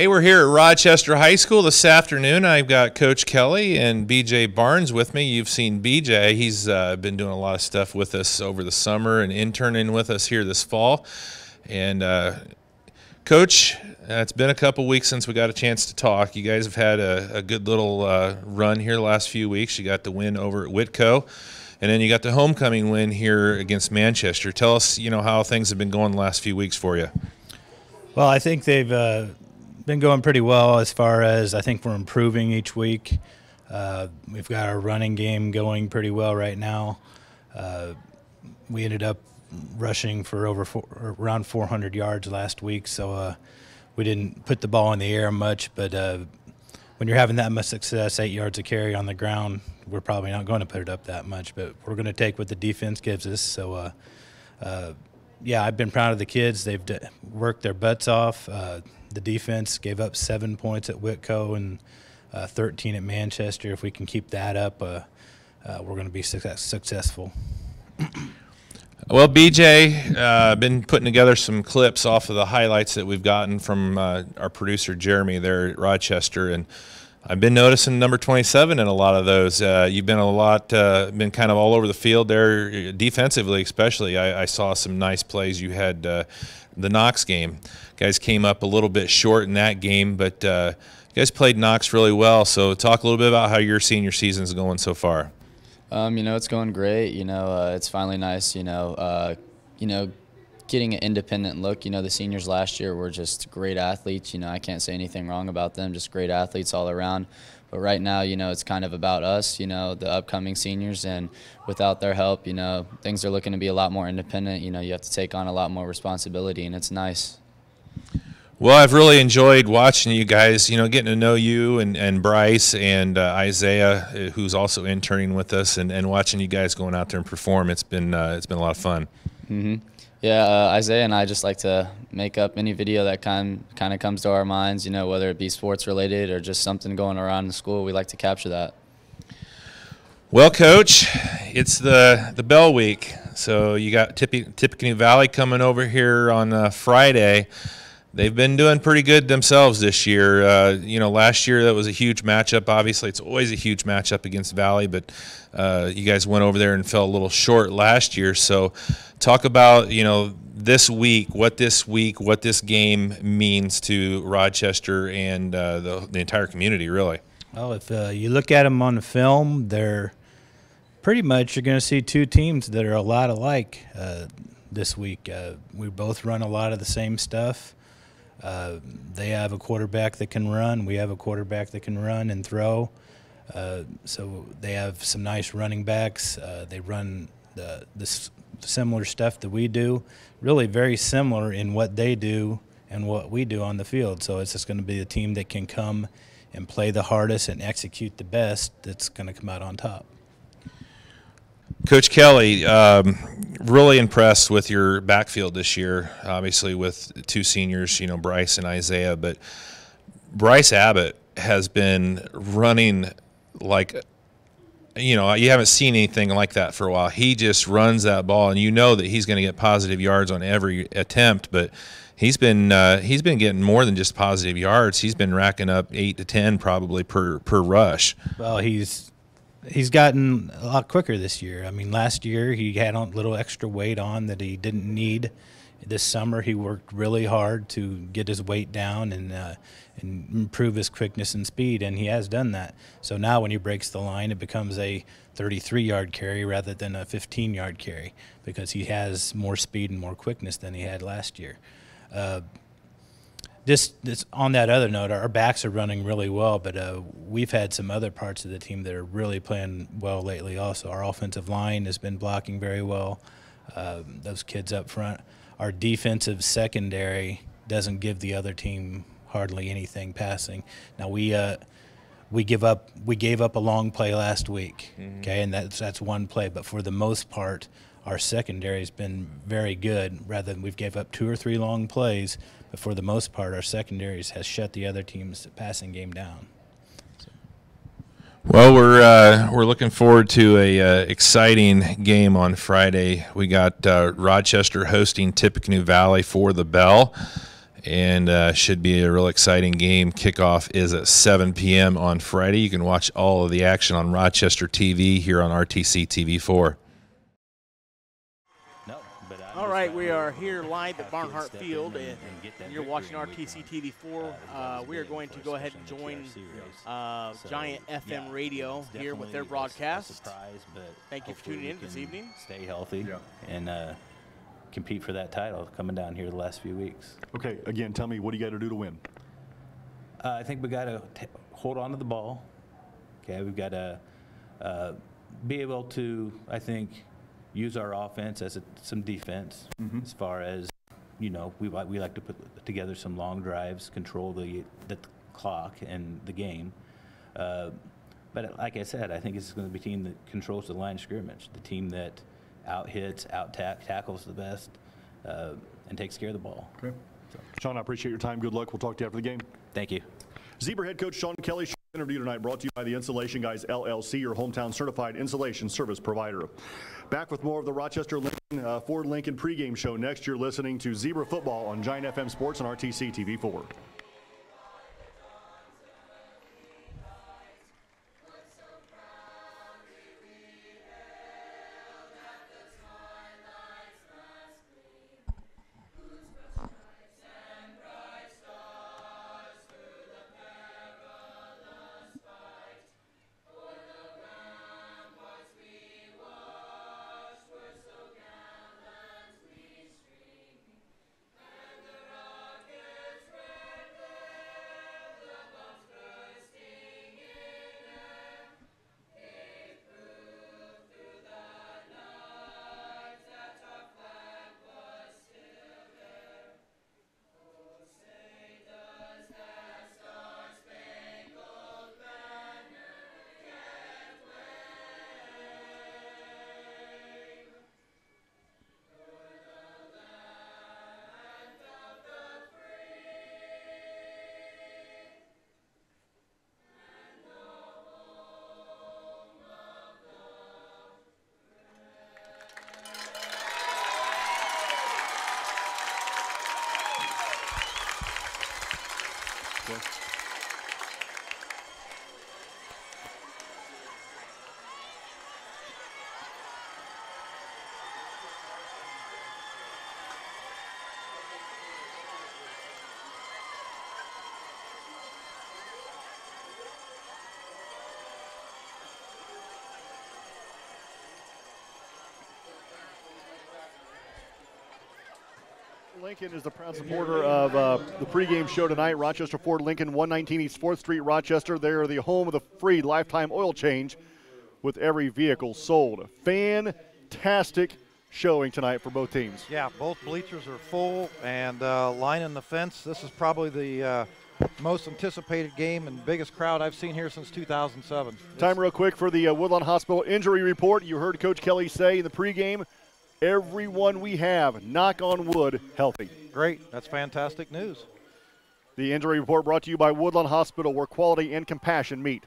Hey, we're here at Rochester High School this afternoon. I've got Coach Kelly and BJ Barnes with me. You've seen BJ. He's uh, been doing a lot of stuff with us over the summer and interning with us here this fall. And uh, Coach, uh, it's been a couple weeks since we got a chance to talk. You guys have had a, a good little uh, run here the last few weeks. You got the win over at Whitko, and then you got the homecoming win here against Manchester. Tell us, you know, how things have been going the last few weeks for you. Well, I think they've uh, been going pretty well as far as I think we're improving each week. Uh, we've got our running game going pretty well right now. Uh, we ended up rushing for over four, around 400 yards last week, so uh, we didn't put the ball in the air much. But uh, when you're having that much success, eight yards of carry on the ground, we're probably not going to put it up that much. But we're going to take what the defense gives us. So uh, uh, yeah, I've been proud of the kids. They've worked their butts off. Uh, the defense gave up seven points at Whitko and uh, 13 at Manchester. If we can keep that up, uh, uh we're going to be success- successful. Well, BJ, uh, been putting together some clips off of the highlights that we've gotten from uh, our producer Jeremy there at Rochester, and I've been noticing number 27 in a lot of those. Uh, you've been a lot, uh, been kind of all over the field there, defensively especially. I, I saw some nice plays. You had uh, the Knox game. Guys came up a little bit short in that game, but uh, you guys played Knox really well. So talk a little bit about how your senior season is going so far. Um, you know, it's going great. You know, uh, it's finally nice. You know, uh, you know, getting an independent look. You know, the seniors last year were just great athletes. You know, I can't say anything wrong about them. Just great athletes all around. But right now, you know, it's kind of about us, you know, the upcoming seniors. And without their help, you know, things are looking to be a lot more independent. You know, you have to take on a lot more responsibility, and it's nice. Well, I've really enjoyed watching you guys, you know, getting to know you and, and Bryce and uh, Isaiah, uh, who's also interning with us, and, and watching you guys going out there and perform. It's been, uh, it's been a lot of fun. Mm-hmm. Yeah, uh, Isaiah and I just like to make up any video that kind kind of comes to our minds. You know, whether it be sports related or just something going around in school, we like to capture that. Well, Coach, it's the the Bell Week, so you got Tippecanoe Valley coming over here on uh, Friday. They've been doing pretty good themselves this year. Uh, you know, last year that was a huge matchup. Obviously, it's always a huge matchup against Valley, but uh, you guys went over there and fell a little short last year. So, talk about you know this week, what this week, what this game means to Rochester and uh, the, the entire community, really. Well, if uh, you look at them on the film, they're pretty much you're going to see two teams that are a lot alike uh, this week. Uh, we both run a lot of the same stuff. Uh, they have a quarterback that can run. We have a quarterback that can run and throw. Uh, so they have some nice running backs. They run the, the similar stuff that we do, really very similar in what they do and what we do on the field. So it's just going to be a team that can come and play the hardest and execute the best that's going to come out on top. Coach Kelly, um, really impressed with your backfield this year. Obviously, with two seniors, you know Bryce and Isaiah, but Bryce Abbott has been running like you know, you haven't seen anything like that for a while. He just runs that ball, and you know that he's going to get positive yards on every attempt. But he's been uh, he's been getting more than just positive yards. He's been racking up eight to ten probably per per rush. Well, he's he's gotten a lot quicker this year. I mean, last year he had a little extra weight on that he didn't need. This summer he worked really hard to get his weight down and uh, and improve his quickness and speed, and he has done that. So now when he breaks the line, it becomes a 33 yard carry rather than a 15 yard carry because he has more speed and more quickness than he had last year. Uh, just, on that other note, our backs are running really well, but uh, we've had some other parts of the team that are really playing well lately. Also, our offensive line has been blocking very well. Uh, those kids up front, our defensive secondary doesn't give the other team hardly anything passing. Now we uh, we give up we gave up a long play last week, mm-hmm. okay, and that's that's one play. But for the most part, our secondary has been very good. Rather than we've gave up two or three long plays, but for the most part, our secondaries has shut the other team's passing game down. Well, we're uh, we're looking forward to a uh, exciting game on Friday. We got uh, Rochester hosting Tippecanoe Valley for the Bell and uh, should be a real exciting game. Kickoff is at 7 p.m. on Friday. You can watch all of the action on Rochester TV here on RTC TV4. All right, we are here live at Barnhart Field, and you're watching RTC TV4. Uh, we are going to go ahead and join uh, Giant FM Radio here with their broadcast. Thank you for tuning in this evening. Stay healthy and uh, compete for that title coming down here the last few weeks. Okay, again, tell me what do you got to do to win? Uh, I think we got to hold on to the ball. Okay, we've got to uh, be able to, I think, use our offense as a, some defense as far as, you know, we, we like to put together some long drives, control the, the clock and the game. Uh, but like I said, I think it's going to be a team that controls the line of scrimmage, the team that out hits, out tack, tackles the best, uh, and takes care of the ball. Okay. Sean, I appreciate your time. Good luck. We'll talk to you after the game. Thank you. Zebra head coach Sean Kelly. Interview tonight brought to you by the Insulation Guys LLC, your hometown certified insulation service provider. Back with more of the Rochester Lincoln, uh, Ford Lincoln pregame show next. You're listening to Zebra Football on Giant FM Sports and RTC TV4. Lincoln is the proud supporter of uh, the pregame show tonight. Rochester Ford Lincoln, 119 East 4th Street, Rochester. They are the home of the free lifetime oil change with every vehicle sold. Fantastic showing tonight for both teams. Yeah, both bleachers are full and uh, lining the fence. This is probably the uh, most anticipated game and biggest crowd I've seen here since 2007. Time real quick for the uh, Woodlawn Hospital injury report. You heard Coach Kelly say in the pregame, everyone we have, knock on wood, healthy. Great. That's fantastic news. The injury report brought to you by Woodlawn Hospital, where quality and compassion meet.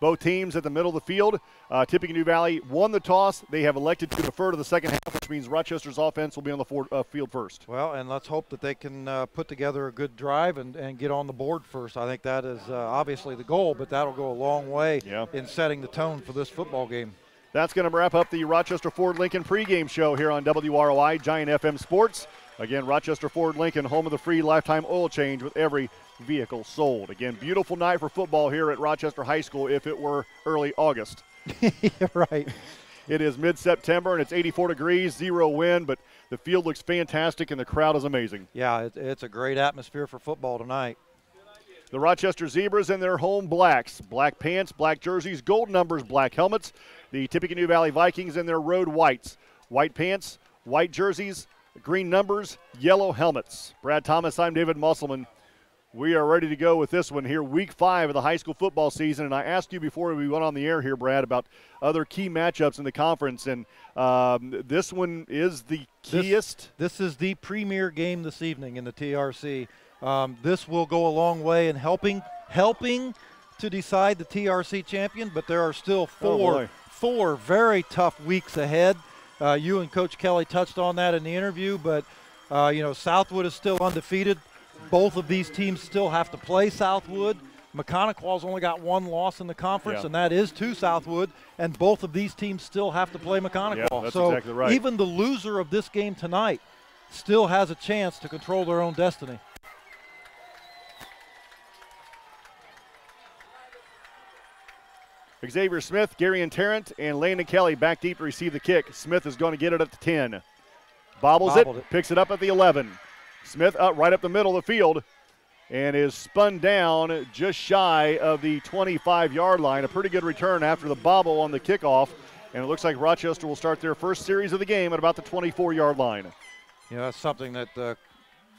Both teams at the middle of the field. Uh, New Valley won the toss. They have elected to defer to the second half, which means Rochester's offense will be on the for, uh, field first. Well, and let's hope that they can uh, put together a good drive and, and get on the board first. I think that is uh, obviously the goal, but that'll go a long way Yeah. in setting the tone for this football game. That's going to wrap up the Rochester Ford Lincoln pregame show here on WROI Giant FM Sports. Again, Rochester Ford Lincoln, home of the free lifetime oil change with every vehicle sold. Again, beautiful night for football here at Rochester High School if it were early August. right. It is mid September and it's 84 degrees, zero wind, but the field looks fantastic and the crowd is amazing. Yeah, it, it's a great atmosphere for football tonight. The Rochester Zebras in their home blacks, black pants, black jerseys, gold numbers, black helmets. The Tippecanoe Valley Vikings in their road whites, white pants, white jerseys, green numbers, yellow helmets. Brad Thomas, I'm David Musselman. We are ready to go with this one here, week five of the high school football season. And I asked you before we went on the air here, Brad, about other key matchups in the conference, and um, this one is the keyest. This is the premier game this evening in the TRC. Um, this will go a long way in helping helping to decide the TRC champion, but there are still Oh, four. Four very tough weeks ahead. Uh, you and Coach Kelly touched on that in the interview, but uh, you know Southwood is still undefeated. Both of these teams still have to play Southwood. Maconaquah's only got one loss in the conference, Yeah. and that is to Southwood. And both of these teams still have to play McConaughey. Yeah, so exactly right. even the loser of this game tonight still has a chance to control their own destiny. Xavier Smith, Gary and Tarrant, and Landon Kelly back deep to receive the kick. Smith is going to get it at the 10. Bobbles it, it. picks it up at the 11. Smith up right up the middle of the field and is spun down just shy of the 25 yard line. A pretty good return after the bobble on the kickoff. And it looks like Rochester will start their first series of the game at about the 24 yard line. You know, that's something that uh,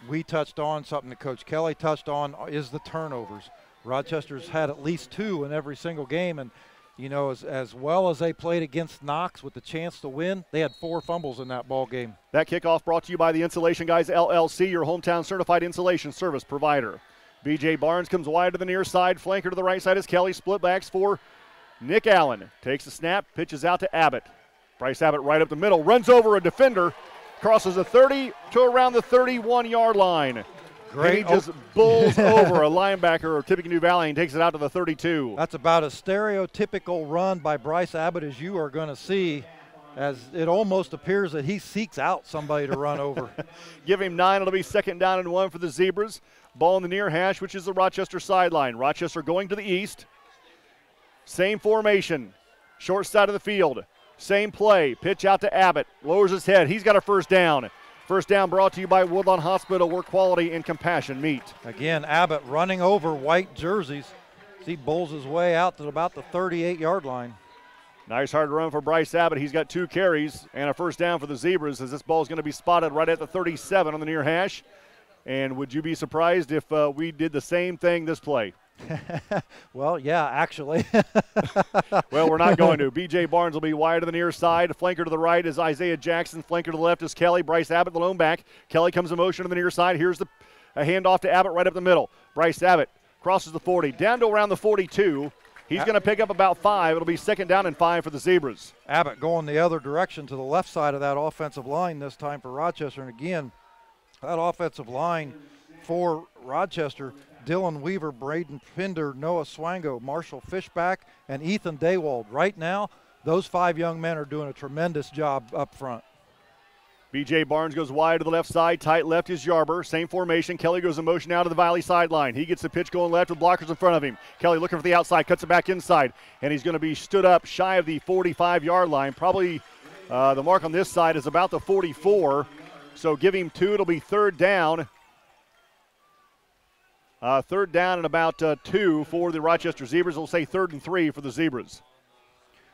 we touched on, something that Coach Kelly touched on is the turnovers. Rochester's had at least two in every single game, and you know, as, as well as they played against Knox with the chance to win, they had four fumbles in that ball game. That kickoff brought to you by the Insulation Guys LLC, your hometown certified insulation service provider. BJ Barnes comes wide to the near side, flanker to the right side as Kelly. Split backs for Nick Allen. Takes the snap, pitches out to Abbott. Bryce Abbott right up the middle, runs over a defender, crosses the 30 to around the 31 yard line. Great. And he just bulls over a linebacker of Tippecanoe Valley and takes it out to the 32. That's about a stereotypical run by Bryce Abbott as you are going to see, as it almost appears that he seeks out somebody to run over. Give him nine. It'll be second down and one for the Zebras. Ball in the near hash, which is the Rochester sideline. Rochester going to the east. Same formation. Short side of the field. Same play. Pitch out to Abbott. Lowers his head. He's got a first down. First down brought to you by Woodlawn Hospital, where quality and compassion meet. Again, Abbott running over white jerseys. He bowls his way out to about the 38 yard line. Nice hard run for Bryce Abbott. He's got two carries and a first down for the Zebras as this ball is going to be spotted right at the 37 on the near hash. And would you be surprised if uh, we did the same thing this play? Well, yeah, actually. Well, we're not going to. B.J. Barnes will be wide to the near side. Flanker to the right is Isaiah Jackson. Flanker to the left is Kelly. Bryce Abbott, the lone back. Kelly comes in motion to the near side. Here's the a handoff to Abbott right up the middle. Bryce Abbott crosses the 40, down to around the 42. He's going to pick up about five. It'll be second down and five for the Zebras. Abbott going the other direction to the left side of that offensive line this time for Rochester. And again, that offensive line for Rochester, Dylan Weaver, Braden Pinder, Noah Swango, Marshall Fishback, and Ethan Daywald. Right now, those five young men are doing a tremendous job up front. B.J. Barnes goes wide to the left side. Tight left is Yarber. Same formation. Kelly goes in motion out to the Valley sideline. He gets the pitch going left with blockers in front of him. Kelly looking for the outside, cuts it back inside, and he's going to be stood up shy of the 45 yard line. Probably uh, the mark on this side is about the 44. So give him two. It'll be third down. Uh, third down and about uh, two for the Rochester Zebras. We'll say third and three for the Zebras.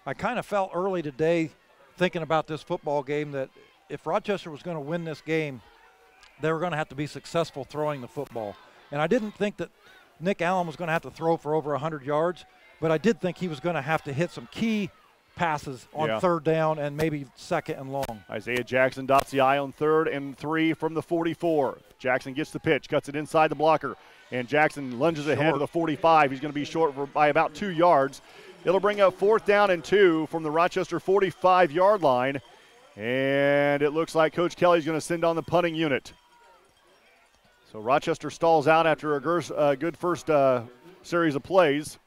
I kind of felt early today, thinking about this football game, that if Rochester was going to win this game, they were going to have to be successful throwing the football. And I didn't think that Nick Allen was going to have to throw for over 100 yards, but I did think he was going to have to hit some key passes on Yeah. third down and maybe second and long. Isaiah Jackson dots the eye on third and three from the 44. Jackson gets the pitch, cuts it inside the blocker, and Jackson lunges ahead Short. to the 45. He's going to be short for, by about two yards. It'll bring up fourth down and two from the Rochester 45 yard line. And it looks like Coach Kelly's going to send on the punting unit. So Rochester stalls out after a good first uh, series of plays.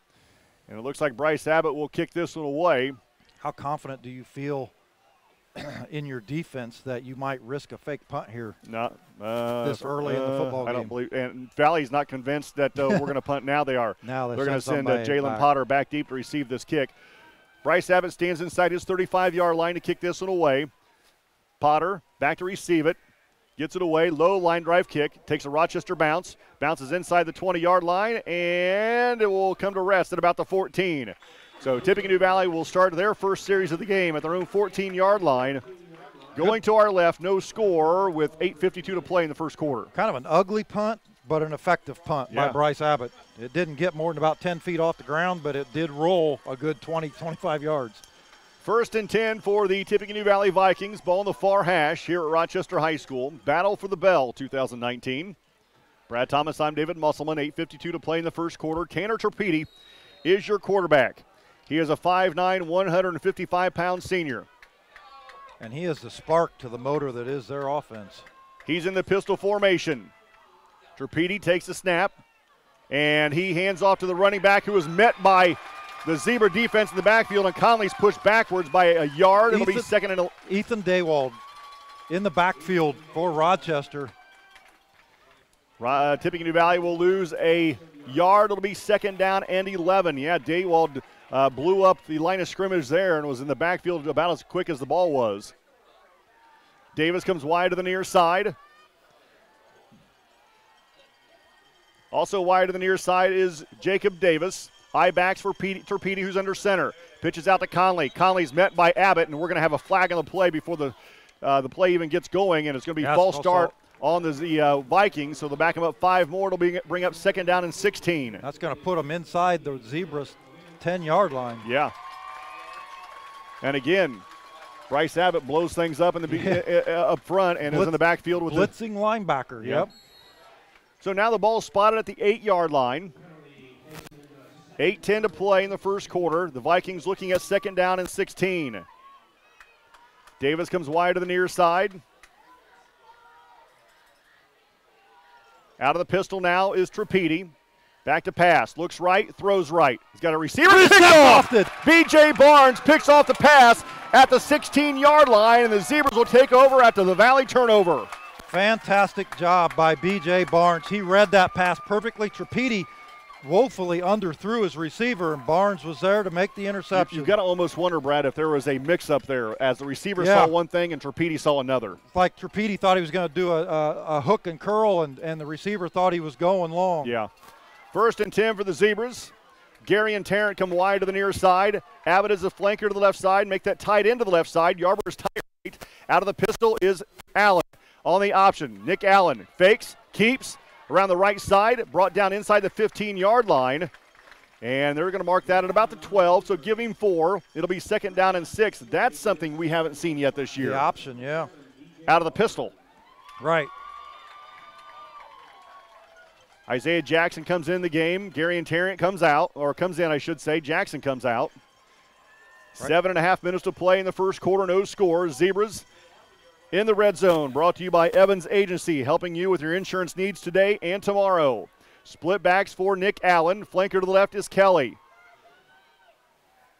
And it looks like Bryce Abbott will kick this one away. How confident do you feel in your defense that you might risk a fake punt here? Not uh, This early in the uh, football I don't game. believe. And Valley's not convinced that uh, we're going to punt. Now they are. Now they're They're going to send uh, Jalen. Potter back deep to receive this kick. Bryce Abbott stands inside his 35-yard line to kick this one away. Potter back to receive it. Gets it away. Low line drive kick. Takes a Rochester bounce. Bounces inside the 20-yard line, and it will come to rest at about the 14. So Tippecanoe Valley will start their first series of the game at their own 14-yard line. Going to our left, no score with 8.52 to play in the first quarter. Kind of an ugly punt, but an effective punt Yeah. by Bryce Abbott. It didn't get more than about 10 feet off the ground, but it did roll a good 20, 25 yards. First and 10 for the Tippecanoe Valley Vikings. Ball in the far hash here at Rochester High School. Battle for the Bell 2019. Brad Thomas, I'm David Musselman. 8.52 to play in the first quarter. Tanner Torpedi is your quarterback. He is a 5'9, 155 pound senior. And he is the spark to the motor that is their offense. He's in the pistol formation. Trapedi takes the snap, and he hands off to the running back who is met by the Zebra defense in the backfield, and Conley's pushed backwards by a yard. It'll be second and Ethan Daywald in the backfield for Rochester. Uh, New Valley will lose a yard. It'll be second down and 11. Yeah, Daywald uh, blew up the line of scrimmage there and was in the backfield about as quick as the ball was. Davis comes wide to the near side. Also wide to the near side is Jacob Davis. High backs for Pete, Torpedi, who's under center. Pitches out to Conley. Conley's met by Abbott, and we're going to have a flag on the play before the uh, the play even gets going, and it's going to be Yes, false start. on the, the uh, Vikings. So they'll back them up five more. It'll be, bring up second down and 16. That's going to put them inside the Zebras' 10 yard line. Yeah. And again, Bryce Abbott blows things up in the be- uh, uh, up front and is in the backfield with the Blitzing linebacker. Yeah. Yep. So now the ball's spotted at the eight yard line. 8 10 to play in the first quarter. The Vikings looking at second down and 16. Davis comes wide to the near side. Out of the pistol now is Trapedi. Back to pass. Looks right, throws right. He's got a receiver. Picked off. Intercepted. B.J. Barnes picks off the pass at the 16 yard line, and the Zebras will take over after the Valley turnover. Fantastic job by B.J. Barnes. He read that pass perfectly. Trapedi woefully underthrew his receiver, and Barnes was there to make the interception. You've got to almost wonder, Brad, if there was a mix up there as the receiver Yeah. saw one thing and Trapedi saw another. It's like Trapedi thought he was going to do a, a, a hook and curl, and, and the receiver thought he was going long. Yeah. First and 10 for the Zebras. Gary and Tarrant come wide to the near side. Abbott is a flanker to the left side. Make that tight end to the left side. Yarber's tight right. Out of the pistol is Allen. On the option, Nick Allen fakes, keeps around the right side, brought down inside the 15 yard line. And they're going to mark that at about the 12, so give him four. It'll be second down and six. That's something we haven't seen yet this year. The option, yeah. Out of the pistol. Right. Isaiah Jackson comes in the game. Gary and Tarrant comes out, or comes in, I should say. Jackson comes out. Seven and a half minutes to play in the first quarter, no score. Zebras in the red zone, brought to you by Evans Agency, helping you with your insurance needs today and tomorrow. Split backs for Nick Allen. Flanker to the left is Kelly.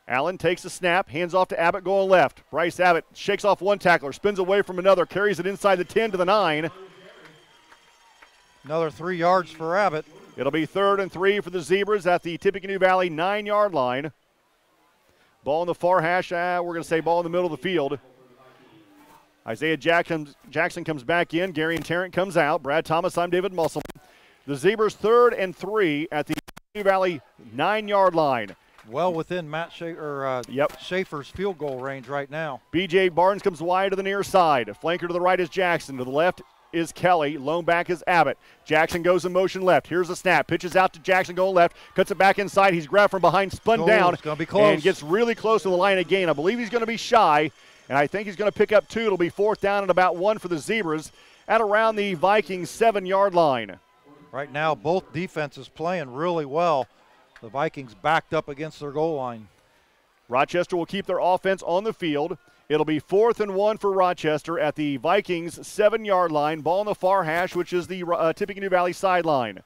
Allen takes a snap, hands off to Abbott going left. Bryce Abbott shakes off one tackler, spins away from another, carries it inside the 10 to the 9. Another three yards for Abbott. It'll be third and three for the Zebras at the Tippecanoe Valley nine yard line. Ball in the far hash. Uh, we're going to say ball in the middle of the field. Isaiah Jackson, Jackson comes back in. Gary and Tarrant comes out. Brad Thomas, I'm David Musselman. The Zebras third and three at the Tippecanoe Valley nine yard line. Well within Matt Scha- or, uh, Yep. Schaefer's field goal range right now. BJ Barnes comes wide to the near side. Flanker to the right is Jackson. To the left is Kelly. Lone back is Abbott. Jackson goes in motion left. Here's a snap. Pitches out to Jackson going left. Cuts it back inside. He's grabbed from behind, spun Oh, down. it's gonna be close. And gets really close to the line of gain. I believe he's going to be shy. And I think he's going to pick up two. It'll be fourth down and about one for the Zebras at around the Vikings seven yard line. Right now, both defenses playing really well. The Vikings backed up against their goal line. Rochester will keep their offense on the field. It'll be fourth and one for Rochester at the Vikings seven yard line. Ball in the far hash, which is the uh, Tippecanoe Valley sideline.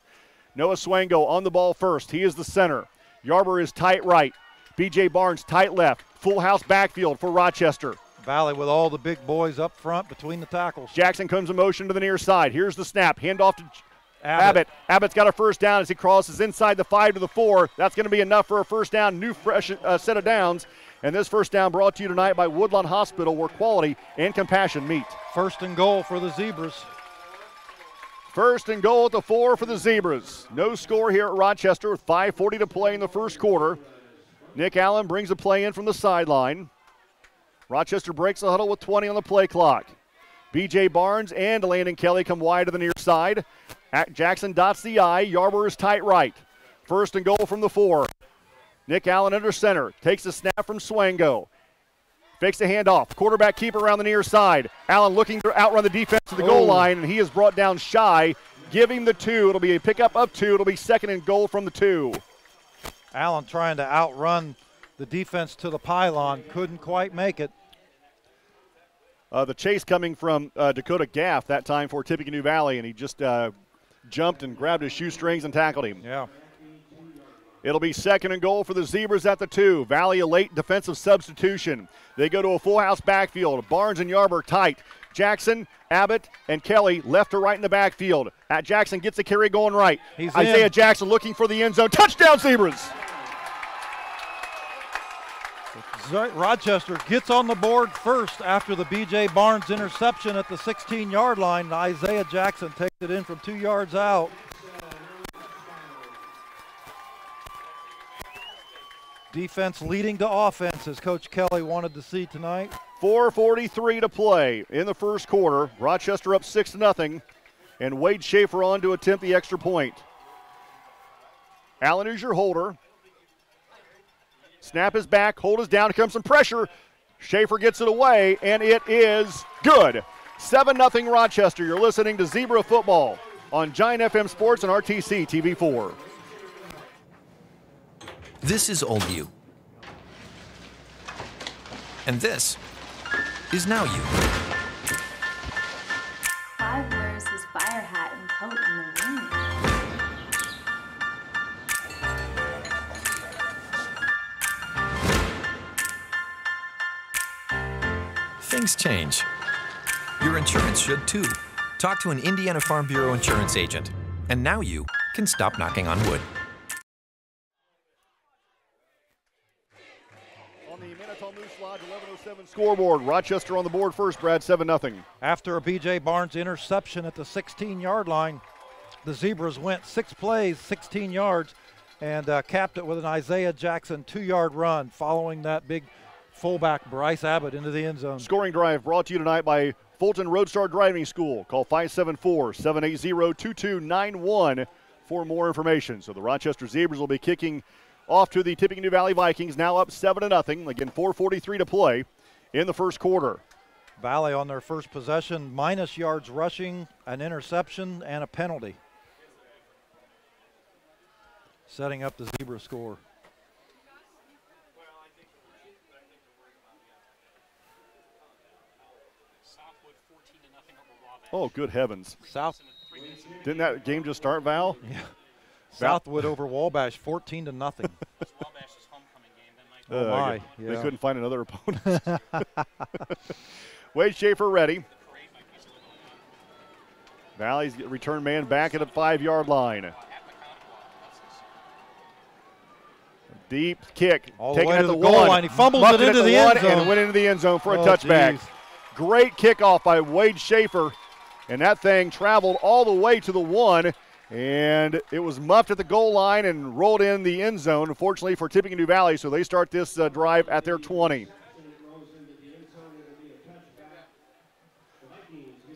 Noah Swango on the ball first. He is the center. Yarber is tight right. BJ Barnes tight left. Full house backfield for Rochester. Valley with all the big boys up front between the tackles. Jackson comes in motion to the near side. Here's the snap. Handoff to Abbott. Abbott. Abbott's got a first down as he crosses inside the five to the four. That's going to be enough for a first down, new fresh uh, set of downs. And this first down brought to you tonight by Woodlawn Hospital, where quality and compassion meet. First and goal for the Zebras. First and goal at the four for the Zebras. No score here at Rochester with 5.40 to play in the first quarter. Nick Allen brings a play in from the sideline. Rochester breaks the huddle with 20 on the play clock. BJ Barnes and Landon Kelly come wide to the near side. At Jackson dots the I. Yarber is tight right. First and goal from the four. Nick Allen under center. Takes a snap from Swango. Fakes the handoff. Quarterback keeper around the near side. Allen looking to outrun the defense to the goal Oh. line, and he is brought down shy. Give him the two. It'll be a pickup of two. It'll be second and goal from the two. Allen trying to outrun the defense to the pylon. Couldn't quite make it. Uh, the chase coming from uh, Dakota Gaff that time for Tippecanoe Valley, and he just uh, jumped and grabbed his shoestrings and tackled him. Yeah. It'll be second and goal for the Zebras at the two. Valley a late defensive substitution. They go to a full house backfield. Barnes and Yarber tight. Jackson, Abbott, and Kelly left to right in the backfield. At Jackson gets the carry going right. He's Isaiah in. Jackson looking for the end zone. Touchdown, Zebras! Rochester gets on the board first after the B.J. Barnes interception at the 16 yard line. Isaiah Jackson takes it in from two yards out. Defense leading to offense, as Coach Kelly wanted to see tonight. 4.43 to play in the first quarter. Rochester up 6 0, and Wade Schaefer on to attempt the extra point. Allen is your holder. Snap is back, hold is down, comes some pressure. Schaefer gets it away, and it is good. 7 0 Rochester. You're listening to Zebra Football on Giant FM Sports and RTC TV4. This is old you. And this is now you. Clive wears his fire hat and coat in the wind. Things change. Your insurance should too. Talk to an Indiana Farm Bureau insurance agent. And now you can stop knocking on wood. Lodge 1107 scoreboard, Rochester on the board first, Brad 7 0. After a B.J. Barnes interception at the 16 yard line, the Zebras went six plays, 16 yards, and uh, capped it with an Isaiah Jackson two yard run following that big fullback Bryce Abbott into the end zone. Scoring drive brought to you tonight by Fulton Roadstar Driving School. Call 574 780 2291 for more information. So the Rochester Zebras will be kicking off to the Tippecanoe Valley Vikings, now up 7 0. Again, 4.43 to play in the first quarter. Valley on their first possession, minus yards rushing, an interception, and a penalty. Setting up the Zebra score. Oh, good heavens. South Didn't that game just start, Val? Southwood over Wabash, 14 to nothing. Oh, my. They Yeah. couldn't find another opponent. Wade Schaefer ready. Valley's return man back at the five yard line. Deep kick. All the taken way at to the, the goal one. line. He fumbles it into the, the end zone. and went into the end zone for a Oh, touchback. geez. Great kickoff by Wade Schaefer. And that thing traveled all the way to the one. And it was muffed at the goal line and rolled in the end zone, unfortunately for Tippecanoe Valley. So they start this uh, drive at their 20.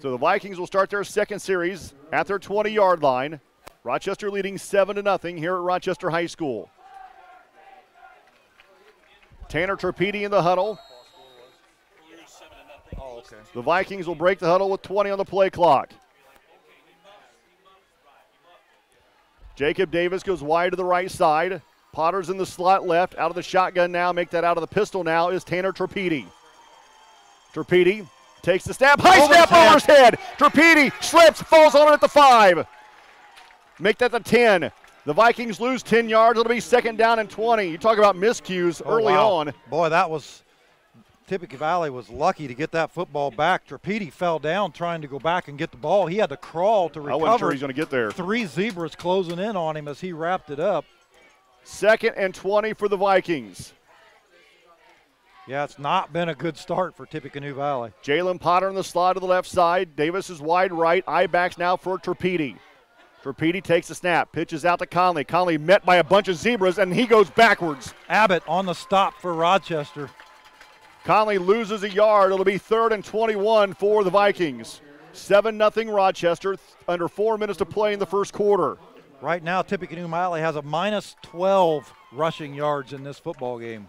So the Vikings will start their second series at their 20 yard line. Rochester leading 7 to nothing here at Rochester High School. Tanner Trapedi in the huddle. The Vikings will break the huddle with 20 on the play clock. Jacob Davis goes wide to the right side. Potter's in the slot left, out of the shotgun now. Make that out of the pistol now is Tanner Trapedi. Trapedi takes the snap. High Over snap head. over his head. Trapedi slips, falls on it at the five. Make that the 10. The Vikings lose 10 yards. It'll be second down and 20. You talk about miscues Oh, early wow. on. Boy, that was Tippecanoe Valley was lucky to get that football back. Trapedi fell down trying to go back and get the ball. He had to crawl to recover. I wasn't sure he's going to get there. Three zebras closing in on him as he wrapped it up. Second and 20 for the Vikings. Yeah, it's not been a good start for Tippecanoe Valley. Jalen Potter in the slot to the left side. Davis is wide right. Eye backs now for Trapedi. Trapedi takes the snap, pitches out to Conley. Conley met by a bunch of zebras, and he goes backwards. Abbott on the stop for Rochester. Conley loses a yard. It'll be third and 21 for the Vikings. 7 0 Rochester, under four minutes to play in the first quarter. Right now, Tippecanoe Valley has a minus 12 rushing yards in this football game.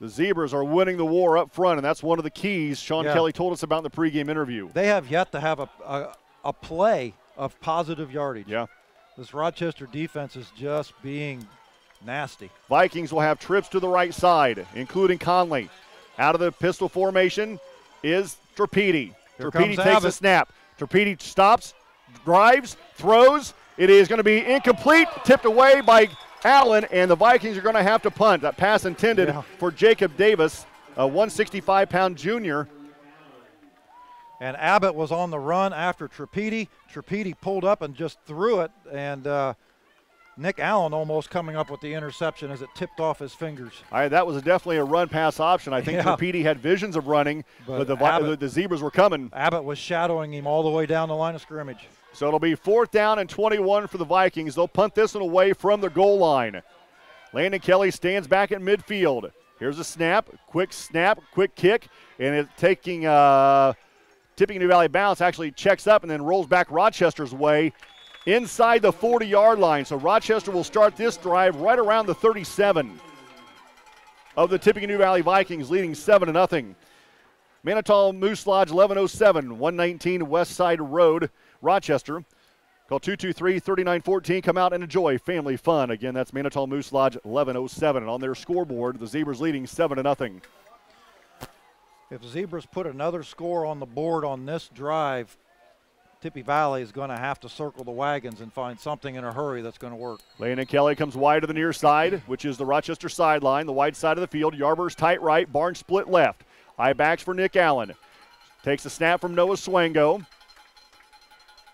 The Zebras are winning the war up front, and that's one of the keys Sean Yeah. Kelly told us about in the pregame interview. They have yet to have a, a, a play of positive yardage. Yeah. This Rochester defense is just being nasty. Vikings will have trips to the right side, including Conley. Out of the pistol formation is Trapedi. Trapedi takes a snap. Trapedi stops, drives, throws. It is going to be incomplete, tipped away by Allen, and the Vikings are going to have to punt. That pass intended Yeah. for Jacob Davis, a 165 pound junior. And Abbott was on the run after Trapedi. Trapedi pulled up and just threw it, and uh, Nick Allen almost coming up with the interception as it tipped off his fingers. All right, that was definitely a run pass option. I think Yeah. Had visions of running, but, But the, Abbott- the, the Zebras were coming. Abbott was shadowing him all the way down the line of scrimmage. So it'll be fourth down and 21 for the Vikings. They'll punt this one away from the goal line. Landon Kelly stands back at midfield. Here's a snap, quick snap, quick kick, and it's taking uh, Tippecanoe Valley bounce. Actually checks up and then rolls back Rochester's way inside the 40-yard line. So Rochester will start this drive right around the 37 of the Tippecanoe Valley Vikings, leading seven to nothing. Manitou Moose Lodge 1107, 119 West Side Road, Rochester. Call 223 3914. Come out and enjoy family fun. Again, that's Manitou Moose Lodge 1107. And on their scoreboard, the Zebras leading 7 to nothing. If Zebras put another score on the board on this drive, Tippy Valley is going to have to circle the wagons and find something in a hurry that's going to work. Landon Kelly comes wide to the near side, which is the Rochester sideline, the wide side of the field. Yarbers tight right, Barnes split left. High backs for Nick Allen. Takes a snap from Noah Swango.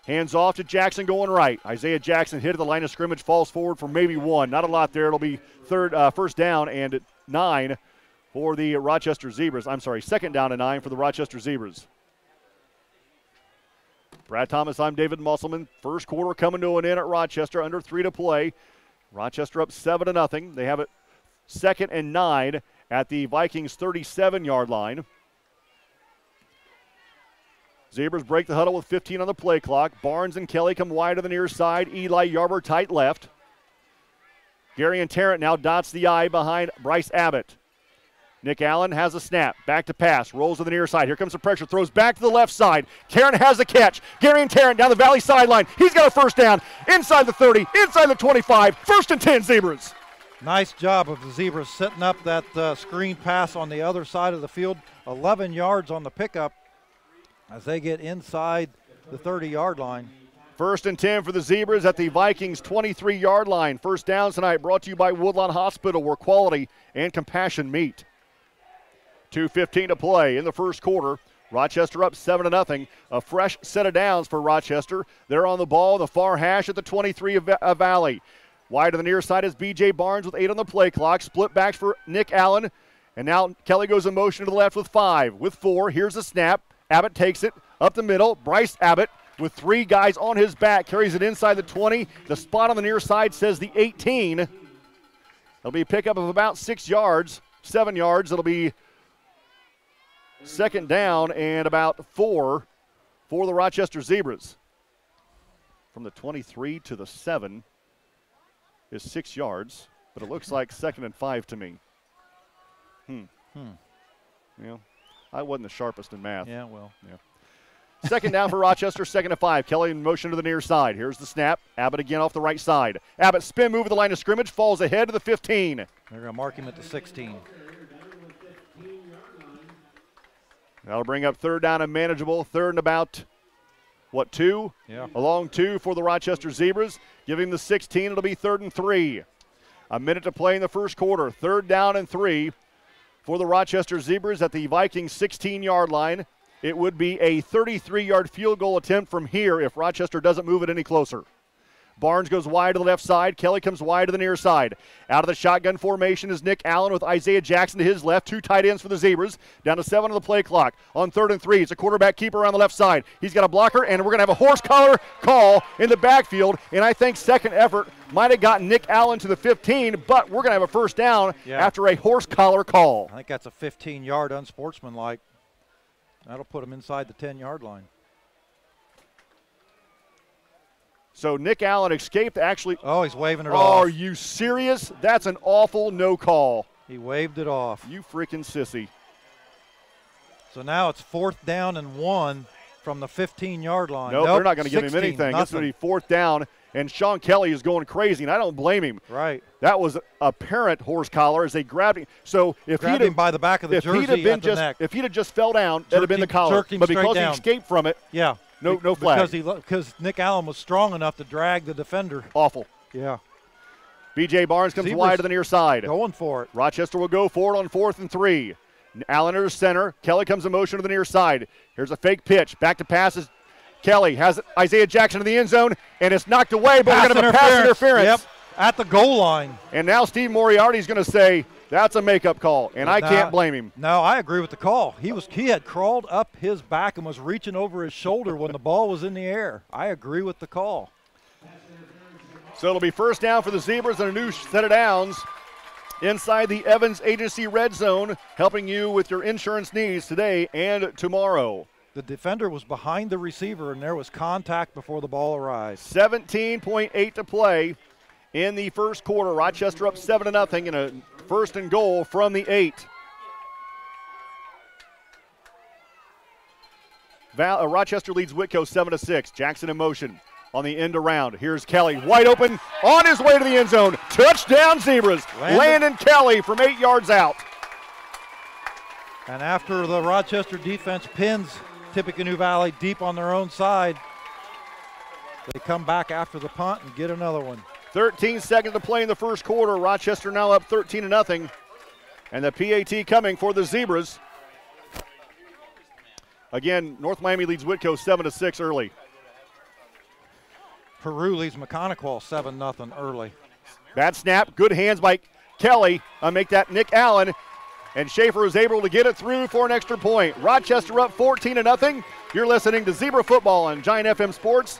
Hands off to Jackson going right. Isaiah Jackson hit at the line of scrimmage, falls forward for maybe one. Not a lot there. It'll be third, uh, first down and nine for the Rochester Zebras. I'm sorry, second down and nine for the Rochester Zebras. Brad Thomas, I'm David Musselman. First quarter coming to an end at Rochester, under three to play. Rochester up seven to nothing. They have it second and nine at the Vikings 37 yard line. Zebras break the huddle with 15 on the play clock. Barnes and Kelly come wide to the near side. Eli Yarber tight left. Gary and Tarrant now dots the eye behind Bryce Abbott. Nick Allen has a snap. Back to pass. Rolls to the near side. Here comes the pressure. Throws back to the left side. Tarrant has the catch. Gary and Tarrant down the Valley sideline. He's got a first down. Inside the 30. Inside the 25. First and 10 Zebras. Nice job of the Zebras setting up that uh, screen pass on the other side of the field. 11 yards on the pickup as they get inside the 30 yard line. First and 10 for the Zebras at the Vikings 23 yard line. First down tonight brought to you by Woodlawn Hospital, where quality and compassion meet. 2.15 to play in the first quarter. Rochester up 7 to nothing. A fresh set of downs for Rochester. They're on the ball, the far hash at the 23 of, of Valley. Wide to the near side is BJ Barnes with eight on the play clock. Split backs for Nick Allen. And now Kelly goes in motion to the left with five. With four, here's the snap. Abbott takes it up the middle. Bryce Abbott with three guys on his back carries it inside the 20. The spot on the near side says the 18. It'll be a pickup of about six yards, seven yards. It'll be second down and about four for the Rochester Zebras. From the 23 to the 7 is six yards, but it looks like second and five to me. Hmm. Hmm. Yeah. I wasn't the sharpest in math. Yeah, well. Yeah. Second down for Rochester, second to five. Kelly in motion to the near side. Here's the snap. Abbott again off the right side. Abbott spin move at the line of scrimmage, falls ahead to the 15. They're going to mark him at the 16. That'll bring up third down and manageable. Third and about, what, two? Yeah. A long two for the Rochester Zebras. Giving the 16, it'll be third and three. A minute to play in the first quarter. Third down and three for the Rochester Zebras at the Vikings 16 yard line. It would be a 33 yard field goal attempt from here if Rochester doesn't move it any closer. Barnes goes wide to the left side. Kelly comes wide to the near side. Out of the shotgun formation is Nick Allen with Isaiah Jackson to his left. Two tight ends for the Zebras. Down to seven on the play clock. On third and three, it's a quarterback keeper on the left side. He's got a blocker, and we're going to have a horse collar call in the backfield. And I think second effort might have gotten Nick Allen to the 15, but we're going to have a first down Yeah. after a horse collar call. I think that's a 15 yard unsportsmanlike. That'll put him inside the 10 yard line. So Nick Allen escaped actually. Oh, he's waving it Are off. Are you serious? That's an awful no call. He waved it off. You freaking sissy. So now it's fourth down and one from the 15 yard line. Nope, Nope, they're not going to give him 16, anything. It's going to be fourth down, and Sean Kelly is going crazy, and I don't blame him. Right. That was apparent horse collar as they grabbed him. So if Grabbed he'd him by the back of the if jersey he'd have been just neck. if he'd have just fell down, that'd have been the collar. but because he escaped from it, Yeah. No, no flag. Because he because Nick Allen was strong enough to drag the defender. Awful. Yeah, B.J. Barnes comes Zebras wide to the near side. going for it. Rochester will go for it on fourth and three. Allen under center. Kelly comes in motion to the near side. Here's a fake pitch. Back to passes. Kelly has Isaiah Jackson in the end zone, and it's knocked away, but we're going to have a pass interference. Yep, at the goal line. And now Steve Moriarty is going to say that's a makeup call, and I can't blame him. No, I agree with the call. He was he had crawled up his back and was reaching over his shoulder when the ball was in the air. I agree with the call. So it'll be first down for the Zebras and a new set of downs inside the Evans Agency red zone, helping you with your insurance needs today and tomorrow. The defender was behind the receiver and there was contact before the ball arrived. 17.8 to play in the first quarter. Rochester up 7 to nothing and a first and goal from the 8. Val, uh, Rochester leads Whitko 7 to 6. Jackson in motion on the end around. Here's Kelly wide open on his way to the end zone. Touchdown Zebras. Landon- Landon Kelly from 8 yards out. And after the Rochester defense pins Tippecanoe Valley deep on their own side, they come back after the punt and get another one. 13 seconds to play in the first quarter. Rochester now up 13 to nothing. And the PAT coming for the Zebras. Again, North Miami leads Whitko 7 to 6 early. Peru leads Maconaquah 7 0 early. Bad snap, good hands by Kelly. Uh, make that Nick Allen. And Schaefer is able to get it through for an extra point. Rochester up 14 to nothing. You're listening to Zebra Football on Giant FM Sports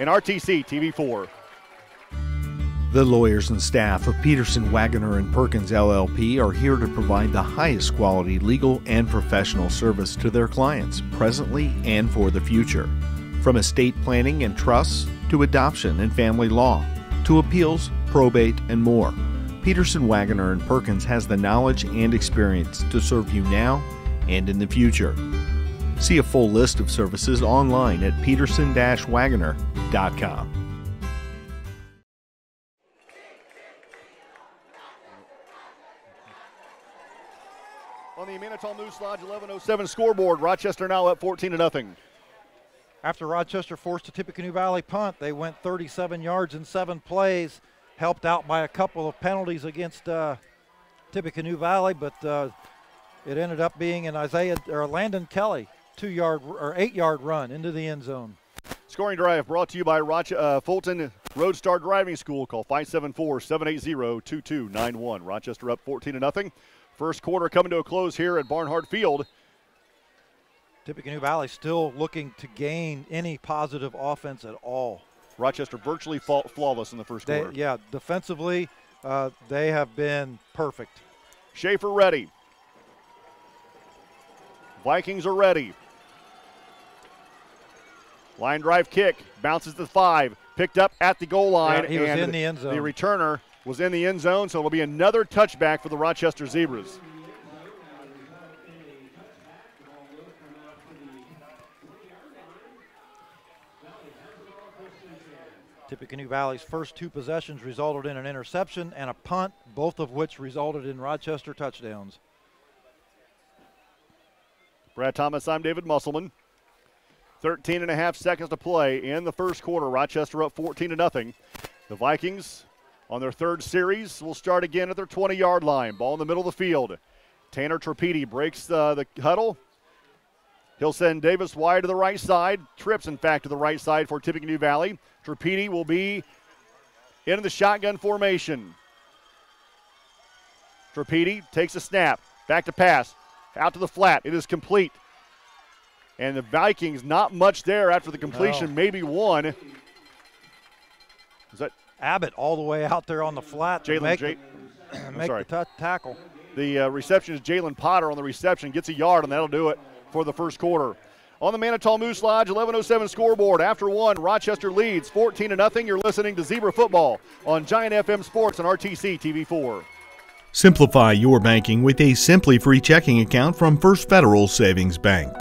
and RTC TV4. The lawyers and staff of Peterson, Wagoner, and Perkins LLP are here to provide the highest quality legal and professional service to their clients, presently and for the future. From estate planning and trusts to adoption and family law to appeals, probate, and more. Peterson, Wagoner, and Perkins has the knowledge and experience to serve you now and in the future. See a full list of services online at peterson-wagoner.com. the Manitou Moose Lodge 1107 scoreboard, Rochester now up 14 to nothing. After Rochester forced a Tippecanoe Valley punt, they went 37 yards in seven plays, helped out by a couple of penalties against uh, Tippecanoe Valley, but uh, it ended up being an Isaiah or Landon Kelly two yard or eight yard run into the end zone. Scoring drive brought to you by Roch- uh, Fulton Roadstar Driving School. Call 574-780-2291. Rochester up 14 to nothing. First quarter coming to a close here at Barnhart Field. Tippecanoe Valley still looking to gain any positive offense at all. Rochester virtually flawless in the first They, quarter. yeah, defensively, uh, they have been perfect. Schaefer ready. Vikings are ready. Line drive kick bounces to five, picked up at the goal line. Yeah, he was in the end zone. The returner was in the end zone, so it'll be another touchback for the Rochester Zebras. Tippecanoe Valley's first two possessions resulted in an interception and a punt, both of which resulted in Rochester touchdowns. Brad Thomas, I'm David Musselman. 13 and a half seconds to play in the first quarter. Rochester up 14 to nothing. The Vikings on their third series we'll start again at their 20 yard line. Ball in the middle of the field. Tanner Trapedi breaks uh, the huddle. He'll send Davis wide to the right side. Trips, in fact, to the right side for Tippecanoe Valley. Trapedi will be in the shotgun formation. Trapedi takes a snap. Back to pass. Out to the flat. It is complete. And the Vikings, not much there after the completion, No. maybe one. Is that Abbott all the way out there on the flat to Jalen make, J- the, make sorry. the t- tackle. The uh, reception is Jalen Potter on the reception, gets a yard, and that'll do it for the first quarter. On the Manitou Moose Lodge 1107 scoreboard. After one, Rochester leads 14 to nothing. You're listening to Zebra Football on Giant FM Sports and RTC TV4. Simplify your banking with a Simply Free checking account from First Federal Savings Bank.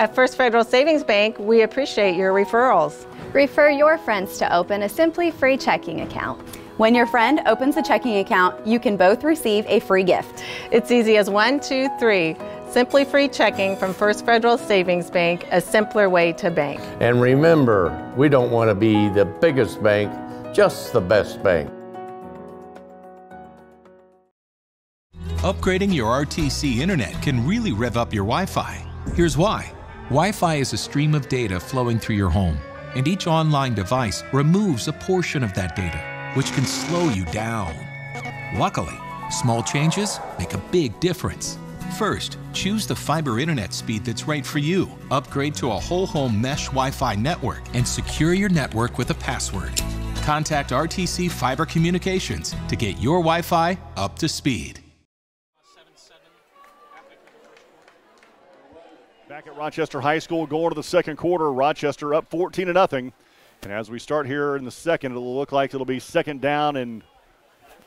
At First Federal Savings Bank, we appreciate your referrals. Refer your friends to open a simply free checking account. When your friend opens a checking account, you can both receive a free gift. It's easy as one, two, three. Simply Free Checking from First Federal Savings Bank, a simpler way to bank. And remember, we don't want to be the biggest bank, just the best bank. Upgrading your RTC internet can really rev up your Wi Fi. Here's why Wi Fi is a stream of data flowing through your home, and each online device removes a portion of that data, which can slow you down. Luckily, small changes make a big difference. First, choose the fiber internet speed that's right for you. Upgrade to a whole home mesh Wi Fi network and secure your network with a password. Contact RTC Fiber Communications to get your Wi Fi up to speed. Back at Rochester High School, going to the second quarter. Rochester up 14 to nothing. And as we start here in the second, it'll look like it'll be second down and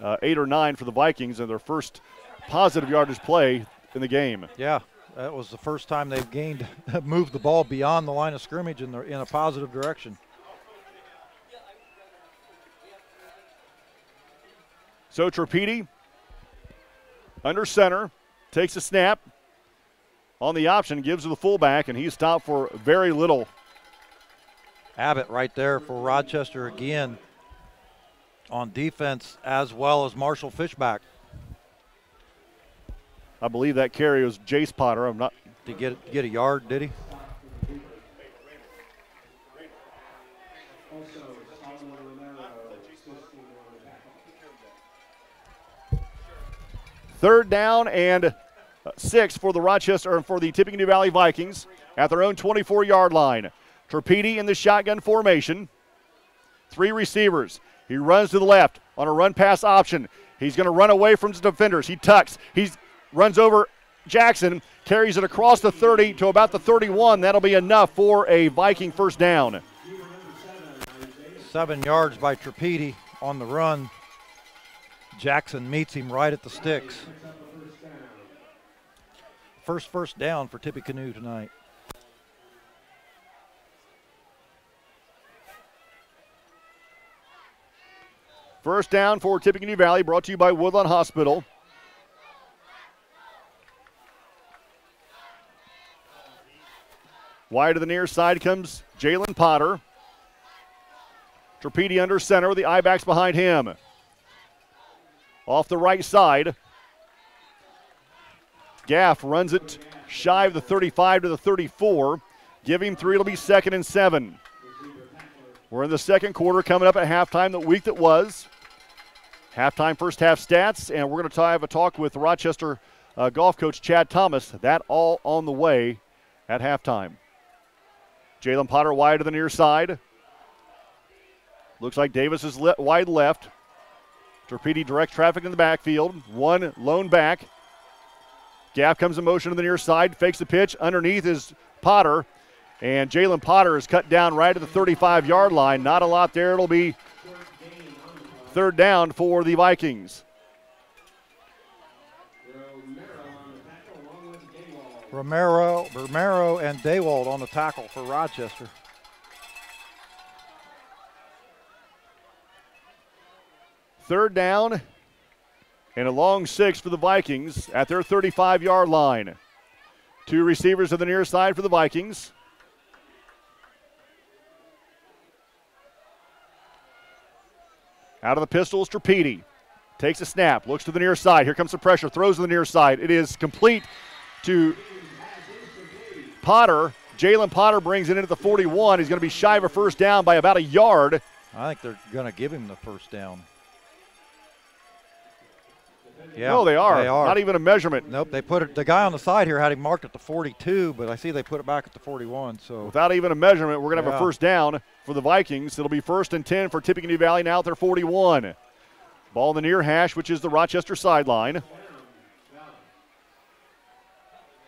uh, eight or nine for the Vikings and their first positive yardage play in the game. Yeah, that was the first time they've gained, moved the ball beyond the line of scrimmage in, the, in a positive direction. So Trapedi under center takes a snap on the option, gives to the fullback, and he's stopped for very little. Abbott right there for Rochester again on defense as well as Marshall Fishback. I believe that carry was Jace Potter. I'm not to get get a yard, did he? Third down and six for the Rochester and for the Tippecanoe Valley Vikings at their own 24-yard line. Trapedi in the shotgun formation. Three receivers. He runs to the left on a run pass option. He's going to run away from his defenders. He tucks. He runs over Jackson, carries it across the 30 to about the 31. That'll be enough for a Viking first down. Seven yards by Trapedi on the run. Jackson meets him right at the sticks. First first down for Tippecanoe tonight. First down for Tippecanoe Valley, brought to you by Woodlawn Hospital. Wide to the near side comes Jalen Potter. Trapedi under center the I backs behind him. Off the right side. Gaff runs it shy of the 35 to the 34. Give him three, it'll be second and seven. We're in the second quarter coming up at halftime, the week that was. Halftime first half stats, and we're going to have a talk with Rochester uh, golf coach Chad Thomas. That all on the way at halftime. Jalen Potter wide to the near side. Looks like Davis is le- wide left. Trapedi direct traffic in the backfield. One lone back. Gaff comes in motion to the near side, fakes the pitch. Underneath is Potter. And Jalen Potter is cut down right at the 35 yard line. Not a lot there. It'll be third down for the Vikings. Romero, Romero, and Daywald on the tackle for Rochester. Third down and a long six for the Vikings at their 35 yard line. Two receivers to the near side for the Vikings. Out of the pistols, Trapedi. Takes a snap, looks to the near side. Here comes the pressure, throws to the near side. It is complete to Potter. Jalen Potter brings it into the 41. He's going to be shy of a first down by about a yard. I think they're going to give him the first down. Yeah, no, they are. They are. Not even a measurement. Nope, they put it. The guy on the side here had him marked at the 42, but I see they put it back at the 41. So without even a measurement, we're going to have a first down for the Vikings. It'll be first and 10 for Tippecanoe Valley now at their 41. Ball in the near hash, which is the Rochester sideline.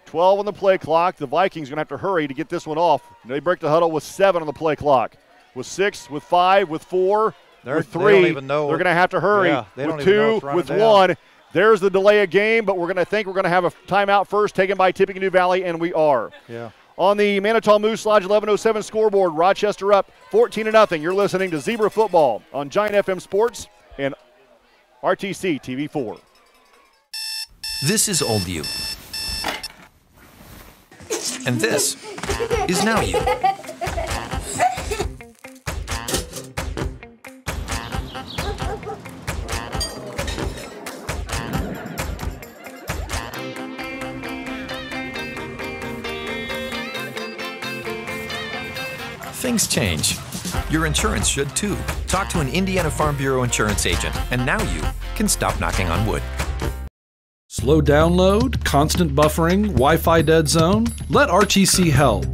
12 on the play clock. The Vikings are going to have to hurry to get this one off. They break the huddle with seven on the play clock. With six, with five, with 4 They're- with they three. don't even know- They're going to have to hurry. Yeah, they with don't even know two, with down. one. There's the delay of game, but we're going to think we're going to have a timeout first taken by Tippecanoe Valley, and we are. yeah. On the Manitou Moose Lodge 1107 scoreboard, Rochester up 14 to nothing. You're listening to Zebra Football on Giant FM Sports and RTC TV4. This is Old you. And this is Now You. Things change. Your insurance should too. Talk to an Indiana Farm Bureau insurance agent, and now you can stop knocking on wood. Slow download, constant buffering, Wi Fi dead zone? Let RTC help.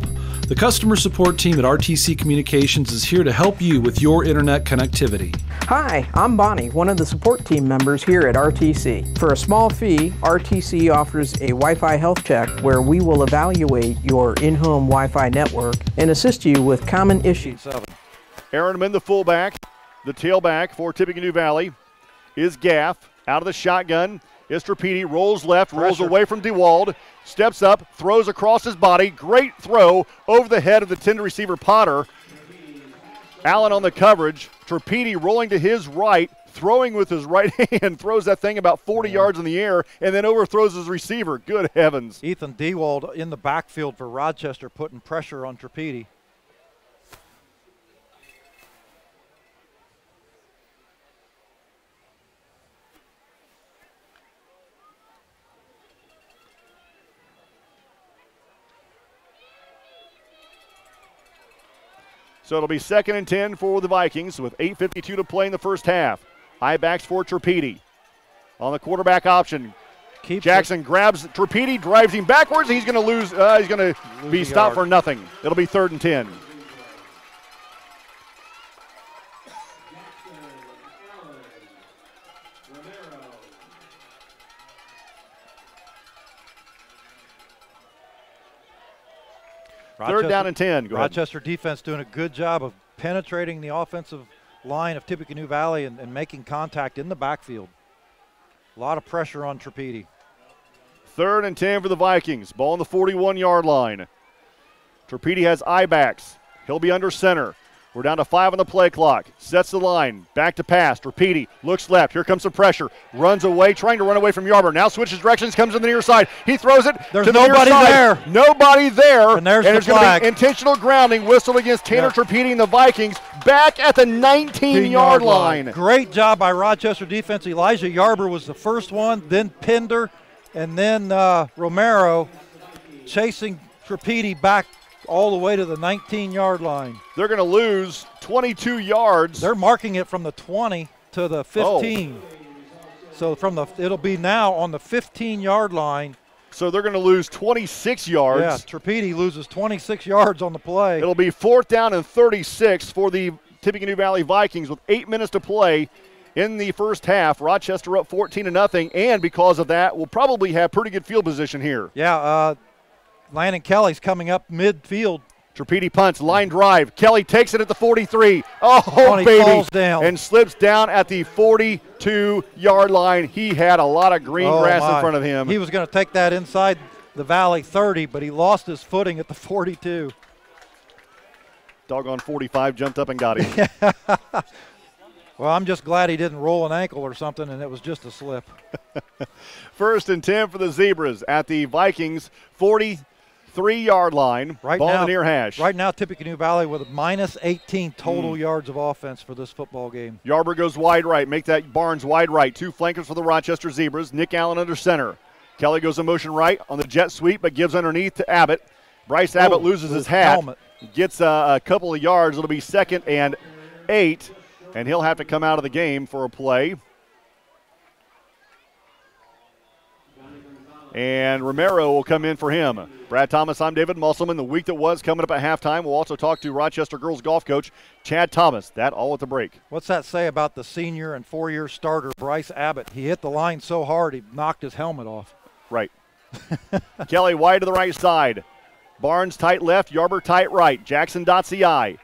The customer support team at RTC Communications is here to help you with your internet connectivity. Hi, I'm Bonnie, one of the support team members here at RTC. For a small fee, RTC offers a Wi Fi health check where we will evaluate your in home Wi Fi network and assist you with common issues. Aaron, Aaronman, the fullback, the tailback for Tippecanoe Valley, is Gaff out of the shotgun. Is Trapedi, rolls left, rolls away from DeWald, steps up, throws across his body. Great throw over the head of the tender receiver Potter. Allen on the coverage. Trapedi rolling to his right, throwing with his right hand, throws that thing about 40 yards in the air, and then overthrows his receiver. Good heavens. Ethan Dewald in the backfield for Rochester putting pressure on Trapedi. So it'll be second and 10 for the Vikings with 8.52 to play in the first half. High backs for Trapedi. On the quarterback option, Jackson grabs Trapedi, drives him backwards. He's going to lose. Uh, he's going to be stopped yard. for nothing. It'll be third and 10. Third down and 10. Go ahead. Rochester defense doing a good job of penetrating the offensive line of Tippecanoe Valley and, and making contact in the backfield. A lot of pressure on Trapedi. Third and 10 for the Vikings. Ball on the 41 yard line. Trapedi has eye backs. He'll be under center. We're down to five on the play clock. Sets the line. Back to pass. Trapedi looks left. Here comes some pressure. Runs away, trying to run away from Yarber. Now switches directions. Comes in the near side. He throws it There's to the near nobody side. there. Nobody there. And there's the it's flag. intentional grounding whistled against Tanner Yeah. Trapedi and the Vikings. Back at the 19 yard line. Great job by Rochester defense. Elijah Yarber was the first one, then Pender, and then uh, Romero chasing Trapedi back all the way to the 19 yard line. They're going to lose 22 yards. They're marking it from the 20 to the 15. Oh. So from the it'll be now on the 15 yard line. So they're going to lose 26 yards. Yeah, Trapedi loses 26 yards on the play. It'll be fourth down and 36 for the Tippecanoe Valley Vikings with eight minutes to play in the first half. Rochester up 14 to nothing, and because of that, will probably have pretty good field position here. Yeah, uh, Landon Kelly's coming up midfield. Trapedi punts, line drive. Kelly takes it at the 43. Oh, baby. And slips down at the 42 yard line. He had a lot of green Oh, grass my. in front of him. He was going to take that inside the Valley 30, but he lost his footing at the 42. Doggone 45 jumped up and got him. Well, I'm just glad he didn't roll an ankle or something, and it was just a slip. First and 10 for the Zebras at the Vikings 43 yard line. Right Ball in now, the near hash. Right now, Tippecanoe Valley with a minus 18 total Mm. yards of offense for this football game. Yarber goes wide right. Make that Barnes wide right. Two flankers for the Rochester Zebras. Nick Allen under center. Kelly goes in motion right on the jet sweep, but gives underneath to Abbott. Bryce Abbott Oh, loses his hat. helmet. Gets uh, a couple of yards. It'll be second and eight, and he'll have to come out of the game for a play. And Romero will come in for him. Brad Thomas, I'm David Musselman. The week that was coming up at halftime. We'll also talk to Rochester girls golf coach Chad Thomas. That all at the break. What's that say about the senior and four-year starter Bryce Abbott? He hit the line so hard he knocked his helmet off. Right. Kelly wide to the right side. Barnes tight left, Yarber tight right. Jackson dots the eye.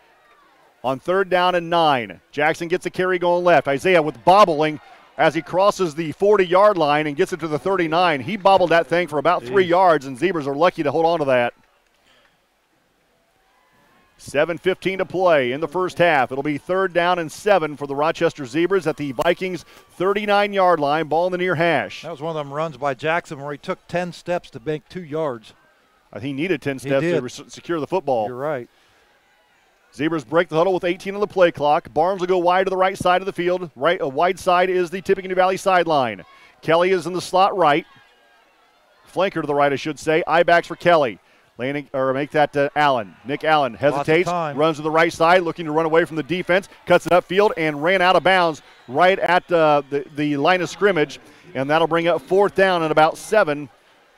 On third down and nine, Jackson gets a carry going left. Isaiah with bobbling as he crosses the 40 yard line and gets it to the 39. He bobbled that thing for about three Jeez. yards, and Zebras are lucky to hold on to that. 7.15 to play in the first half. It'll be third down and seven for the Rochester Zebras at the Vikings 39 yard line. Ball in the near hash. That was one of them runs by Jackson where he took 10 steps to make two yards. Uh, he needed 10 steps to re- secure the football. You're right. Zebras break the huddle with 18 on the play clock. Barnes will go wide to the right side of the field. Right, a wide side is the Tippecanoe Valley sideline. Kelly is in the slot right. Flanker to the right, I should say. Eye backs for Kelly. Landing or make that uh, Allen. Nick Allen hesitates, runs to the right side, looking to run away from the defense. Cuts it upfield and ran out of bounds right at uh, the the line of scrimmage, and that'll bring up fourth down and about seven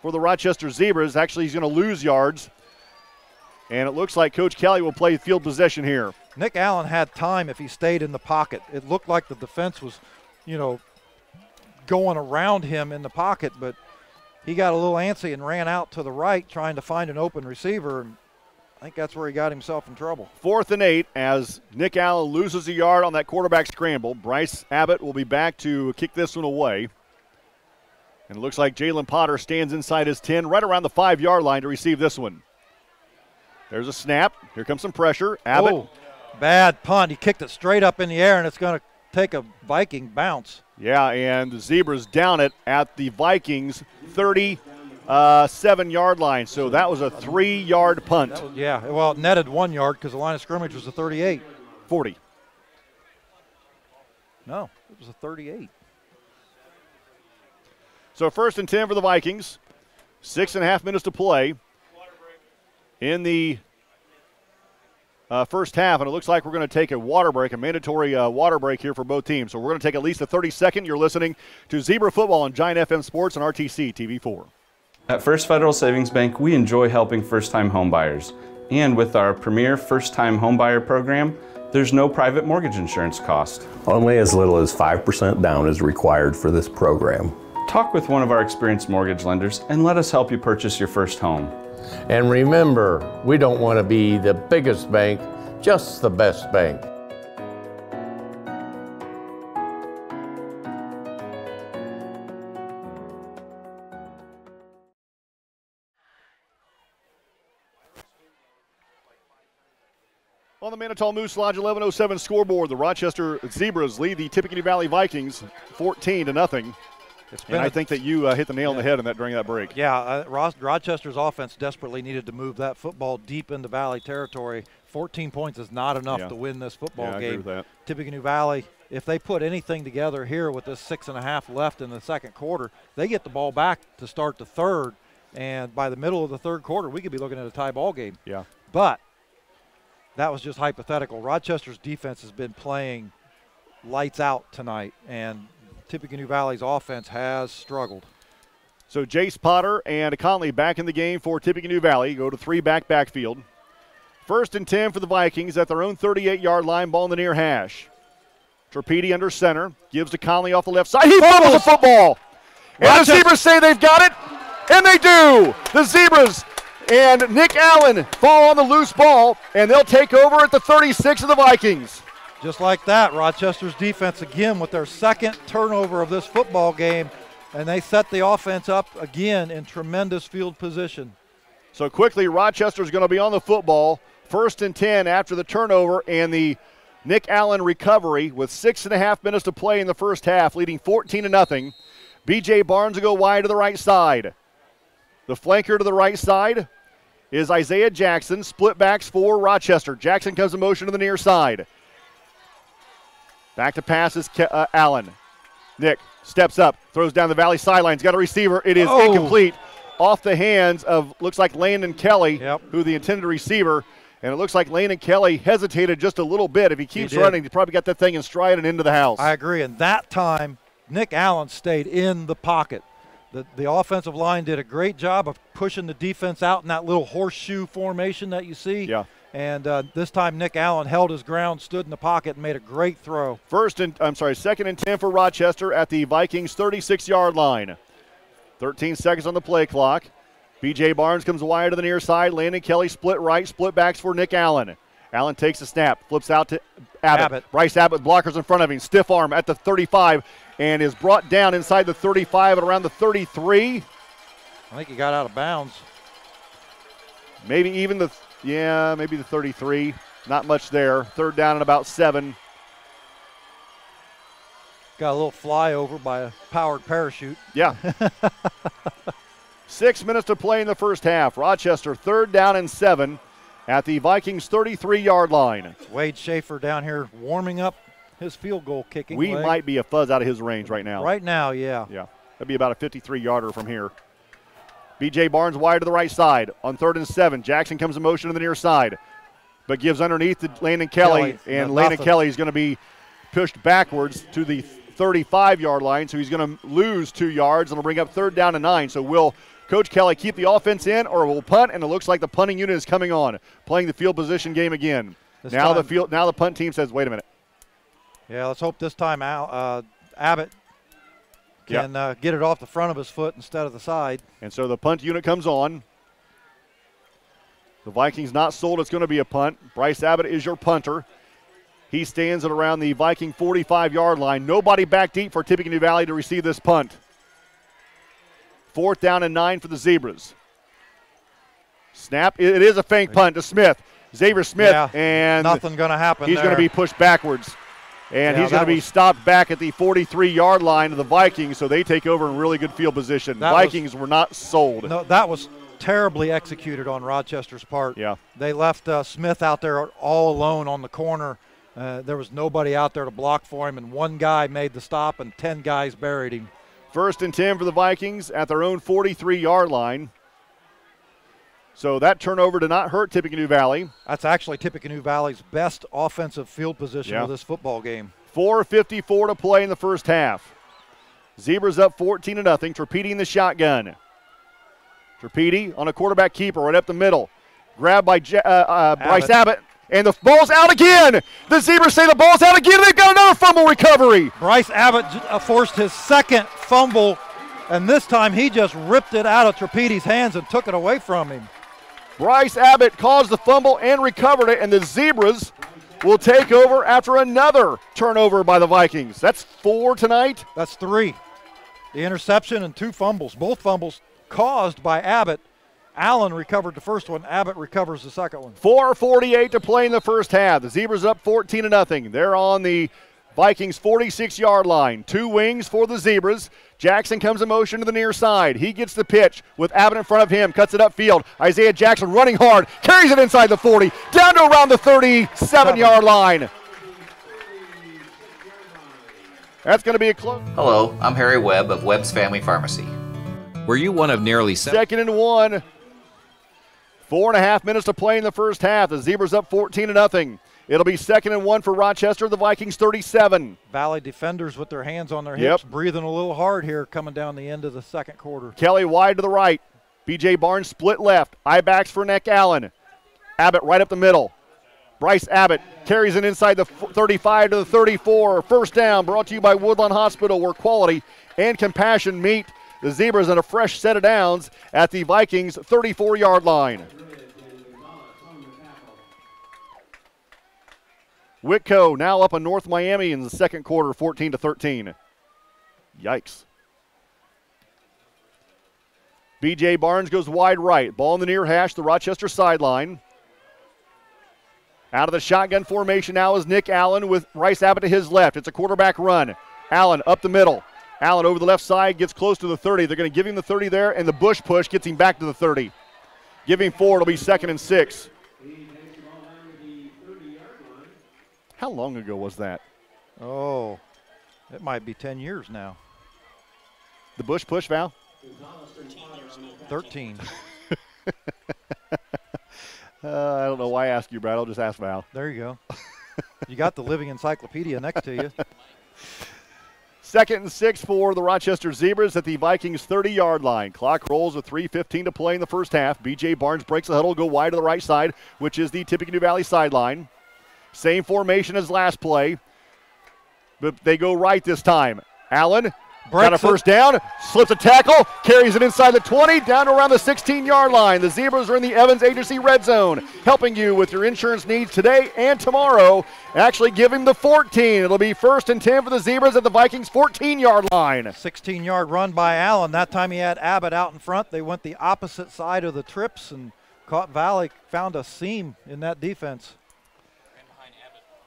for the Rochester Zebras. Actually, he's going to lose yards, and it looks like Coach Kelly will play field possession here. Nick Allen had time if he stayed in the pocket. It looked like the defense was, you know, going around him in the pocket, but he got a little antsy and ran out to the right trying to find an open receiver. And I think that's where he got himself in trouble. Fourth and eight as Nick Allen loses a yard on that quarterback scramble. Bryce Abbott will be back to kick this one away. And it looks like Jalen Potter stands inside his 10, right around the five yard line to receive this one. There's a snap. Here comes some pressure. Abbott. Oh, bad punt. He kicked it straight up in the air, and it's going to take a Viking bounce. Yeah, and the Zebras down it at the Vikings 37 yard line. So that was a three yard punt. Yeah, well, it netted one yard because the line of scrimmage was a 38. 40. No, it was a 38. So first and 10 for the Vikings. Six and a half minutes to play in the uh, first half, and it looks like we're going to take a water break, a mandatory uh, water break here for both teams. So we're going to take at least a 30 second. You're listening to Zebra Football on Giant FM Sports and RTC TV4. At First Federal Savings Bank, we enjoy helping first time homebuyers. And with our premier first time homebuyer program, there's no private mortgage insurance cost. Only as little as 5% down is required for this program. Talk with one of our experienced mortgage lenders and let us help you purchase your first home. And remember, we don't want to be the biggest bank, just the best bank. On the Manitou Moose Lodge 1107 scoreboard, the Rochester Zebras lead the Tippecanoe Valley Vikings 14 to nothing. And I think that you uh, hit the nail on the head on that during that break. Yeah, uh, Ros- Rochester's offense desperately needed to move that football deep into Valley territory. 14 points is not enough Yeah. to win this football Yeah, I agree game. with that. Tippecanoe Valley, if they put anything together here with this six and a half left in the second quarter, they get the ball back to start the third, and by the middle of the third quarter, we could be looking at a tie ball game. Yeah. But that was just hypothetical. Rochester's defense has been playing lights out tonight, and Tippecanoe Valley's offense has struggled. So Jace Potter and Conley back in the game for Tippecanoe Valley. Go to three back backfield. First and 10 for the Vikings at their own 38 yard line, ball in the near hash. Trapedi under center, gives to Conley off the left side. He fumbles the football. And the Rochester- Zebras say they've got it, and they do. The Zebras and Nick Allen fall on the loose ball, and they'll take over at the 36 of the Vikings. Just like that, Rochester's defense again with their second turnover of this football game, and they set the offense up again in tremendous field position. So quickly, Rochester's going to be on the football. First and 10 after the turnover and the Nick Allen recovery with six and a half minutes to play in the first half, leading 14 to nothing. BJ Barnes will go wide to the right side. The flanker to the right side is Isaiah Jackson. Split backs for Rochester. Jackson comes in motion to the near side. Back to passes uh, Allen. Nick steps up, throws down the valley sidelines. Got a receiver. It is Oh. incomplete. Off the hands of looks like Landon Kelly, who the intended receiver. And it looks like Landon Kelly hesitated just a little bit. If he keeps did. running, he probably got that thing in stride and into the house. I agree. And that time, Nick Allen stayed in the pocket. The, the offensive line did a great job of pushing the defense out in that little horseshoe formation that you see. Yeah. And uh, this time, Nick Allen held his ground, stood in the pocket, and made a great throw. First and I'm sorry, second and 10 for Rochester at the Vikings 36 yard line. 13 seconds on the play clock. BJ Barnes comes wide to the near side. Landon Kelly split right, split backs for Nick Allen. Allen takes a snap, flips out to Abbott. Abbott. Bryce Abbott blockers in front of him. Stiff arm at the 35 and is brought down inside the 35 at around the 33. I think he got out of bounds. Maybe even the yeah, maybe the 33. Not much there. Third down and about seven. Got a little flyover by a powered parachute. Yeah. Six minutes to play in the first half. Rochester third down and seven at the Vikings 33 yard line. Wade Schaefer down here warming up his field goal kicking. We leg. might be a fuzz out of his range right now. Right now, yeah. Yeah. That'd be about a 53 yarder from here. BJ Barnes wide to the right side on third and seven. Jackson comes in motion to the near side, but gives underneath to Landon Kelly, Kelly, and Landon nothing. Kelly is going to be pushed backwards to the 35 yard line, so he's going to lose two yards and will bring up third down and nine. So will Coach Kelly keep the offense in, or will punt? And it looks like the punting unit is coming on, playing the field position game again. This now the field, now the punt team says, "Wait a minute." Yeah, let's hope this time Al, uh, Abbott Can uh, get it off the front of his foot instead of the side. And so the punt unit comes on. The Vikings not sold. It's going to be a punt. Bryce Abbott is your punter. He stands at around the Viking 45 yard line. Nobody back deep for Tippecanoe Valley to receive this punt. Fourth down and nine for the Zebras. Snap. It is a fake punt to Smith. Xavier Smith. Yeah, and nothing gonna happen He's going to be pushed backwards. And Yeah, he's going to be was- stopped back at the 43 yard line of the Vikings, so they take over in really good field position. That was- Vikings were not sold. No, that was terribly executed on Rochester's part. Yeah. They left uh, Smith out there all alone on the corner. Uh, there was nobody out there to block for him, and one guy made the stop, and 10 guys buried him. First and 10 for the Vikings at their own 43 yard line. So that turnover did not hurt Tippecanoe Valley. That's actually Tippecanoe Valley's best offensive field position Yeah. of this football game. 4.54 to play in the first half. Zebras up 14 to nothing. Trapedi in the shotgun. Trapedi on a quarterback keeper right up the middle. Grabbed by Ja- uh, uh, Bryce Abbott. And the ball's out again. The Zebras say the ball's out again. They've got another fumble recovery. Bryce Abbott uh, forced his second fumble, and this time he just ripped it out of Trapedi's hands and took it away from him. Bryce Abbott caused the fumble and recovered it, and the Zebras will take over after another turnover by the Vikings. That's four tonight. That's three. The interception and two fumbles, both fumbles caused by Abbott. Allen recovered the first one. Abbott recovers the second one. 4:48 to play in the first half. The Zebras up 14 to nothing. They're on the Vikings 46-yard line. Two wings for the Zebras. Jackson comes in motion to the near side. He gets the pitch with Abbott in front of him. Cuts it upfield. Isaiah Jackson running hard. Carries it inside the 40. Down to around the 37-yard line. That's going to be a close. Hello, I'm Harry Webb of Webb's Family Pharmacy. Were you one of nearly seven? Second and one. Four and a half minutes to play in the first half. The Zebras up 14 to nothing. It'll be second and one for Rochester. The Vikings 37. Valley defenders with their hands on their Yep. hips, breathing a little hard here coming down the end of the second quarter. Kelly wide to the right. BJ Barnes split left. Eye backs for Nick Allen. Abbott right up the middle. Bryce Abbott carries it inside the 35 to the 34. First down brought to you by Woodlawn Hospital, where quality and compassion meet. The Zebras in a fresh set of downs at the Vikings 34 yard line. Whitko now up in North Miami in the second quarter, 14 to 13. Yikes. BJ Barnes goes wide right. Ball in the near hash, the Rochester sideline. Out of the shotgun formation now is Nick Allen with Bryce Abbott to his left. It's a quarterback run. Allen up the middle. Allen over the left side gets close to the 30. They're going to give him the 30 there, and the Bush push gets him back to the 30. Giving four. It'll be second and six. How long ago was that? Oh, it might be 10 years now. The Bush push, Val? 13. Uh, I don't know why I asked you, Brad. I'll just ask Val. There you go. you got the living encyclopedia next to you. Second and six for the Rochester Zebras at the Vikings 30 yard line. Clock rolls with 3.15 to play in the first half. BJ Barnes breaks the huddle, go wide to the right side, which is the Tippecanoe Valley sideline. Same formation as last play, but they go right this time. Allen got a Breaks it. first down, slips a tackle, carries it inside the 20, down around the 16 yard line. The Zebras are in the Evans Agency red zone, helping you with your insurance needs today and tomorrow. Actually, give him the 14. It'll be first and 10 for the Zebras at the Vikings 14 yard line. 16 yard run by Allen. That time he had Abbott out in front. They went the opposite side of the trips and caught Valley, found a seam in that defense.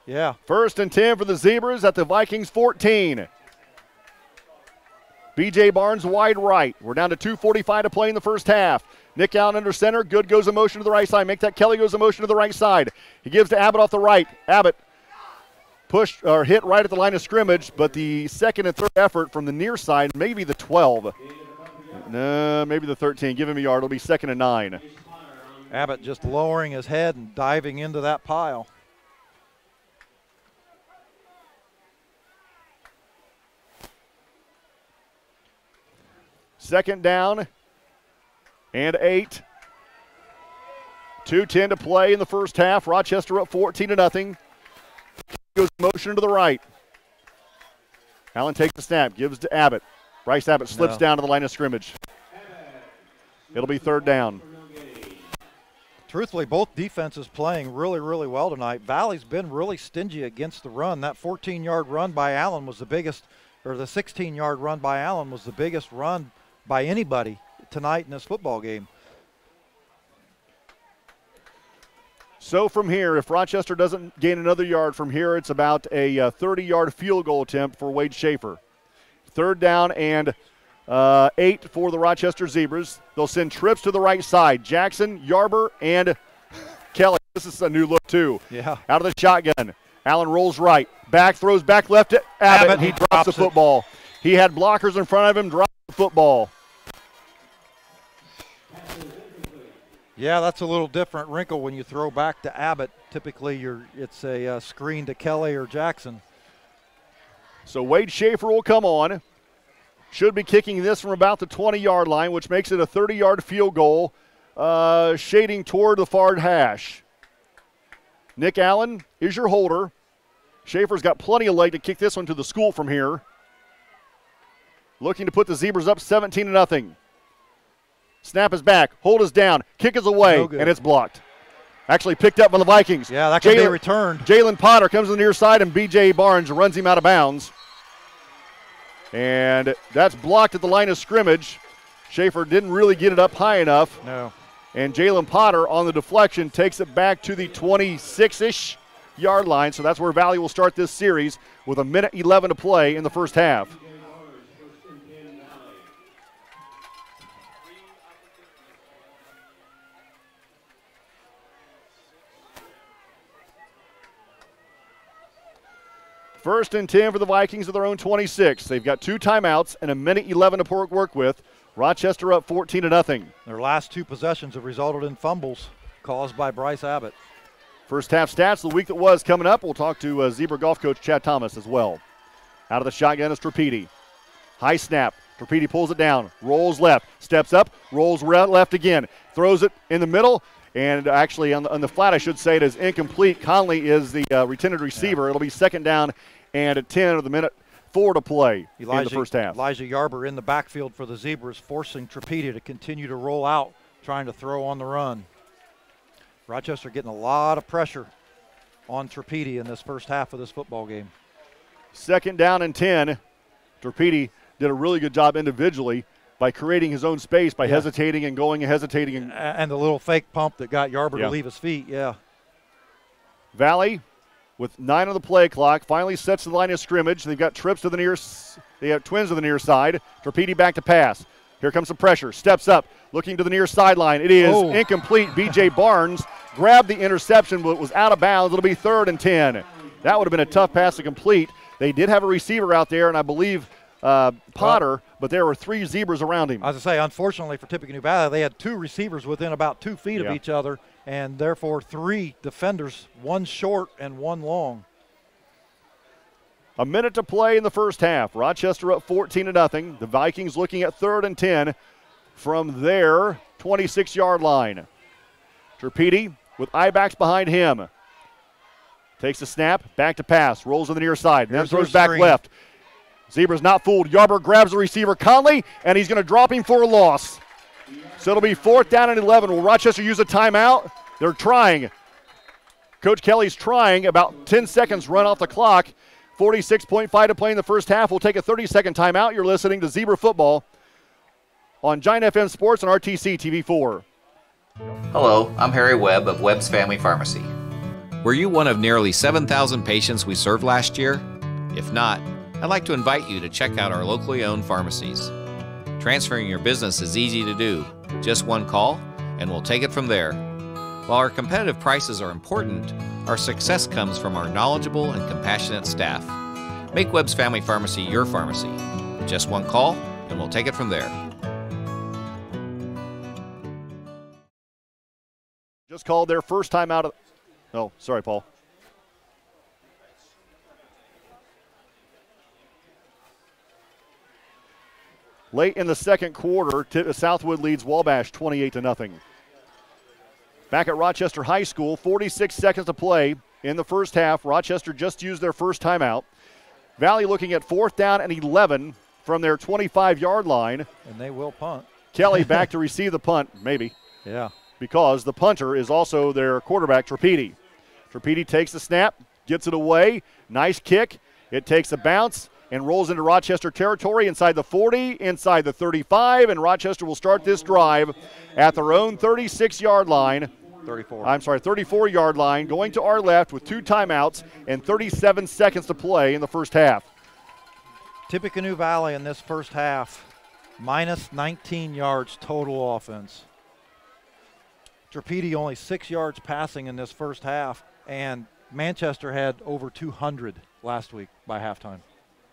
Yeah. First and 10 for the Zebras at the Vikings 14. BJ Barnes wide right. We're down to 2.45 to play in the first half. Nick Allen under center. Good goes a motion to the right side. Make that Kelly goes a motion to the right side. He gives to Abbott off the right. Abbott pushed or hit right at the line of scrimmage, but the second and third effort from the near side, maybe the 12. No, maybe the 13. Give him a yard. It'll be second and nine. Abbott just lowering his head and diving into that pile. Second down and eight. 2.10 to play in the first half. Rochester up 14 to nothing. Goes motion to the right. Allen takes the snap, gives to Abbott. Bryce Abbott slips No. down to the line of scrimmage. It'll be third down. Truthfully, both defenses playing really, really well tonight. Valley's been really stingy against the run. That 14-yard run by Allen was the biggest, or the 16-yard run by Allen was the biggest run by anybody tonight in this football game. So from here, if Rochester doesn't gain another yard from here, it's about a 30 yard field goal attempt for Wade Schaefer. Third down and uh, eight for the Rochester Zebras. They'll send trips to the right side. Jackson, Yarber, and Kelly. This is a new look, too. Yeah. Out of the shotgun. Allen rolls right. Back, throws back left to Abbott. Abbott, he, drops, drops the it. He had blockers in front of him, dropped the football. Yeah, that's a little different wrinkle when you throw back to Abbott. Typically, you're it's a uh, screen to Kelly or Jackson. So Wade Schaefer will come on. Should be kicking this from about the 20 yard line, which makes it a 30 yard field goal, uh, shading toward the far hash. Nick Allen is your holder. Schaefer's got plenty of leg to kick this one to the school from here. Looking to put the Zebras up 17 to nothing. Snap is back, hold is down, kick is away, No and it's blocked. Actually picked up by the Vikings. Yeah, that could be Jalen- returned. Jalen Potter comes to the near side, and B.J. Barnes runs him out of bounds. And that's blocked at the line of scrimmage. Schaefer didn't really get it up high enough. No. And Jalen Potter on the deflection takes it back to the 26 ish yard line. So that's where Valley will start this series with a minute 11 to play in the first half. First and 10 for the Vikings at their own 26. They've got two timeouts and a minute 11 to work with. Rochester up 14 to nothing. Their last two possessions have resulted in fumbles caused by Bryce Abbott. First half stats the week that was coming up. We'll talk to uh, Zebra golf coach Chad Thomas as well. Out of the shotgun is Trapedi. High snap. Trapedi pulls it down, rolls left, steps up, rolls left again, throws it in the middle, and actually on the, on the flat, I should say it is incomplete. Conley is the uh, retented receiver. It'll be second down and a 10 of the minute four to play in the first half. Elijah Yarber in the backfield for the Zebras, forcing Trapedi to continue to roll out, trying to throw on the run. Rochester getting a lot of pressure on Trapedi in this first half of this football game. Second down and 10. Trapedi did a really good job individually by creating his own space by Yeah. hesitating and going and hesitating. And And the little fake pump that got Yarber Yeah. to leave his feet, yeah. Valley, with nine on the play clock, finally sets the line of scrimmage. They've got trips to the near. They have twins to the near side. Trapedi back to pass. Here comes some pressure. Steps up, looking to the near sideline. It is Oh. incomplete. B.J. Barnes grabbed the interception, but it was out of bounds. It'll be third and ten. That would have been a tough pass to complete. They did have a receiver out there, and I believe uh, Potter, but there were three zebras around him. As I was going to say, unfortunately for Tippecanoe Valley, they had two receivers within about two feet Yeah. of each other, and therefore three defenders, one short and one long. A minute to play in the first half. Rochester up 14 to nothing. The Vikings looking at third and 10 from their 26 yard line. Trapedi with I backs behind him. Takes the snap, back to pass, rolls on the near side, then throws back left. Zebra's not fooled. Yarber grabs the receiver Conley, and he's going to drop him for a loss. So it'll be fourth down and 11. Will Rochester use a timeout? They're trying. Coach Kelly's trying. About 10 seconds run off the clock. 46.5 to play in the first half. We'll take a 30 second timeout. You're listening to Zebra Football on Giant FM Sports and RTC TV4. Hello, I'm Harry Webb of Webb's Family Pharmacy. Were you one of nearly 7,000 patients we served last year? If not, I'd like to invite you to check out our locally owned pharmacies. Transferring your business is easy to do. Just one call, and we'll take it from there. While our competitive prices are important, our success comes from our knowledgeable and compassionate staff. Make Webb's Family Pharmacy your pharmacy. Just one call, and we'll take it from there. Just called their first time out of. Oh, sorry, Paul. Late in the second quarter, uh, Southwood leads Wabash 28 to nothing. Back at Rochester High School, 46 seconds to play in the first half. Rochester just used their first timeout. Valley looking at fourth down and 11 from their 25 yard line. And they will punt. Kelly back to receive the punt, maybe. Yeah. Because the punter is also their quarterback, Trapedi. Trapedi takes the snap, gets it away. Nice kick. It takes a bounce and rolls into Rochester territory inside the 40, inside the 35, and Rochester will start this drive at their own 36 yard line. 34. I'm sorry, 34 yard line, going to our left with two timeouts and 37 seconds to play in the first half. Tippecanoe Valley in this first half, minus 19 yards total offense. Trapedi only six yards passing in this first half, and Manchester had over 200 last week by halftime.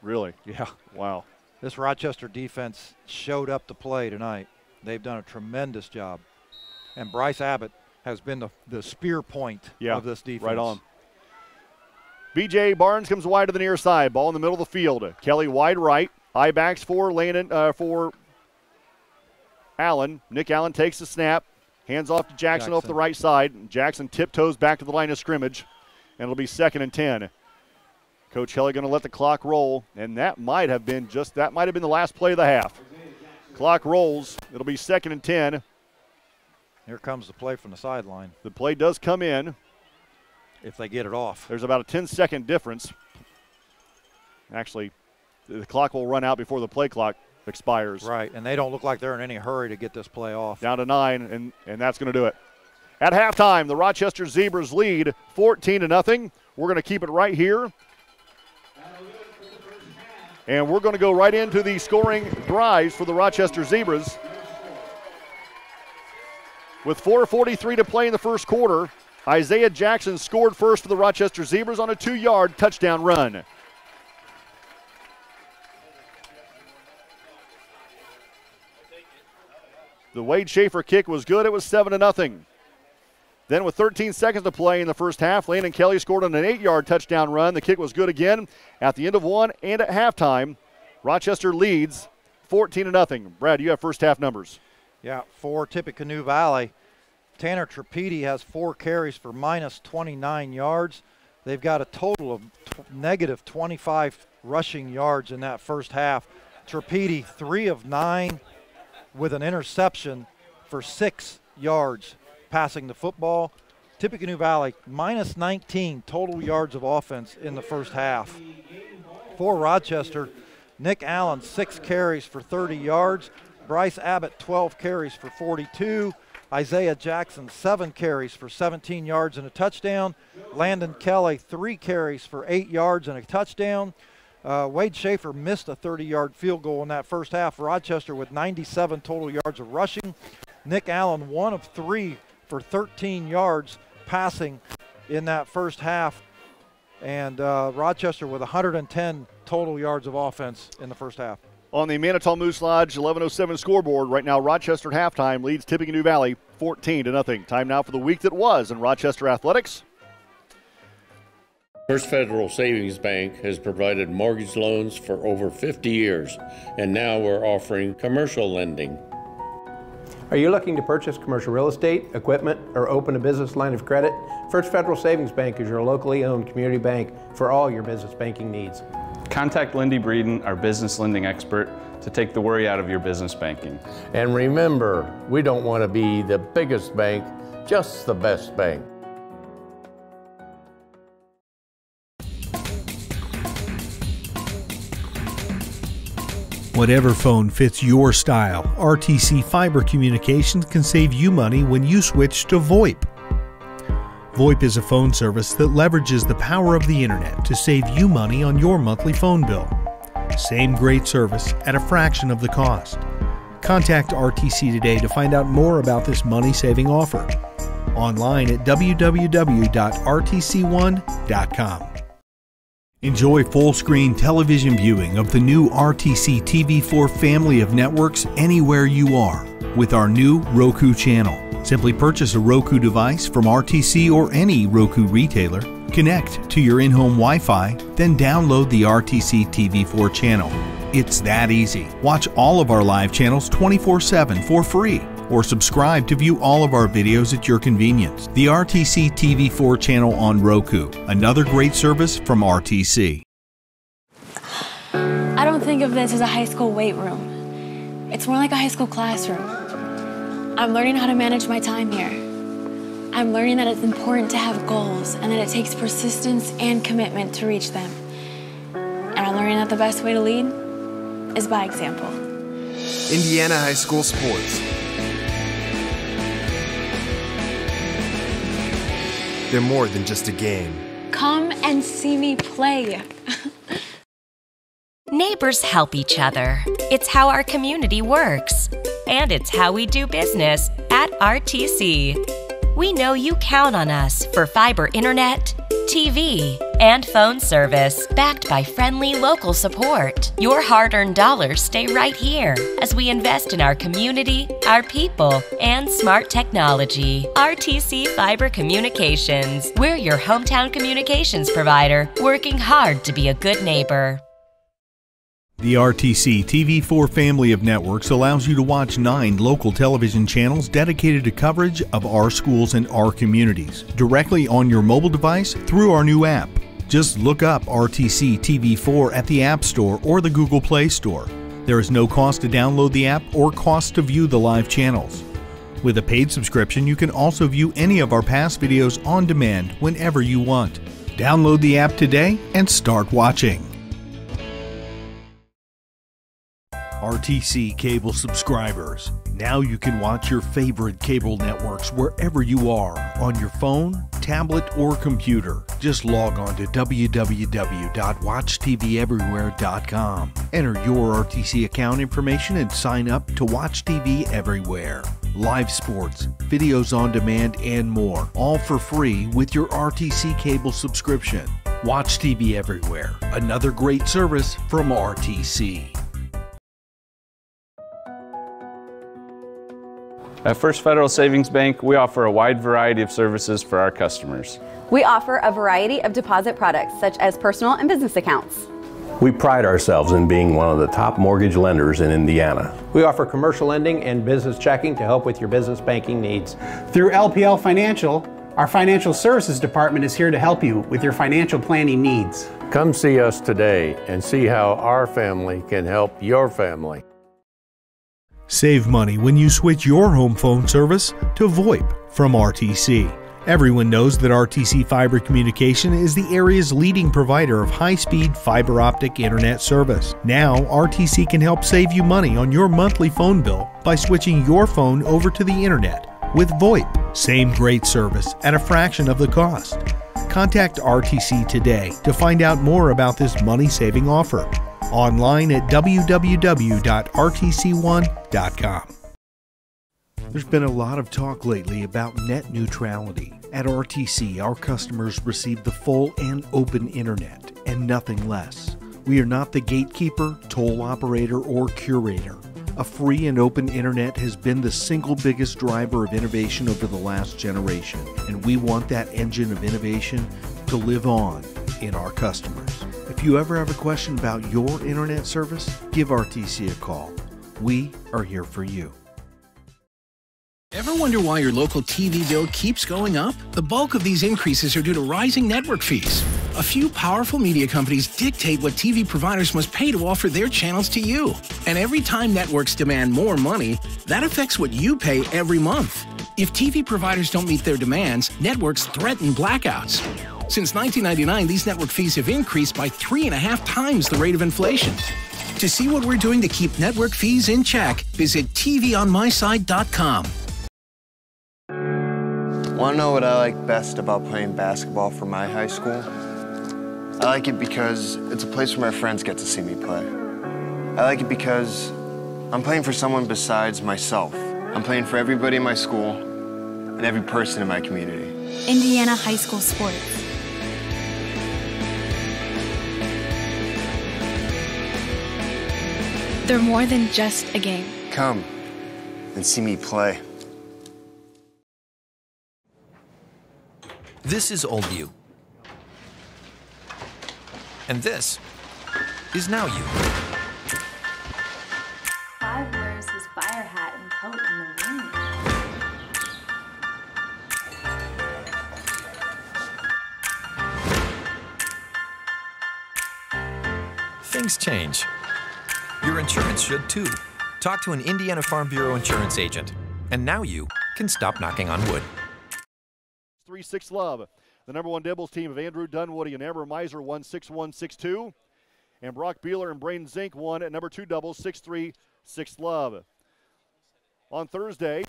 Really? Yeah. Wow. This Rochester defense showed up to play tonight. They've done a tremendous job. And Bryce Abbott has been the, the spear point Yeah, of this defense. right on. BJ Barnes comes wide to the near side. Ball in the middle of the field. Kelly wide right. I backs for Landon uh, for Allen. Nick Allen takes the snap. Hands off to Jackson, off the right side. Jackson tiptoes back to the line of scrimmage. And it'll be second and ten. Coach Kelly going to let the clock roll, and that might have been just that might have been the last play of the half. Clock rolls. It'll be second and ten. Here comes the play from the sideline. The play does come in. If they get it off. There's about a 10 second difference. Actually, the clock will run out before the play clock expires. Right, and they don't look like they're in any hurry to get this play off. Down to nine, and, and that's going to do it. At halftime, the Rochester Zebras lead 14 to nothing. We're going to keep it right here. And we're going to go right into the scoring drives for the Rochester Zebras. With 4.43 to play in the first quarter, Isaiah Jackson scored first for the Rochester Zebras on a two yard touchdown run. The Wade Schaefer kick was good. It was 7 to nothing. Then, with 13 seconds to play in the first half, Landon Kelly scored on an eight yard touchdown run. The kick was good again at the end of one and at halftime. Rochester leads 14 to nothing. Brad, you have first half numbers. Yeah, for Tippecanoe Valley. Tanner Trapedi has four carries for minus 29 yards. They've got a total of negative 25 rushing yards in that first half. Trapedi, three of nine with an interception for six yards passing the football. Tippecanoe Valley, minus 19 total yards of offense in the first half. For Rochester, Nick Allen, six carries for 30 yards. Bryce Abbott, 12 carries for 42. Isaiah Jackson, seven carries for 17 yards and a touchdown. Landon Kelly, three carries for eight yards and a touchdown. Uh, Wade Schaefer missed a 30 yard field goal in that first half. Rochester with 97 total yards of rushing. Nick Allen, one of three for 13 yards passing in that first half. And uh, Rochester with 110 total yards of offense in the first half. On the Manitou Moose Lodge 1107 scoreboard, right now Rochester at halftime leads Tippecanoe Valley 14 to nothing. Time now for the week that was in Rochester athletics. First Federal Savings Bank has provided mortgage loans for over 50 years, and now we're offering commercial lending. Are you looking to purchase commercial real estate, equipment, or open a business line of credit? First Federal Savings Bank is your locally owned community bank for all your business banking needs. Contact Lindy Breeden, our business lending expert, to take the worry out of your business banking. And remember, we don't want to be the biggest bank, just the best bank. Whatever phone fits your style, RTC Fiber Communications can save you money when you switch to VoIP. VoIP is a phone service that leverages the power of the internet to save you money on your monthly phone bill. Same great service at a fraction of the cost. Contact RTC today to find out more about this money saving offer. Online at www.rtc1.com. Enjoy full screen television viewing of the new RTC TV4 family of networks anywhere you are with our new Roku channel. Simply purchase a Roku device from RTC or any Roku retailer, connect to your in home Wi Fi, then download the RTC TV4 channel. It's that easy. Watch all of our live channels 24 7 for free or subscribe to view all of our videos at your convenience. The RTC TV4 channel on Roku, another great service from RTC. I don't think of this as a high school weight room. It's more like a high school classroom. I'm learning how to manage my time here. I'm learning that it's important to have goals and that it takes persistence and commitment to reach them. And I'm learning that the best way to lead is by example. Indiana High School Sports. They're more than just a game. Come and see me play. Neighbors help each other. It's how our community works. And it's how we do business at RTC. We know you count on us for fiber internet, TV, and phone service backed by friendly local support. Your hard earned dollars stay right here as we invest in our community, our people, and smart technology. RTC Fiber Communications. We're your hometown communications provider, working hard to be a good neighbor. The RTC TV4 family of networks allows you to watch nine local television channels dedicated to coverage of our schools and our communities directly on your mobile device through our new app. Just look up RTC TV4 at the App Store or the Google Play Store. There is no cost to download the app or cost to view the live channels. With a paid subscription, you can also view any of our past videos on demand whenever you want. Download the app today and start watching. RTC cable subscribers. Now you can watch your favorite cable networks wherever you are on your phone, tablet, or computer. Just log on to www.watchtveverywhere.com. Enter your RTC account information and sign up to watch TV everywhere. Live sports, videos on demand, and more, all for free with your RTC cable subscription. Watch TV everywhere. Another great service from RTC. At First Federal Savings Bank, we offer a wide variety of services for our customers. We offer a variety of deposit products, such as personal and business accounts. We pride ourselves in being one of the top mortgage lenders in Indiana. We offer commercial lending and business checking to help with your business banking needs. Through LPL Financial, our financial services department is here to help you with your financial planning needs. Come see us today and see how our family can help your family. Save money when you switch your home phone service to VoIP from RTC. Everyone knows that RTC Fiber Communication is the area's leading provider of high speed fiber optic internet service. Now, RTC can help save you money on your monthly phone bill by switching your phone over to the internet with VoIP. Same great service at a fraction of the cost. Contact RTC today to find out more about this money saving offer. Online at www.rtc1.com. There's been a lot of talk lately about net neutrality. At RTC, our customers receive the full and open internet and nothing less. We are not the gatekeeper, toll operator, or curator. A free and open internet has been the single biggest driver of innovation over the last generation, and we want that engine of innovation to live on in our customers. If you ever have a question about your internet service, give RTC a call. We are here for you. Ever wonder why your local TV bill keeps going up? The bulk of these increases are due to rising network fees. A few powerful media companies dictate what TV providers must pay to offer their channels to you. And every time networks demand more money, that affects what you pay every month. If TV providers don't meet their demands, networks threaten blackouts. Since 1999, these network fees have increased by three and a half times the rate of inflation. To see what we're doing to keep network fees in check, visit TVOnMySide.com. Want to know what I like best about playing basketball for my high school? I like it because it's a place where my friends get to see me play. I like it because I'm playing for someone besides myself. I'm playing for everybody in my school and every person in my community. Indiana High School Sports. They're more than just a game. Come and see me play. This is Old You. And this is Now You. Clive wears his fire hat and coat in the wind. Things change. Your insurance should too. Talk to an Indiana Farm Bureau insurance agent. And now you can stop knocking on wood. 3 6 love. The number one Dibbles team of Andrew Dunwoody and Amber Miser won 6 1 6 2. And Brock Beeler and Braden Zink won at number two doubles 6 3 6 love. On Thursday,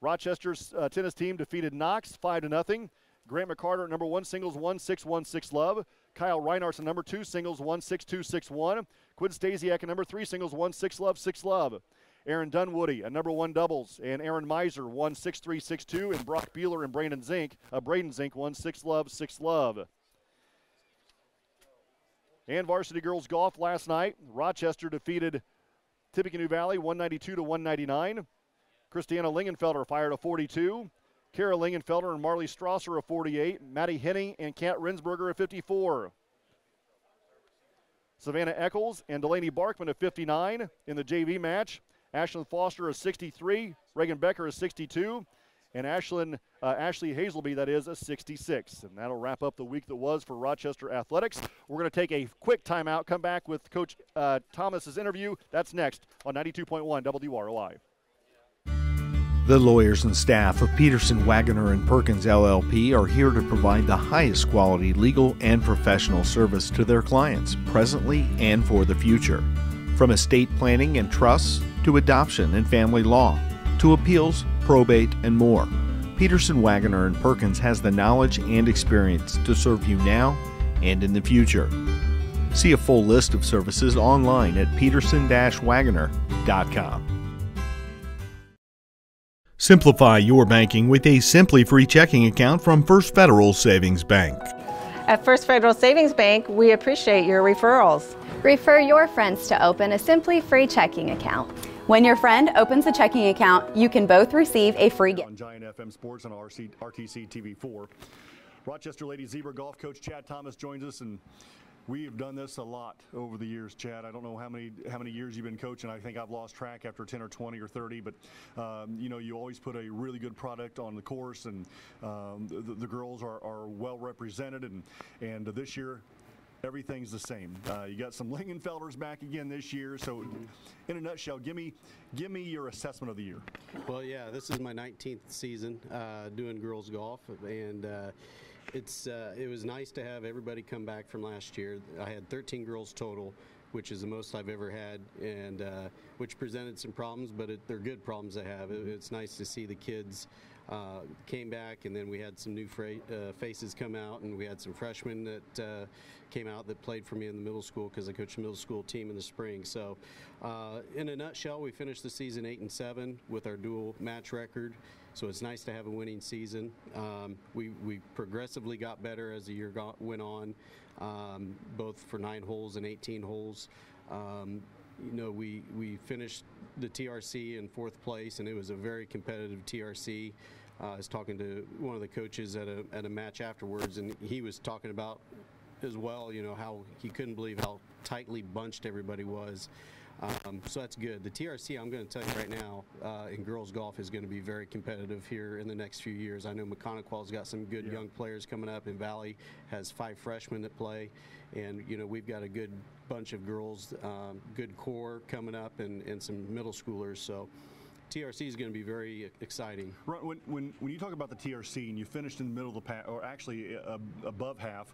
Rochester's uh, tennis team defeated Knox 5 0. Grant McCarter at number one singles 1 6 1 6 love. Kyle Reinhardt at number two singles 1 6 2 6 1. Quinn Stasiak at number three singles 1 6 love 6 love. Aaron Dunwoody a number one doubles, and Aaron Miser won 6 3 6 2, and Brock Beeler and Brandon Zink, uh, Braden Zink won 6 love 6 love. And varsity girls golf last night. Rochester defeated Tippecanoe Valley 192 to 199. Christiana Lingenfelder fired a 42. Kara Lingenfelder and Marley Strasser a 48. Maddie Henney and Kat Rinsberger a 54. Savannah Eccles and Delaney Barkman a 59 in the JV match. Ashlyn Foster is 63. Reagan Becker is 62. And Ashlyn, uh, Ashley Hazelby, that is, a 66. And that'll wrap up the week that was for Rochester Athletics. We're going to take a quick timeout, come back with Coach uh, Thomas's interview. That's next on 92.1 WROI. The lawyers and staff of Peterson, Wagoner, and Perkins LLP are here to provide the highest quality legal and professional service to their clients, presently and for the future. From estate planning and trusts to adoption and family law, to appeals, probate, and more. Peterson, Wagoner, and Perkins has the knowledge and experience to serve you now and in the future. See a full list of services online at peterson-wagoner.com. Simplify your banking with a Simply Free checking account from First Federal Savings Bank. At First Federal Savings Bank, we appreciate your referrals. Refer your friends to open a simply free checking account. When your friend opens a checking account, you can both receive a free gift. Giant FM Sports on RC, RTC TV4. Rochester Ladies Zebra Golf Coach Chad Thomas joins us, and we have done this a lot over the years, Chad. I don't know how many how many years you've been coaching. I think I've lost track after 10 or 20 or 30, but um, you know you always put a really good product on the course, and um, the, the girls are, are well represented. And and this year, everything's the same. Uh, you got some Lingenfelders back again this year. So, in a nutshell, give me give me your assessment of the year. Well, yeah, this is my 19th season uh, doing girls golf, and uh, it's uh, it was nice to have everybody come back from last year. I had 13 girls total, which is the most I've ever had, and uh, which presented some problems, but it, they're good problems to have. It, it's nice to see the kids. Uh, came back, and then we had some new uh, faces come out, and we had some freshmen that uh, came out that played for me in the middle school because I coached the middle school team in the spring. So, uh, in a nutshell, we finished the season eight and seven with our dual match record. So it's nice to have a winning season. Um, we, we progressively got better as the year got, went on, um, both for nine holes and 18 holes. Um, you know, we, we finished the TRC in fourth place, and it was a very competitive TRC. Uh, I was talking to one of the coaches at a, at a match afterwards, and he was talking about as well, you know, how he couldn't believe how tightly bunched everybody was. Um, so that's good. The TRC, I'm going to tell you right now, uh, in girls golf is going to be very competitive here in the next few years. I know Maconaquah's got some good Yeah. young players coming up, and Valley has five freshmen that play, and you know we've got a good bunch of girls, um, good core coming up, and, and some middle schoolers. So TRC is going to be very exciting. Ron, When, when, when you talk about the TRC and you finished in the middle of the pack, or actually uh, above half,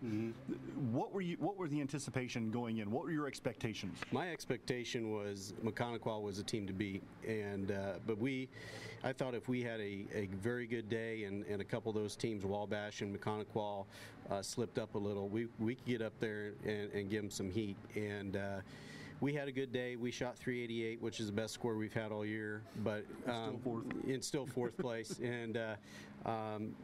what were you? What were the anticipation going in? What were your expectations? My expectation was Maconaquah was a team to beat, and uh, but we, I thought if we had a, a very good day and, and a couple of those teams, Wabash and Maconaquah, uh, slipped up a little, we we could get up there and, and give them some heat and. Uh, we had a good day. We shot 388, which is the best score we've had all year, but um, still fourth. in still fourth place. And uh, um,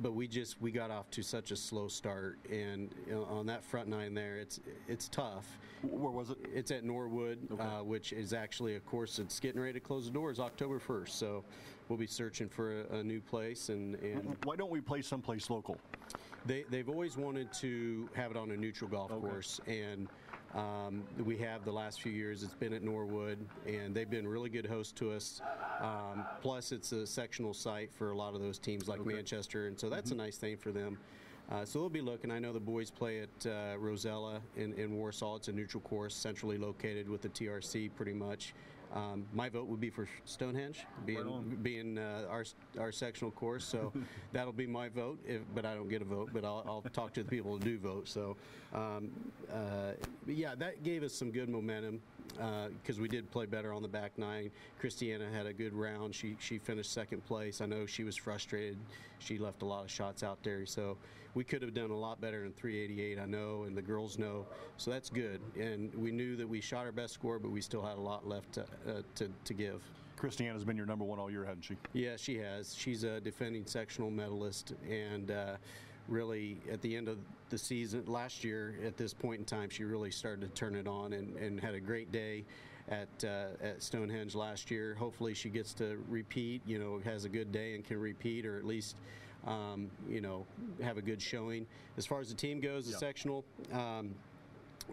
but we just we got off to such a slow start, and you know, on that front nine there, it's it's tough. Where was it? It's at Norwood, uh, which is actually a course that's getting ready to close the doors October 1st. So we'll be searching for a, a new place, and, and Why don't we play someplace local? they, they've always wanted to have it on a neutral golf course, and um, we have the last few years. It's been at Norwood, and they've been really good hosts to us. Um, plus, it's a sectional site for a lot of those teams like Manchester, and so that's a nice thing for them. Uh, so they'll be looking. I know the boys play at uh, Rozella in, in Warsaw. It's a neutral course, centrally located with the TRC pretty much. Um, my vote would be for Stonehenge, being being uh, our our sectional course. So that'll be my vote. If, but I don't get a vote. But I'll, I'll talk to the people who do vote. So um, uh, yeah, that gave us some good momentum because we did play better on the back nine. Christiana had a good round. She she finished second place. I know she was frustrated. She left a lot of shots out there. So we could have done a lot better in 388. I know, and the girls know. So that's good. And we knew that we shot our best score, but we still had a lot left to, uh, to, to give. Christiana's been your number one all year, hasn't she? Yeah, she has. She's a defending sectional medalist, and uh, really at the end of the season last year, at this point in time, she really started to turn it on and, and had a great day at uh, at Stonehenge last year. Hopefully, she gets to repeat. You know, has a good day and can repeat, or at least. Um, you know, have a good showing. As far as the team goes, the Yeah. sectional, um,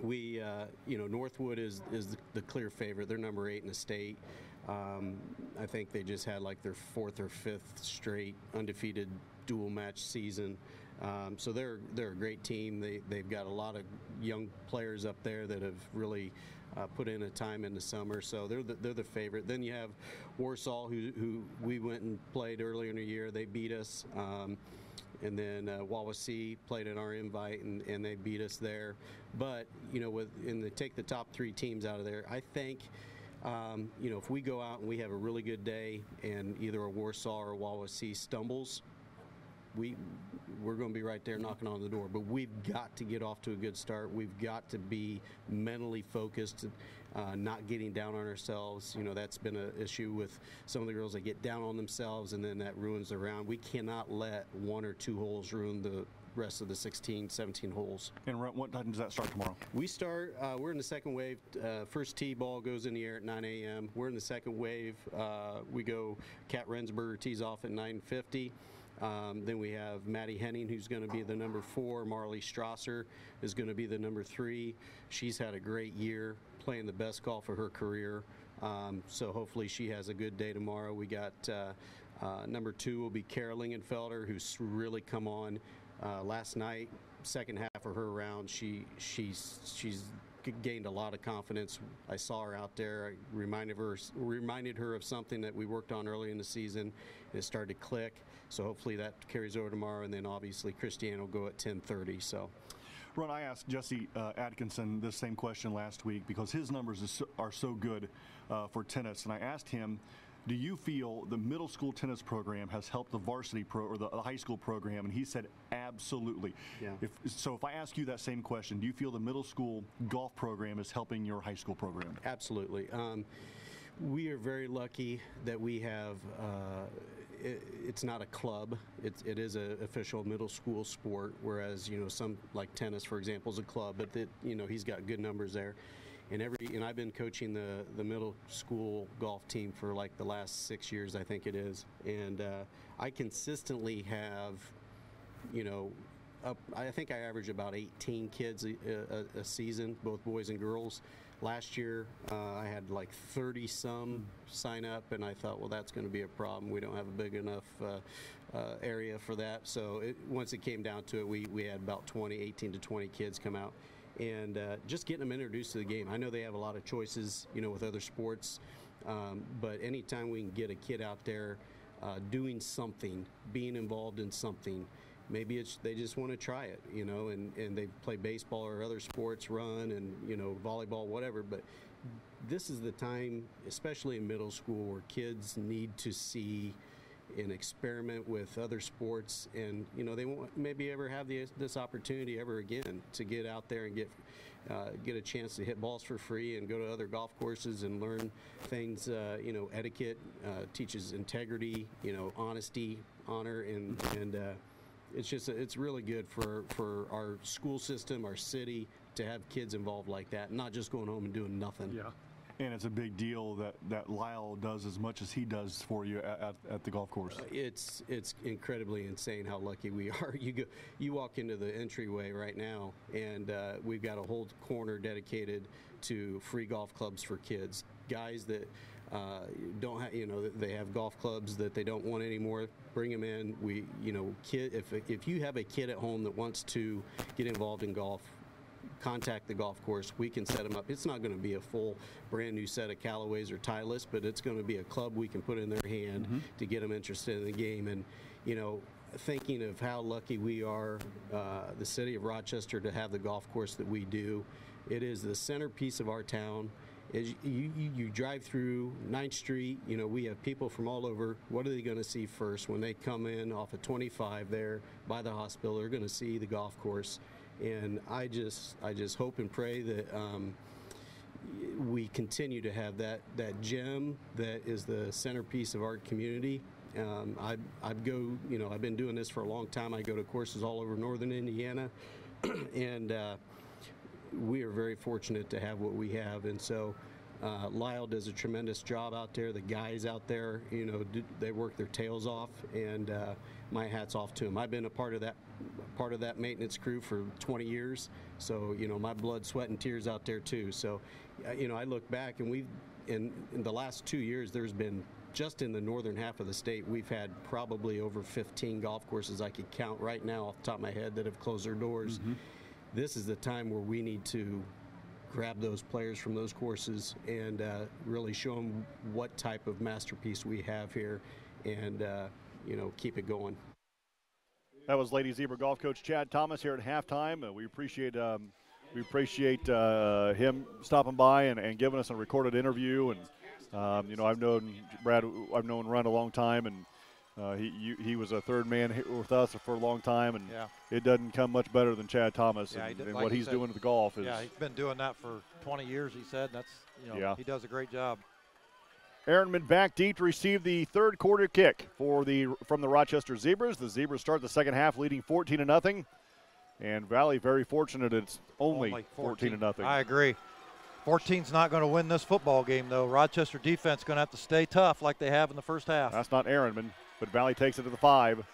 we, uh, you know, Northwood is is the, the clear favorite. They're number eight in the state. Um, I think they just had like their fourth or fifth straight undefeated dual match season. Um, so they're they're a great team. They they've got a lot of young players up there that have really uh, put in a time in the summer. So they're the, they're the favorite. Then you have Warsaw, who who we went and played earlier in the year. They beat us. Um, and then uh, Wawasee played at our invite, and, and they beat us there. But you know, with in the take the top three teams out of there, I think. Um, you know, if we go out and we have a really good day, and either a Warsaw or a Wawasee stumbles, we we're going to be right there knocking on the door. But we've got to get off to a good start. We've got to be mentally focused, uh, not getting down on ourselves. You know that's been an issue with some of the girls that get down on themselves, and then that ruins the round. We cannot let one or two holes ruin the rest of the 16, 17 holes. And what time does that start tomorrow? We start. Uh, we're in the second wave. Uh, first tee ball goes in the air at 9 a.m. We're in the second wave. Uh, we go. Kat Rensberger tees off at 9:50. Um, then we have Maddie Henning, who's going to be the number four. Marley Strasser is going to be the number three. She's had a great year, playing the best golf of her career. Um, so hopefully she has a good day tomorrow. We got uh, uh, number two will be Kara Lingenfelder, who's really come on uh, last night. Second half of her round, she she's she's gained a lot of confidence. I saw her out there. I reminded her reminded her of something that we worked on early in the season. And it started to click. So hopefully that carries over tomorrow. And then obviously Christiane will go at 10:30. So. Ron, I asked Jesse uh, Atkinson this same question last week because his numbers is so, are so good uh, for tennis, and I asked him, "Do you feel the middle school tennis program has helped the varsity pro or the, the high school program?" And he said, "Absolutely." Yeah. If, so, if I ask you that same question, do you feel the middle school golf program is helping your high school program? Absolutely. Um, we are very lucky that we have. Uh, it, it's not a club. It's, it is an official middle school sport. Whereas you know some like tennis, for example, is a club. But that you know he's got good numbers there. And every and I've been coaching the the middle school golf team for like the last six years, I think it is. And uh, I consistently have, you know, up, I think I average about 18 kids a, a, a season, both boys and girls. Last year, uh, I had like 30 some sign up, and I thought, well, that's going to be a problem. We don't have a big enough uh, uh, area for that. So it, once it came down to it, we, we had about 20, 18 to 20 kids come out. And uh, just getting them introduced to the game. I know they have a lot of choices, you know, with other sports, um, but anytime we can get a kid out there uh, doing something, being involved in something, maybe it's they just want to try it, you know, and, and they play baseball or other sports, run and you know volleyball, whatever. But this is the time, especially in middle school, where kids need to see and experiment with other sports, and you know they won't maybe ever have the, this opportunity ever again to get out there and get uh, get a chance to hit balls for free and go to other golf courses and learn things. Uh, you know, etiquette uh, teaches integrity, you know, honesty, honor, and and uh, it's just it's really good for for our school system, our city to have kids involved like that, not just going home and doing nothing. Yeah. And it's a big deal that, that Lyle does as much as he does for you at, at, at the golf course. Uh, It's it's incredibly insane how lucky we are. You go, you walk into the entryway right now, and uh, we've got a whole corner dedicated to free golf clubs for kids. Guys that uh, don't have, you know, they have golf clubs that they don't want anymore. Bring them in. We, you know, kid. If if you have a kid at home that wants to get involved in golf, contact the golf course. We can set them up. It's not going to be a full brand new set of Callaways or Titleist, but it's going to be a club we can put in their hand to get them interested in the game. And, you know, thinking of how lucky we are, uh, the city of Rochester, to have the golf course that we do. It is the centerpiece of our town. As you, you, you drive through 9th Street, you know, we have people from all over. What are they going to see first? When they come in off of 25 there by the hospital, they're going to see the golf course. And I just, I just hope and pray that um, we continue to have that, that gem that is the centerpiece of our community. Um, I, I go, you know, I've been doing this for a long time. I go to courses all over northern Indiana, and uh, we are very fortunate to have what we have. And so uh, Lyle does a tremendous job out there. The guys out there, you know, do, they work their tails off, and uh, my hat's off to them. I've been a part of that part of that maintenance crew for 20 years, so you know my blood, sweat, and tears out there too. So, uh, you know, I look back and we've in, in the last two years there's been just in the northern half of the state, we've had probably over 15 golf courses I could count right now off the top of my head that have closed their doors. This is the time where we need to grab those players from those courses and uh, really show them what type of masterpiece we have here and, uh, you know, keep it going. That was Lady Zebra golf coach Chad Thomas here at halftime. Uh, we appreciate um, we appreciate uh, him stopping by and, and giving us a recorded interview. And um, you know, I've known Brad, I've known Run a long time, and uh, he you, he was a third man with us for a long time, and Yeah. it doesn't come much better than Chad Thomas Yeah, he and, did- and like what he's said, doing with the golf. Is, Yeah, he's been doing that for 20 years. He said that's you know Yeah. he does a great job. Aaronman back deep to receive the third quarter kick for the from the Rochester Zebras. The Zebras start the second half leading 14 to nothing, and Valley very fortunate it's only, 14 to nothing. I agree. 14's not going to win this football game though. Rochester defense going to have to stay tough like they have in the first half. That's not Aaronman, but Valley takes it to the five.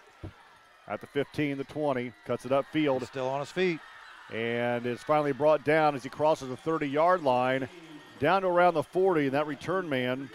At the 15, the 20, cuts it upfield. Still on his feet. And is finally brought down as he crosses the 30 yard line, down to around the 40. And that return man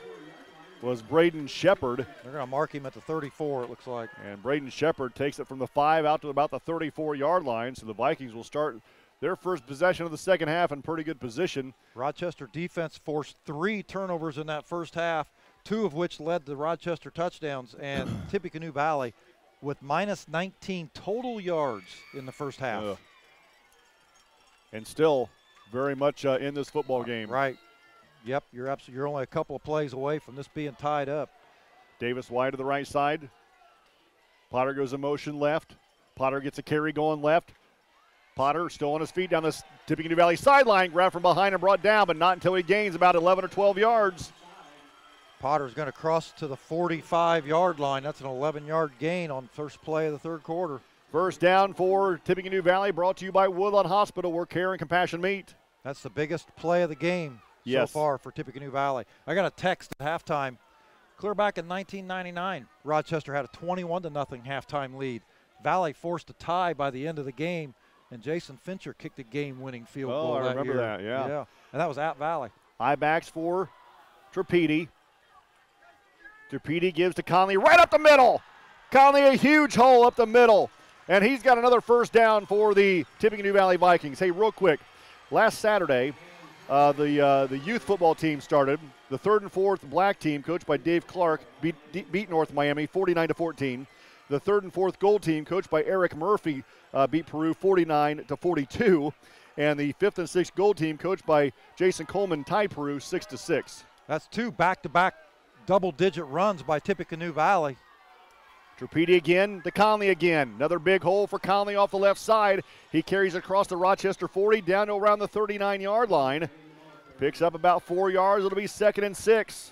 was Braden Shepard. They're going to mark him at the 34, it looks like. And Braden Shepard takes it from the five out to about the 34 yard line. So the Vikings will start their first possession of the second half in pretty good position. Rochester defense forced three turnovers in that first half, two of which led the Rochester touchdowns, and Tippecanoe Valley with minus 19 total yards in the first half. Ugh. And still very much uh, in this football game. Right. Yep, you're absolutely you're only a couple of plays away from this being tied up. Davis wide to the right side. Potter goes in motion left. Potter gets a carry going left. Potter still on his feet down this Tippecanoe Valley sideline, grabbed from behind and brought down, but not until he gains about 11 or 12 yards. Potter's going to cross to the 45 yard line. That's an 11 yard gain on first play of the third quarter. First down for Tippecanoe Valley, brought to you by Woodlawn Hospital, where care and compassion meet. That's the biggest play of the game Yes. so far for Tippecanoe Valley. I got a text at halftime. Clear back in 1999, Rochester had a 21 to nothing halftime lead. Valley forced a tie by the end of the game, and Jason Fincher kicked a game-winning field Oh, goal. I that remember year. that, yeah. yeah, and that was at Valley. I backs for Trapedi. Trapedi gives to Conley right up the middle. Conley a huge hole up the middle. And he's got another first down for the Tippecanoe Valley Vikings. Hey, real quick, last Saturday, uh, the uh, the youth football team started. The third and fourth black team, coached by Dave Clark, beat, beat North Miami 49 to 14. The third and fourth gold team, coached by Eric Murphy, uh, beat Peru 49 to 42. And the fifth and sixth gold team, coached by Jason Coleman, tied Peru 6 to 6. That's two back-to-back double-digit runs by Tippecanoe Valley. Trapedi again to Conley again. Another big hole for Conley off the left side. He carries across the Rochester 40 down to around the 39 yard line. Picks up about four yards. It'll be second and six.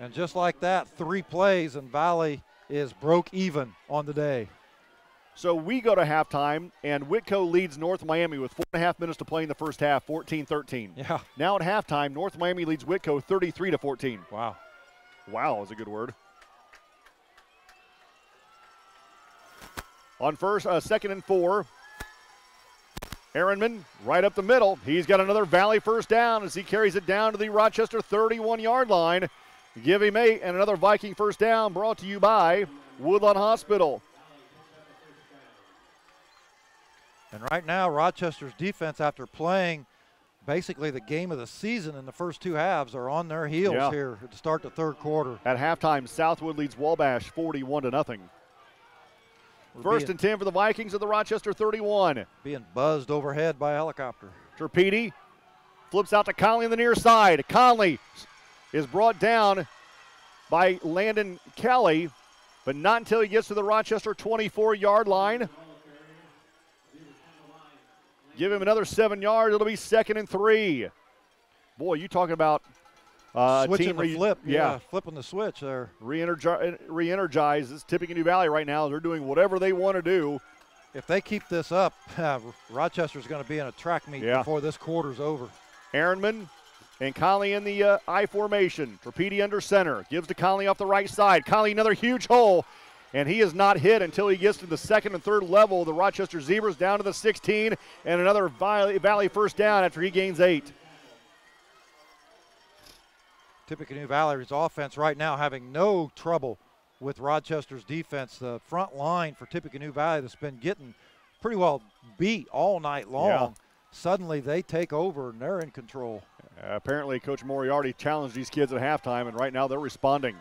And just like that, three plays, and Valley is broke even on the day. So we go to halftime, and Whitko leads North Miami with four and a half minutes to play in the first half, 14 13. Yeah. Now at halftime, North Miami leads Whitko 33 to 14. Wow. Wow is a good word. On first, uh, second and four, Aaronman right up the middle. He's got another Valley first down as he carries it down to the Rochester 31 yard line. Give him eight and another Viking first down brought to you by Woodlawn Hospital. And right now, Rochester's defense, after playing basically the game of the season in the first two halves, are on their heels Yeah. here to start the third quarter. At halftime, Southwood leads Wabash 41 to nothing. First being- and 10 for the Vikings at the Rochester 31. Being buzzed overhead by a helicopter. Trapedi flips out to Conley on the near side. Conley is brought down by Landon Kelly, but not until he gets to the Rochester 24 yard line. Give him another seven yards. It'll be second and three. Boy, you talking about uh, Switching team the flip, yeah, yeah, flipping the switch there. re-energize, re-energize this Tippecanoe Valley right now. They're doing whatever they want to do. If they keep this up, Rochester's going to be in a track meet Yeah. before this quarter's over. Aaronman and Conley in the uh, I formation. Trapedi under center. Gives to Conley off the right side. Conley another huge hole. And he is not hit until he gets to the second and third level. The Rochester Zebras down to the 16 and another Valley, Valley first down after he gains eight. Tippecanoe Valley's offense right now having no trouble with Rochester's defense. The front line for Tippecanoe Valley that's been getting pretty well beat all night long. Yeah. Suddenly they take over and they're in control. Uh, apparently, Coach Moriarty challenged these kids at halftime, and right now they're responding.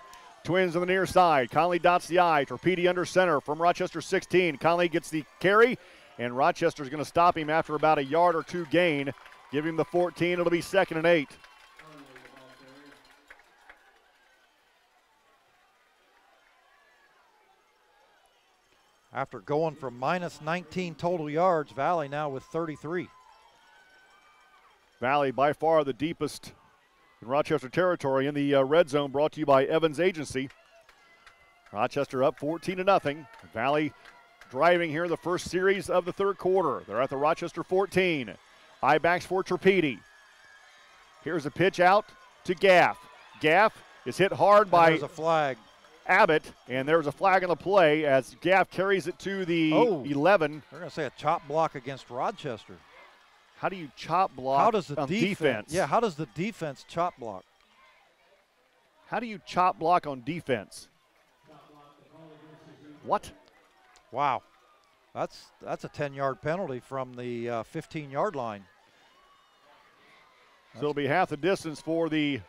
Twins on the near side. Conley dots the I. Trapedi under center from Rochester 16. Conley gets the carry, and Rochester's going to stop him after about a yard or two gain. Give him the 14. It'll be second and eight. After going from minus 19 total yards, Valley now with 33. Valley by far the deepest in Rochester territory in the uh, red zone brought to you by Evans Agency. Rochester up 14 to nothing. Valley driving here in the first series of the third quarter. They're at the Rochester 14. I backs for Trapedi. Here's a pitch out to Gaff. Gaff is hit hard by There's a flag. Abbott, and there's a flag on the play as Gaff carries it to the Oh. 11. They're going to say a chop block against Rochester. How do you chop block How does the on defense, defense? Yeah, how does the defense chop block? How do you chop block on defense? What? Wow. That's that's a 10-yard penalty from the uh, 15-yard line. So it'll be half the distance for the.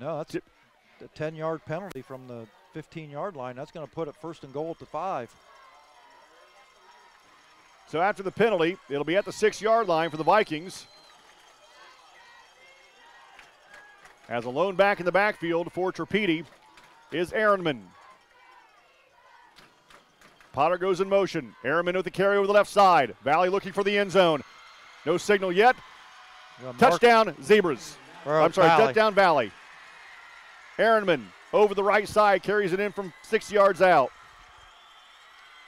No, that's a 10-yard penalty from the 15-yard line. That's going to put it first and goal at the five. So after the penalty, it'll be at the six yard line for the Vikings. As a lone back in the backfield for Trapedi is Aaronman. Potter goes in motion. Aaronman with the carry over the left side. Valley looking for the end zone. No signal yet. Touchdown, Zebras. Or I'm sorry, Valley. touchdown, Valley. Aaronman over the right side carries it in from six yards out.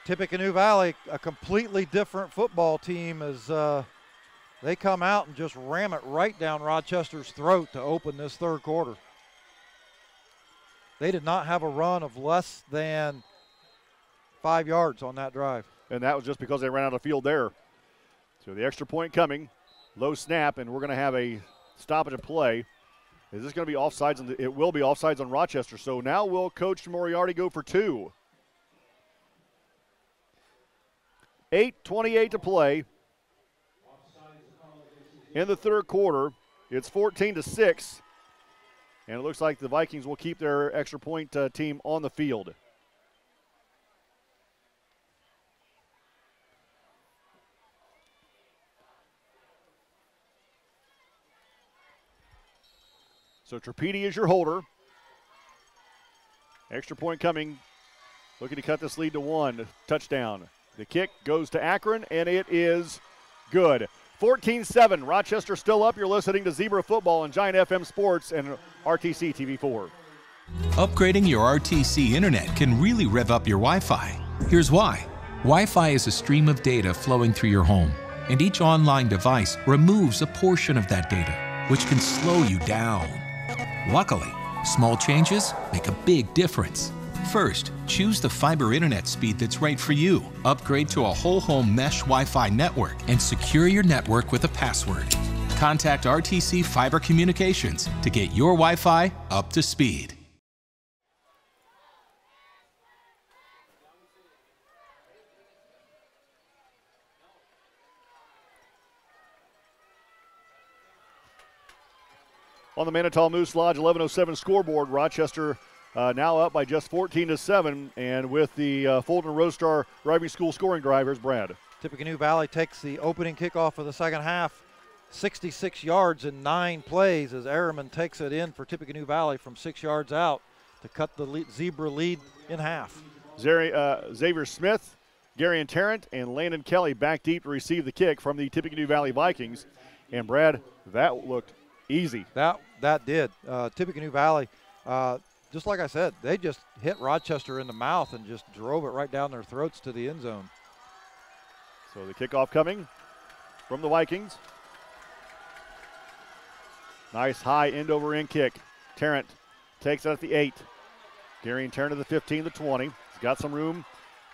Tippecanoe Valley, a completely different football team, as uh, they come out and just ram it right down Rochester's throat to open this third quarter. They did not have a run of less than five yards on that drive. and that was just because they ran out of field there. So the extra point coming, low snap, and we're going to have a stoppage of play. Is this going to be offsides? It will be offsides on Rochester. So now will Coach Moriarty go for two? 8.28 to play in the third quarter. It's 14 to 6. And it looks like the Vikings will keep their extra point uh, team on the field. So Trapedi is your holder. Extra point coming looking to cut this lead to one. Touchdown. The kick goes to Akron, and it is good. 14 7. Rochester still up. You're listening to Zebra Football on Giant FM Sports and RTC TV4. Upgrading your RTC internet can really rev up your Wi Fi. Here's why Wi Fi is a stream of data flowing through your home, and each online device removes a portion of that data, which can slow you down. Luckily, small changes make a big difference. First, choose the fiber internet speed that's right for you. Upgrade to a whole home mesh Wi Fi network and secure your network with a password. Contact RTC Fiber Communications to get your Wi Fi up to speed. On the Manitou Moose Lodge 1107 scoreboard, Rochester uh, now up by just 14 to 7, and with the uh, Fulton Star Driving School scoring drive, here's Brad. Tippecanoe Valley takes the opening kickoff of the second half, 66 yards in nine plays as Airman takes it in for Tippecanoe Valley from six yards out to cut the lead, zebra lead in half. Zeri, uh, Xavier Smith, Gary and Tarrant, and Landon Kelly back deep to receive the kick from the Tippecanoe Valley Vikings. And Brad, that looked easy. That that did. Uh, Tippecanoe Valley, uh, just like I said, they just hit Rochester in the mouth and just drove it right down their throats to the end zone. So the kickoff coming from the Vikings. Nice high end over end kick. Tarrant takes it at the 8. Gary Tarrant at the 15, the 20. He's got some room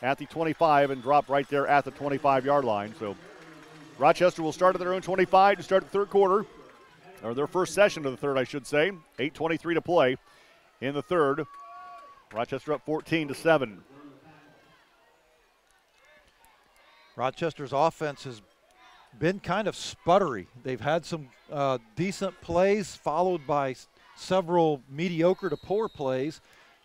at the 25 and dropped right there at the 25 yard line. So Rochester will start at their own 25 to start the third quarter or their first session of the third, I should say. 8:23 to play in the third. Rochester up 14 to seven. Rochester's offense has been kind of sputtery. They've had some uh, decent plays followed by several mediocre to poor plays.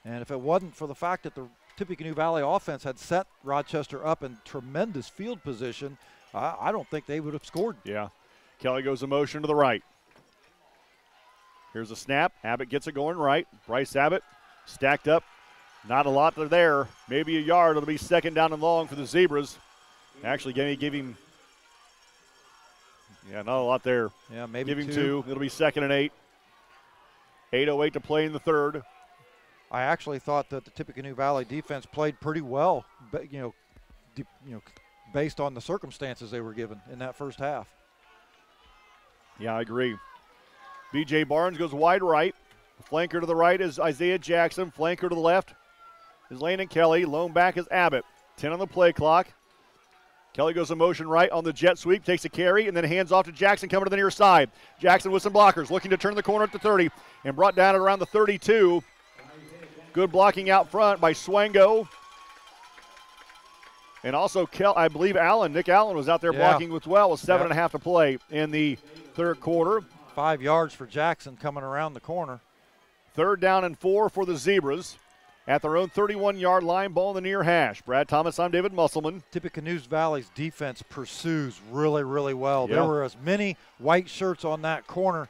And if it wasn't for the fact that the Tippecanoe Valley offense had set Rochester up in tremendous field position, I, I don't think they would have scored. Yeah. Kelly goes a motion to the right. Here's a snap. Abbott gets it going right. Bryce Abbott stacked up. Not a lot there. Maybe a yard. It'll be second down and long for the Zebras. Actually, give, me, give him. Yeah, not a lot there. Yeah, maybe give him two. two. It'll be second and eight. 8:08 to play in the third. I actually thought that the Tippecanoe Valley defense played pretty well, but you know, de- you know, based on the circumstances they were given in that first half. Yeah, I agree. B.J. Barnes goes wide right. Flanker to the right is Isaiah Jackson. Flanker to the left is Landon Kelly. Lone back is Abbott. 10 on the play clock. Kelly goes in motion right on the jet sweep, takes a carry, and then hands off to Jackson coming to the near side. Jackson with some blockers, looking to turn the corner at the 30, and brought down at around the 32. Good blocking out front by Swango. And also, Kel, I believe Allen, Nick Allen was out there Yeah. blocking with well with seven Yep. and a half to play in the third quarter. Five yards for Jackson coming around the corner. Third down and four for the Zebras at their own 31 yard line, ball in the near hash. Brad Thomas, I'm David Musselman. Tippecanoe Valley's defense pursues really, really well. Yeah. There were as many white shirts on that corner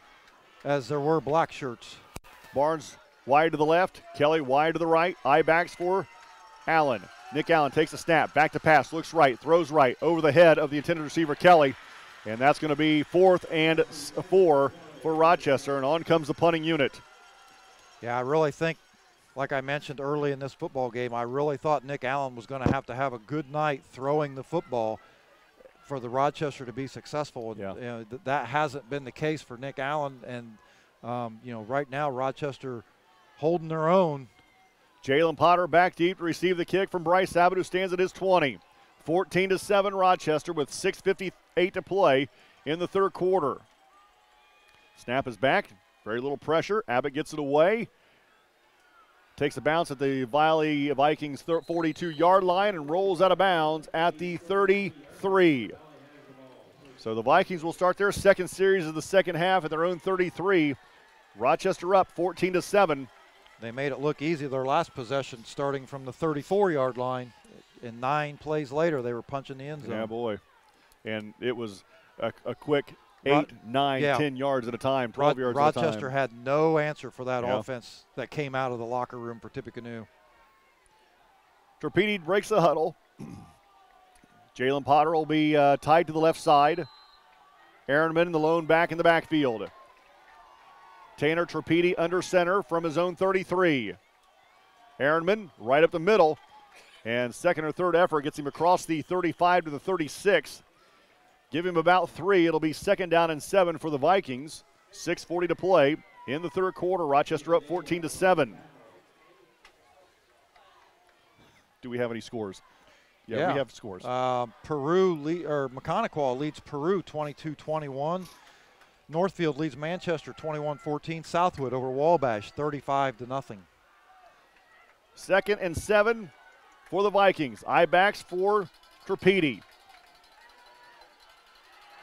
as there were black shirts. Barnes wide to the left, Kelly wide to the right. I backs for Allen. Nick Allen takes a snap, back to pass, looks right, throws right over the head of the intended receiver Kelly, and that's going to be fourth and four for Rochester. And on comes the punting unit. Yeah, I really think, like I mentioned early in this football game, I really thought Nick Allen was going to have to have a good night throwing the football for the Rochester to be successful. And, you know, th- that hasn't been the case for Nick Allen. And, um, you know, right now, Rochester holding their own. Jalen Potter back deep to receive the kick from Bryce Abbott, who stands at his 20. 14 to 7 Rochester with 6.58 to play in the third quarter. Snap is back. Very little pressure. Abbott gets it away. Takes a bounce at the Valley Vikings 42 yard line and rolls out of bounds at the 33. So the Vikings will start their second series of the second half at their own 33. Rochester up 14 to 7. They made it look easy their last possession, starting from the 34 yard line. And nine plays later, they were punching the end zone. Yeah, boy. And it was a, a quick Ro- eight, nine, yeah. 10 yards at a time, 12 Ro- yards at a Rochester had no answer for that Yeah. offense that came out of the locker room for Tippecanoe. Trapedi breaks the huddle. Jalen Potter will be uh, tied to the left side. Aaronman, the lone back in the backfield. Tanner Trapedi under center from his own 33. Aaronman right up the middle. And second or third effort gets him across the 35 to the 36. Give him about three. It'll be second down and seven for the Vikings. 6.40 to play in the third quarter. Rochester up 14 to 7. Do we have any scores? Yeah, we have scores. Uh, Peru lead, or Maconaquah leads Peru 22-21. Northfield leads Manchester 21-14. Southwood over Wabash 35 to nothing. Second and seven for the Vikings. I backs for Trapedi.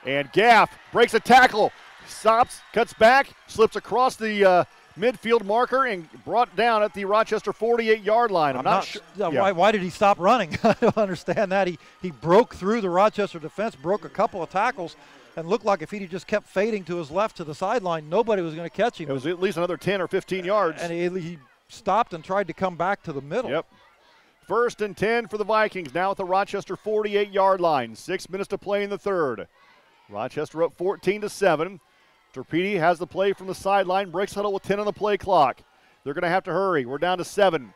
And Gaff breaks a tackle, stops, cuts back, slips across the uh, midfield marker, and brought down at the Rochester 48 yard line. I'm, I'm not, not sure. uh, why, why did he stop running? I don't understand that. He, he broke through the Rochester defense, broke a couple of tackles, and looked like if he just kept fading to his left to the sideline, nobody was going to catch him. It was at least another 10 or 15 yards. And he, he stopped and tried to come back to the middle. Yep. First and 10 for the Vikings, now at the Rochester 48 yard line. Six minutes to play in the third. Rochester up 14 to 7. Trapedi has the play from the sideline, breaks huddle with 10 on the play clock. They're going to have to hurry. We're down to seven.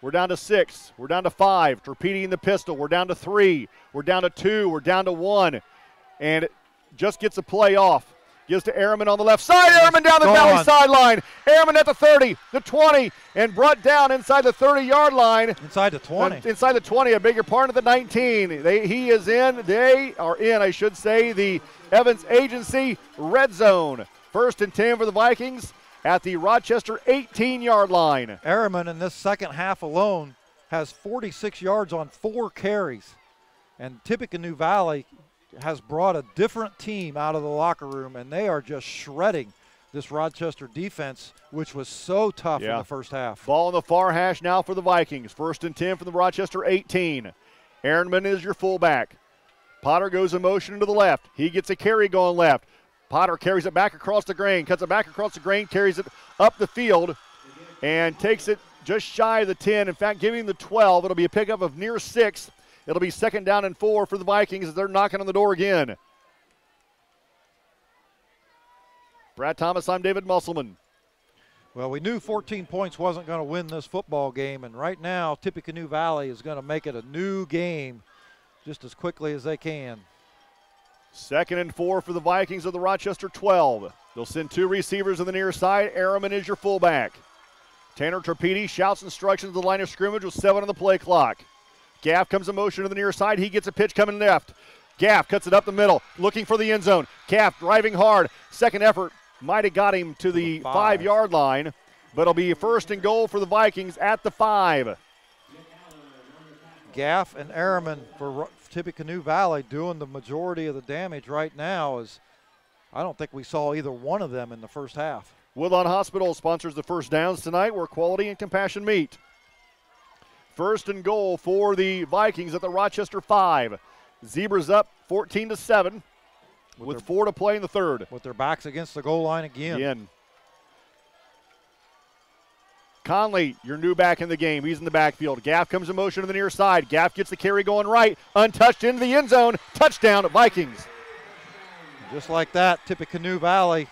We're down to six. We're down to five. Trapedi in the pistol. We're down to three. We're down to two. We're down to one. And just gets a play off. Gives to Airman on the left side. Airman down the valley sideline. Airman at the 30, the 20, and brought down inside the 30 yard line. Inside the 20. Uh, inside the 20, a bigger part of the 19. They, he is in. They are in, I should say, the Evans Agency red zone. First and 10 for the Vikings at the Rochester 18 yard line. Merriman in this second half alone has 46 yards on four carries. And Tippecanoe Valley has brought a different team out of the locker room, and they are just shredding this Rochester defense, which was so tough in the first half. Ball in the far hash now for the Vikings. First and 10 from the Rochester 18. Aaronman is your fullback. Potter goes in motion to the left. He gets a carry going left. Potter carries it back across the grain, cuts it back across the grain, carries it up the field, and takes it just shy of the 10. In fact, giving the 12. It'll be a pickup of near six. It'll be second down and four for the Vikings as they're knocking on the door again. Brad Thomas, I'm David Musselman. Well, we knew 14 points wasn't going to win this football game, and right now, Tippecanoe Valley is going to make it a new game just as quickly as they can. Second and four for the Vikings of the Rochester 12. They'll send two receivers on the near side. Airman is your fullback. Tanner Trapedi shouts instructions to the line of scrimmage with seven on the play clock. Gaff comes in motion to the near side. He gets a pitch coming left. Gaff cuts it up the middle, looking for the end zone. Gaff driving hard. Second effort might have got him to the Five. five yard line, but it'll be first and goal for the Vikings at the five. Gaff and Airman for Tippecanoe Valley doing the majority of the damage right now is I don't think we saw either one of them in the first half. Woodlawn Hospital sponsors the first downs tonight where quality and compassion meet. First and goal for the Vikings at the Rochester 5. Zebras up 14 to 7 with, four to play in the third. With their backs against the goal line again. Again. Conley, your new back in the game. He's in the backfield. Gaff comes in motion to the near side. Gaff gets the carry going right. Untouched into the end zone. Touchdown, Vikings. Just like that, Tippecanoe Valley,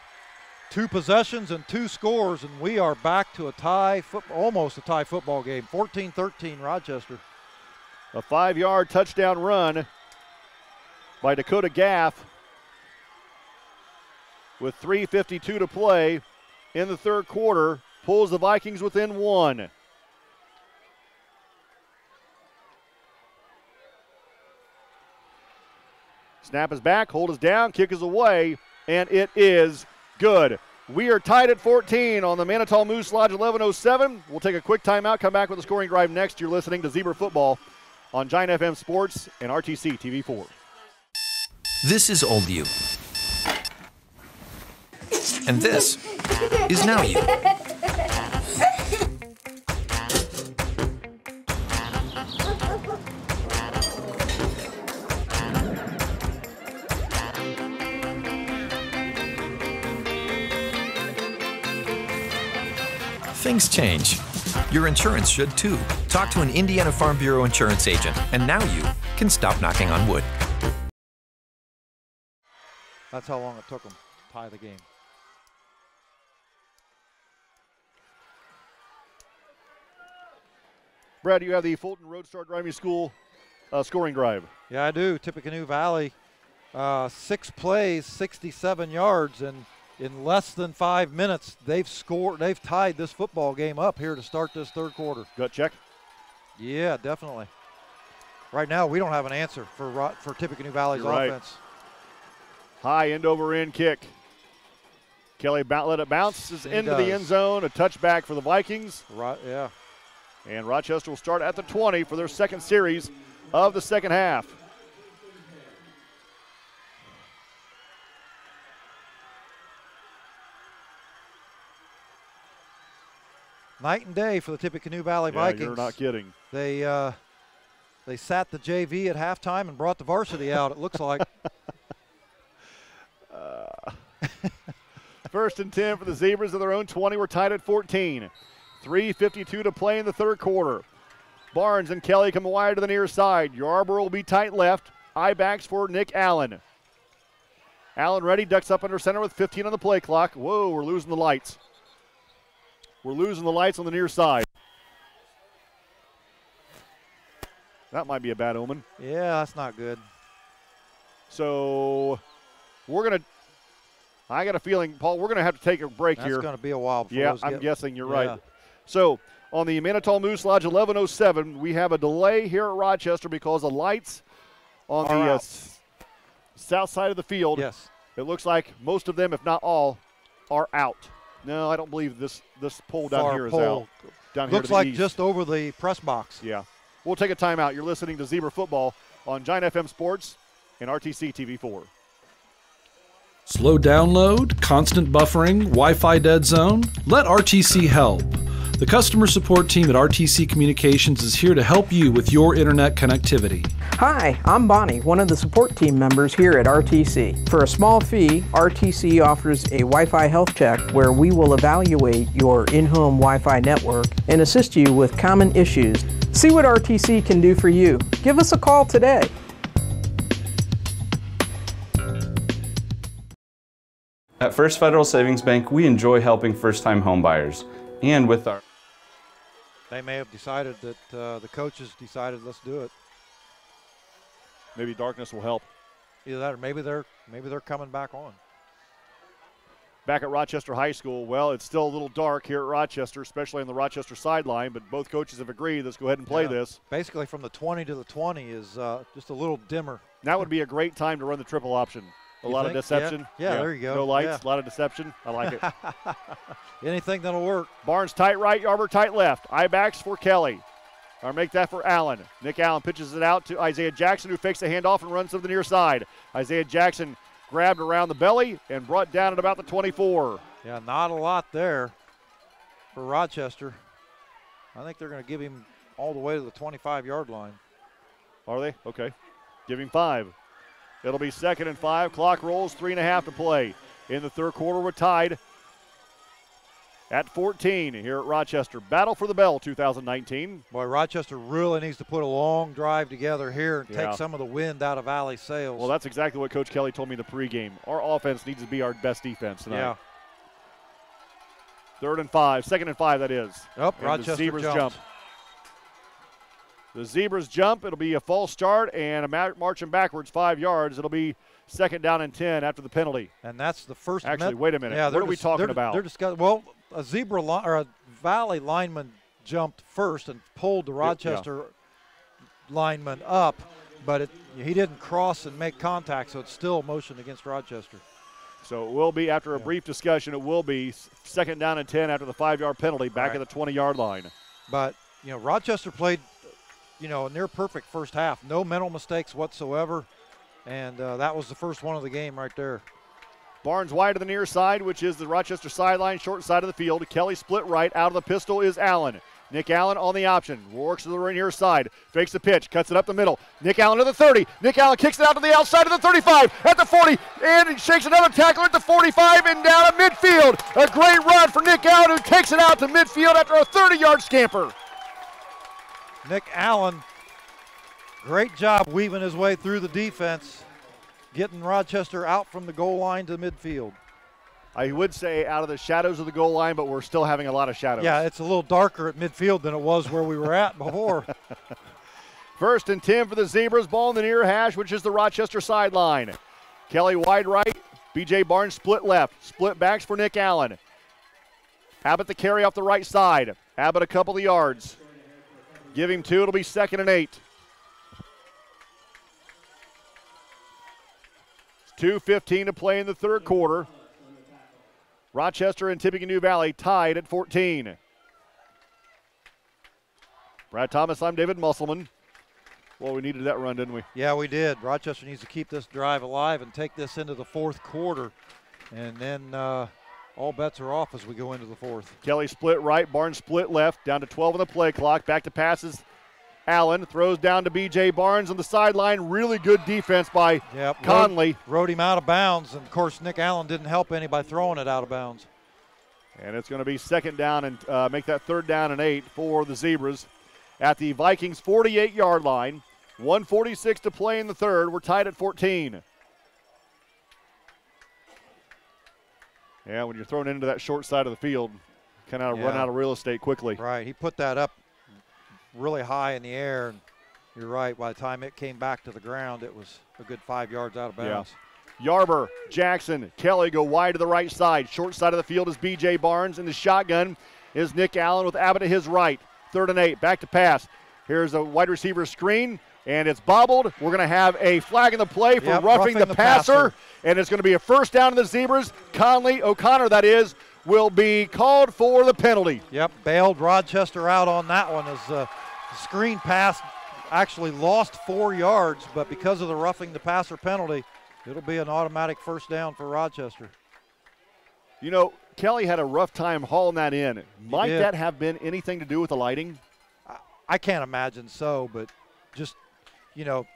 two possessions and two scores, and we are back to a tie, almost a tie football game. 14-13 Rochester. A five yard touchdown run by Dakota Gaff with 3.52 to play in the third quarter. Pulls the Vikings within one. Snap is back, hold is down, kick is away, and it is good. We are tied at 14 on the Manitou Moose Lodge 1107. We'll take a quick timeout, come back with the scoring drive next. You're listening to Zebra Football on Giant FM Sports and RTC TV4. This is old you. And this is now you. Things change. Your insurance should too. Talk to an Indiana Farm Bureau insurance agent, and now you can stop knocking on wood. That's how long it took them to tie the game. Brad, you have the Fulton Road Star Driving School uh, scoring drive. Yeah, I do. Tippecanoe Valley, uh, six plays, 67 yards, and in less than five minutes, they've scored. They've tied this football game up here to start this third quarter. Gut check. Yeah, definitely. Right now, we don't have an answer for for Tippecanoe Valley's You're right. offense. High end over end kick. Kelly ba- let it bounces into does. the end zone. A touchback for the Vikings. Right, yeah. And Rochester will start at the 20 for their second series of the second half. Night and day for the Tippecanoe Valley Yeah, Vikings. you're not kidding. They uh, they sat the JV at halftime and brought the varsity out. It looks like. First and 10 for the Zebras of their own 20. We're tied at 14. 3.52 to play in the third quarter. Barnes and Kelly come wide to the near side. Yarborough will be tight left. I backs for Nick Allen. Allen ready, ducks up under center with 15 on the play clock. Whoa, we're losing the lights. We're losing the lights on the near side. That might be a bad omen. yeah, that's not good. So we're going to. I got a feeling, Paul, we're going to have to take a break That's here. It's going to be a while. Before Yeah, I'm get- guessing you're Yeah. right. So on the Manitou Moose Lodge 1107, we have a delay here at Rochester because the lights on Are the uh, south side of the field. Yes. It looks like most of them, if not all, are out. No, I don't believe this this pole down Far here is pole. out. Down here Looks to like east. just over the press box. Yeah. We'll take a timeout. You're listening to Zebra Football on Giant FM Sports and RTC TV4. Slow download, constant buffering, Wi Fi dead zone? Let RTC help. The customer support team at RTC Communications is here to help you with your internet connectivity. Hi, I'm Bonnie, one of the support team members here at RTC. For a small fee, RTC offers a Wi Fi health check where we will evaluate your in home Wi Fi network and assist you with common issues. See what RTC can do for you. Give us a call today. At First Federal Savings Bank, we enjoy helping first time homebuyers. And with our They may have decided that uh, the coaches decided let's do it. Maybe darkness will help. Either that, or maybe they're maybe they're coming back on. Back at Rochester High School, well, it's still a little dark here at Rochester, especially on the Rochester sideline, but both coaches have agreed let's go ahead and play Yeah. this. Basically, from the 20 to the 20 is uh, just a little dimmer. That would be a great time to run the triple option. A You lot think? of deception. Yeah. Yeah, there you go. No lights, Yeah. a lot of deception. I like it. Anything that'll work. Barnes tight right, Yarber tight left. I backs for Kelly. Or make that for Allen. Nick Allen pitches it out to Isaiah Jackson, who fakes the handoff and runs to the near side. Isaiah Jackson grabbed around the belly and brought down at about the 24. Yeah, not a lot there for Rochester. I think they're going to give him all the way to the 25 yard line. Are they? Okay. Give him five. It'll be second and five. Clock rolls, three and a half to play. In the third quarter, we're tied at 14 here at Rochester. Battle for the Bell 2019. Boy, Rochester really needs to put a long drive together here and Yeah. take some of the wind out of Valley sails. Well, that's exactly what Coach Kelly told me in the pregame. Our offense needs to be our best defense tonight. yeah. Third and five, second and five, that is. And Rochester the Zebras jumped. jump. The Zebras jump. It'll be a false start and a ma- marching backwards five yards. It'll be second down and 10 after the penalty. And that's the first. Actually, wait a minute. Yeah, What are we talking they're- about? They're discussing. Well, a zebra li- or a Valley lineman jumped first and pulled the yeah. Rochester lineman up, but it, he didn't cross and make contact, so it's still motion against Rochester. So it will be, after a brief discussion, it will be second down and 10 after the five yard penalty back Right. at the 20 yard line. But you know, Rochester played, you know, near perfect first half. No mental mistakes whatsoever, and uh, that was the first one of the game right there. Barnes wide to the near side, which is the Rochester sideline, short side of the field. Kelly split right. Out of the pistol is Allen. Nick Allen on the option. Works to the near side. Fakes the pitch. Cuts it up the middle. Nick Allen to the 30. Nick Allen kicks it out to the outside of the 35. At the 40. And shakes another tackler at the 45 and down at midfield. A great run for Nick Allen who takes it out to midfield after a 30 yard scamper. Nick Allen, great job weaving his way through the defense, getting Rochester out from the goal line to midfield. Uh, I would say out of the shadows of the goal line, but we're still having a lot of shadows. Yeah, it's a little darker at midfield than it was where we were at before. First and 10 for the Zebras. Ball in the near hash, which is the Rochester sideline. Kelly wide right. BJ Barnes split left. Split backs for Nick Allen. Abbott the carry off the right side. Abbott a couple of yards. Give him two. It'll be second and eight. 2.15 to play in the third quarter. Rochester and Tippecanoe New Valley tied at 14. Brad Thomas, I'm David Musselman. Well, we needed that run, didn't we? Yeah, we did. Rochester needs to keep this drive alive and take this into the fourth quarter. And then uh, all bets are off as we go into the fourth. Kelly split right, Barnes split left, down to 12 on the play clock. Back to passes. Allen throws down to B.J. Barnes on the sideline. Really good defense by yep, Conley. Rode, rode him out of bounds, and of course Nick Allen didn't help any by throwing it out of bounds. And it's going to be second down and uh, make that third down and eight for the Zebras at the Vikings 48 yard line. 146 to play in the third. We're tied at 14. Yeah, when you're thrown into that short side of the field, kind of yeah. run out of real estate quickly. Right. He put that up really high in the air. And you're right. By the time it came back to the ground, it was a good five yards out of bounds. Yeah. Yarber, Jackson, Kelly go wide to the right side. Short side of the field is B.J. Barnes. In the shotgun is Nick Allen with Abbott at his right. Third and eight. Back to pass. Here's a wide receiver screen, and it's bobbled. We're going to have a flag in the play for yep, roughing, roughing the, the passer, passer, and it's going to be a first down to the Zebras. Conley, O'Connor, that is, will be called for the penalty. Yep, bailed Rochester out on that one as uh, the screen pass actually lost four yards, but because of the roughing the passer penalty, it'll be an automatic first down for Rochester. You know, Kelly had a rough time hauling that in. Might that have been anything to do with the lighting? I can't imagine so, but just, you know,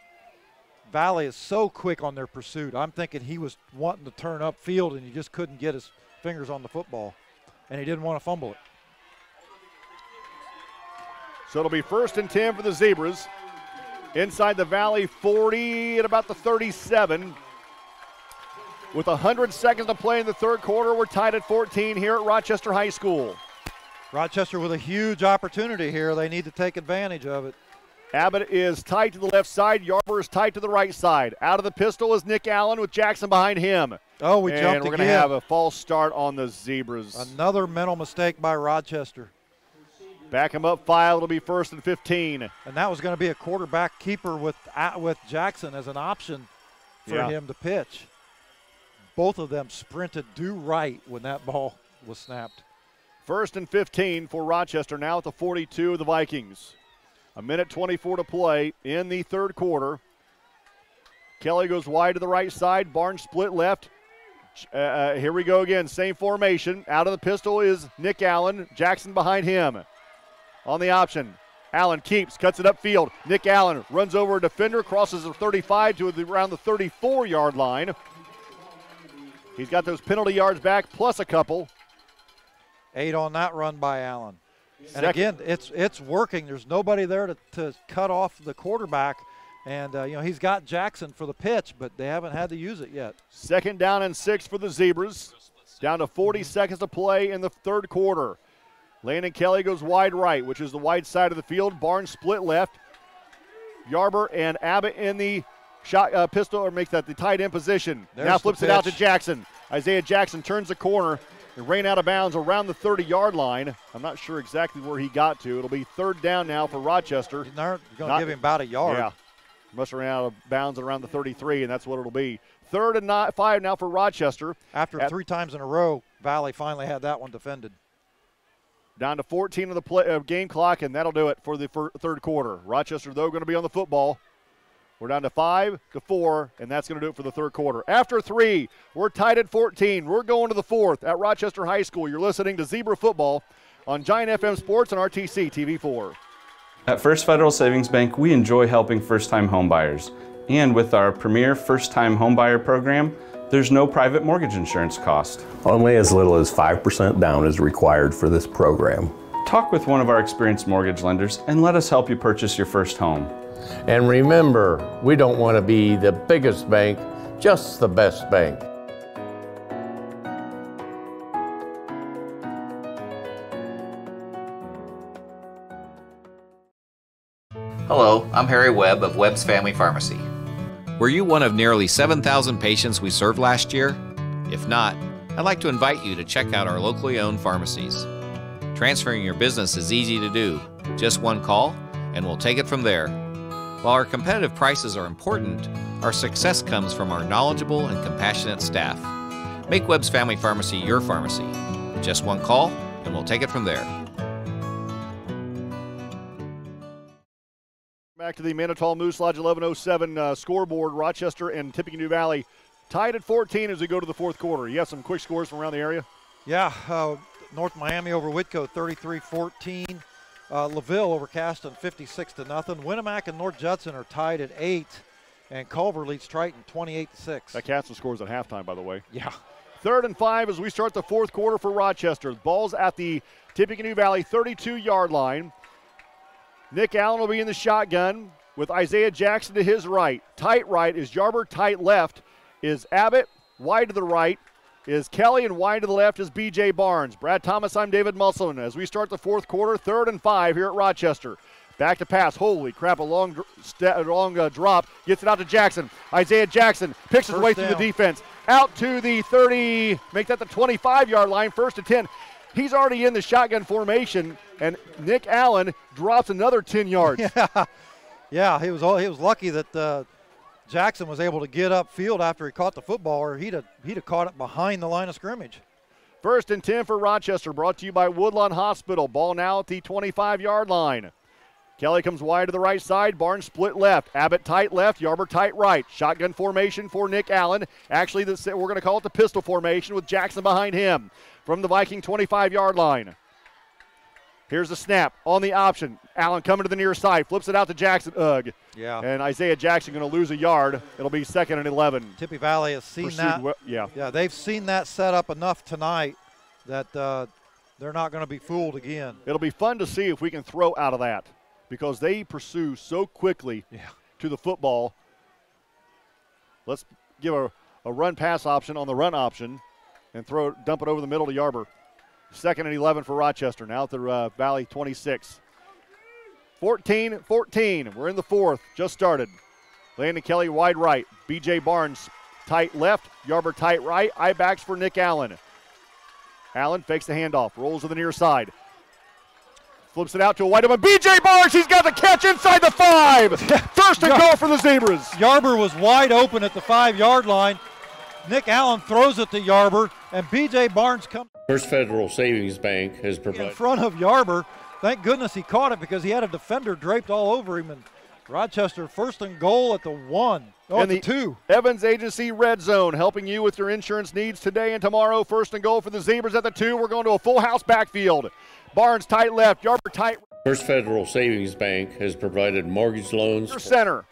Valley is so quick on their pursuit. I'm thinking he was wanting to turn upfield and he just couldn't get his fingers on the football, and he didn't want to fumble it. So it'll be first and 10 for the Zebras. Inside the Valley 40 at about the 37. With 100 seconds to play in the third quarter, we're tied at 14 here at Rochester High School. Rochester with a huge opportunity here. They need to take advantage of it. Abbott is tight to the left side. Yarber is tight to the right side. Out of the pistol is Nick Allen with Jackson behind him. Oh, we and jumped we're going to have a false start on the Zebras. Another mental mistake by Rochester. Back him up five. It'll be first and 15. And that was going to be a quarterback keeper with uh, with Jackson as an option for Yeah. him to pitch. Both of them sprinted due right when that ball was snapped. First and 15 for Rochester now at the 42 of the Vikings. A minute 24 to play in the third quarter. Kelly goes wide to the right side. Barnes split left. Uh, uh, here we go again. Same formation. Out of the pistol is Nick Allen. Jackson behind him. On the option. Allen keeps, cuts it upfield. Nick Allen runs over a defender, crosses the 35 to around the 34 yard line. He's got those penalty yards back plus a couple. Eight on that run by Allen. And again, it's it's working. There's nobody there to, to cut off the quarterback. And, uh, you know, he's got Jackson for the pitch, but they haven't had to use it yet. Second down and six for the Zebras. Down to 40 seconds to play in the third quarter. Landon Kelly goes wide right, which is the wide side of the field. Barnes split left. Yarber and Abbott in the shot uh, pistol or makes that the tight end position. There's now flips it out to. Jackson. Isaiah Jackson turns the corner and ran out of bounds around the 30 yard line. I'm not sure exactly where he got to. It'll be third down now for Rochester. You're going to give him about a yard. Yeah. Must have ran out of bounds around the 33, and that's what it'll be. Third and not, five now for Rochester. After At- three times in a row, Valley finally had that one defended. Down to 14 of the play, uh, game clock, and that'll do it for the fir- third quarter. Rochester, though, going to be on the football. We're down to five to four, and that's going to do it for the third quarter. After three, we're tied at 14. We're going to the fourth at Rochester High School. You're listening to Zebra Football on Giant FM Sports and RTC TV4. At First Federal Savings Bank, we enjoy helping first time homebuyers. And with our premier first time homebuyer program, there's no private mortgage insurance cost. Only as little as 5% down is required for this program. Talk with one of our experienced mortgage lenders and let us help you purchase your first home. And remember, we don't want to be the biggest bank, just the best bank. Hello, I'm Harry Webb of Webb's Family Pharmacy. Were you one of nearly 7,000 patients we served last year? If not, I'd like to invite you to check out our locally owned pharmacies. Transferring your business is easy to do. Just one call, and we'll take it from there. While our competitive prices are important, our success comes from our knowledgeable and compassionate staff. Make Webb's Family Pharmacy your pharmacy. Just one call, and we'll take it from there. Back to the Manitou Moose Lodge 1107 uh, scoreboard. Rochester and Tippecanoe Valley tied at 14 as we go to the fourth quarter. You have some quick scores from around the area? Yeah, uh, North Miami over Whitko 33-14. Uh, LaVille over Caston 56 to nothing. Winamac and North Judson are tied at eight, and Culver leads Triton 28 to six. That Caston scores at halftime, by the way. Yeah. Third and five as we start the fourth quarter for Rochester. Ball's at the Tippecanoe Valley 32-yard line. Nick Allen will be in the shotgun with Isaiah Jackson to his right. Tight right is Yarber. Tight left is Abbott. Wide to the right is Kelly, and wide to the left is B.J. Barnes. Brad Thomas, I'm David Musselman. As we start the fourth quarter, third and five here at Rochester. Back to pass. Holy crap, a long, a long uh, drop. Gets it out to Jackson. Isaiah Jackson picks his First way down. through the defense. Out to the 30, make that the 25 yard line, first to 10. He's already in the shotgun formation, and Nick Allen drops another 10 yards. Yeah, yeah. He was all, he was lucky that uh, Jackson was able to get upfield after he caught the football, or he'd have, he'd have caught it behind the line of scrimmage. First and 10 for Rochester, brought to you by Woodlawn Hospital. Ball now at the 25 yard line. Kelly comes wide to the right side. Barnes split left. Abbott tight left. Yarber tight right. Shotgun formation for Nick Allen. Actually, this, we're going to call it the pistol formation with Jackson behind him from the Viking 25 yard line. Here's the snap on the option. Allen coming to the near side, flips it out to Jackson. Ugh. Yeah. And Isaiah Jackson going to lose a yard. It'll be second and 11. Tippy Valley has seen Pursued that. we- yeah. Yeah, they've seen that set up enough tonight that uh, they're not going to be fooled again. It'll be fun to see if we can throw out of that because they pursue so quickly to the football. Let's give a, a run pass option on the run option and throw dump it over the middle to Yarber. Second and 11 for Rochester. Now at the uh, Valley 26. 14 14. We're in the fourth. Just started. Landon Kelly wide right. BJ Barnes tight left. Yarber tight right. I backs for Nick Allen. Allen fakes the handoff. Rolls to the near side. Flips it out to a wide open. BJ Barnes, he's got the catch inside the five. First and goal for the Zebras. Yarber was wide open at the five yard line. Nick Allen throws it to Yarber, and BJ Barnes comes First Federal Savings Bank has provided. in front of Yarber. Thank goodness he caught it because he had a defender draped all over him. And Rochester first and goal at the one. Oh, and the, the two. Evans Agency Red Zone helping you with your insurance needs today and tomorrow. First and goal for the Zebras at the two. We're going to a full house backfield. Barnes tight left, Yarber tight First Federal Savings Bank has provided mortgage loans. Under center.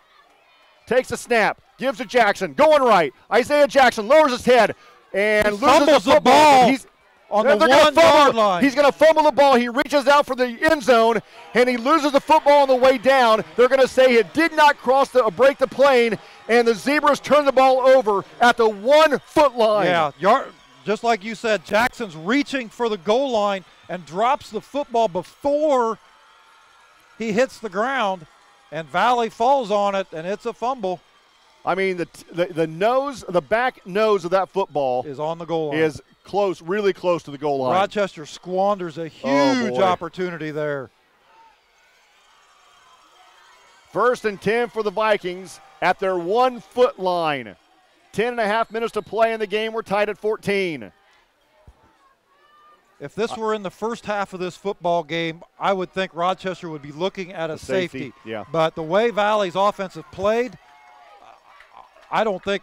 Takes a snap. Gives to Jackson. Going right. Isaiah Jackson lowers his head and He loses fumbles the the ball He's on the gonna one fumble yard line. He's going to fumble the ball. He reaches out for the end zone and he loses the football on the way down. They're going to say it did not cross the break the plane, and the Zebras turn the ball over at the one foot line. Yeah, Yar- just like you said, Jackson's reaching for the goal line and drops the football before he hits the ground, and Valley falls on it, and it's a fumble. I mean, the, the the nose, the back nose of that football is on the goal line. Is close, really close to the goal line. Rochester squanders a Oh, huge boy. opportunity there. First and 10 for the Vikings at their one foot line. 10 and a half minutes to play in the game. We're tied at 14. If this were in the first half of this football game, I would think Rochester would be looking at a A safety, safety. yeah. But the way Valley's offense has played, I don't think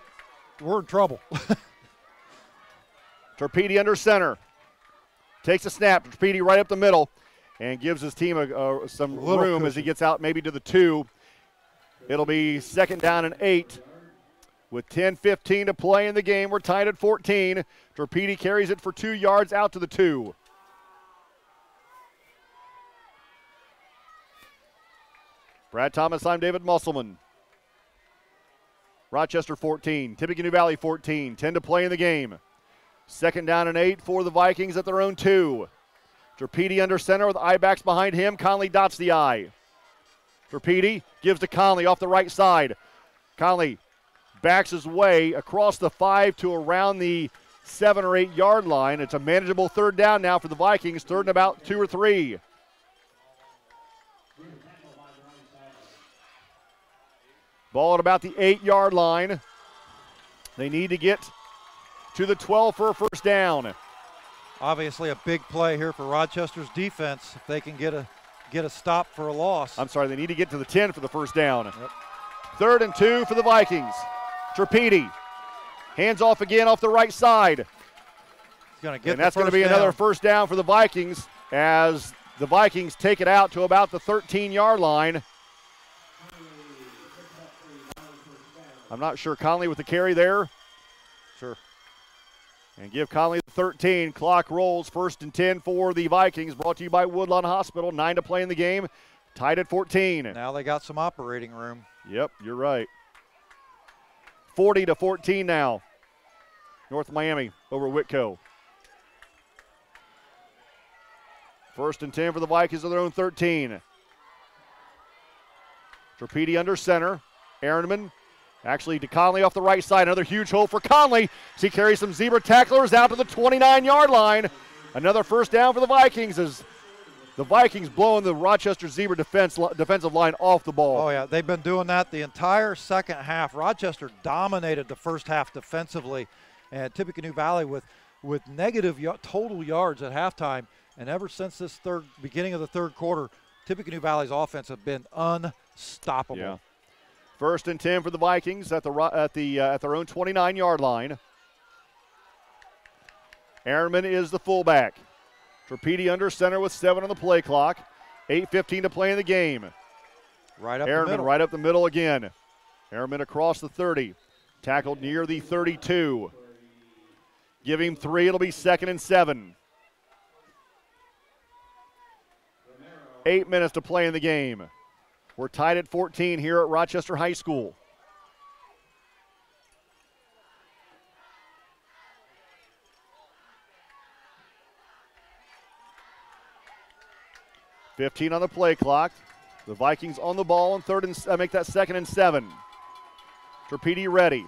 we're in trouble. Trapedi under center. takes a snap. Trapedi right up the middle and gives his team a, a, some Little room as he gets out maybe to the two. It'll be second down and eight. With 10 15 to play in the game, we're tied at 14. Trapedi carries it for two yards out to the two. Brad Thomas, I'm David Musselman. Rochester 14, Tippecanoe Valley 14, 10 to play in the game. Second down and eight for the Vikings at their own two. Trapedi under center with I-backs behind him. Conley dots the I. Trapedi gives to Conley off the right side. Conley backs his way across the five to around the seven or eight yard line. It's a manageable third down now for the Vikings, third and about two or three. Ball at about the eight yard line. They need to get to the 12 for a first down. Obviously, a big play here for Rochester's defense if they can get a get a stop for a loss. I'm sorry, they need to get to the 10 for the first down. Yep. Third and two for the Vikings. Trapedi hands off again off the right side. Gonna get and that's going to be down. another first down for the Vikings as the Vikings take it out to about the 13 yard line. I'm not sure Conley with the carry there. Sure. And give Conley the 13. Clock rolls first and 10 for the Vikings. Brought to you by Woodlawn Hospital. Nine to play in the game. Tied at 14. Now they got some operating room. Yep, you're right. 40 to 14 now. North Miami over Whitko. First and 10 for the Vikings of their own 13. Trapedi under center. Aaronman Actually, to Conley off the right side. Another huge hole for Conley. As he carries some zebra tacklers out to the 29 yard line. Another first down for the Vikings as the Vikings blowing the Rochester Zebra defense defensive line off the ball. Oh, yeah. They've been doing that the entire second half. Rochester dominated the first half defensively. And Tippecanoe Valley with, with negative y- total yards at halftime. And ever since this third beginning of the third quarter, Tippecanoe Valley's offense have been unstoppable. Yeah. First and 10 for the Vikings at the at the uh, at their own 29 yard line. Aaronman is the fullback. Trapedi under center with seven on the play clock. 8.15 to play in the game. Right up middle. right up the middle again. Aaronman across the 30. Tackled near the 32. Give him three. It'll be second and seven. Eight minutes to play in the game. We're tied at 14 here at Rochester High School. Fifteen on the play clock. The Vikings on the ball and third and uh, make that second and seven. Trapedi ready.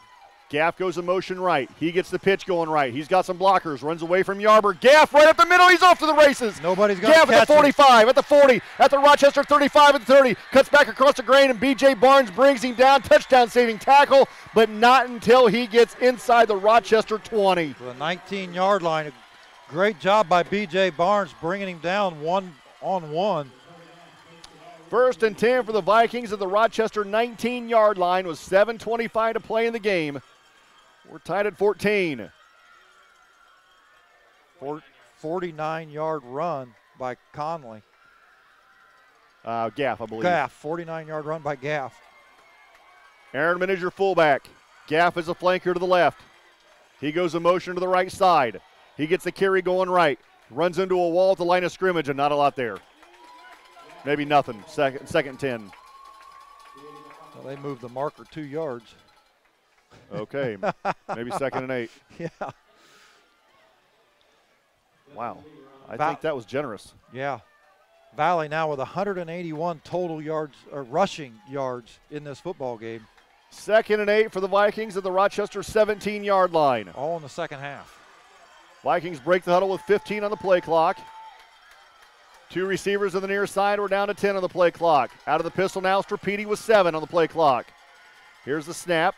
Gaff goes in motion right. He gets the pitch going right. He's got some blockers. Runs away from Yarber. Gaff right up the middle. He's off to the races. Nobody's going Gaff at the 45, at the 40, at the Rochester 35 and 30. Cuts back across the grain, and B.J. Barnes brings him down. Touchdown saving tackle, but not until he gets inside the Rochester 20. The 19 yard line. Great job by B.J. Barnes bringing him down one on one. First and 10 for the Vikings at the Rochester 19 yard line with 7.25 to play in the game. We're tied at 14. 49 yard run by Conley. Uh, Gaff, I believe. Gaff, 49 yard run by Gaff. Aaronman is your fullback. Gaff is a flanker to the left. He goes in motion to the right side. He gets the carry going right. Runs into a wall at the line of scrimmage, and not a lot there. Maybe nothing. Second, second 10. Well, they moved the marker two yards. Okay. Maybe second and eight. Yeah. Wow. I Val- think that was generous. Yeah. Valley now with 181 total yards or rushing yards in this football game. Second and eight for the Vikings at the Rochester 17 yard line. All in the second half. Vikings break the huddle with 15 on the play clock. Two receivers on the near side. We're down to 10 on the play clock. Out of the pistol now, Strapedi with seven on the play clock. Here's the snap.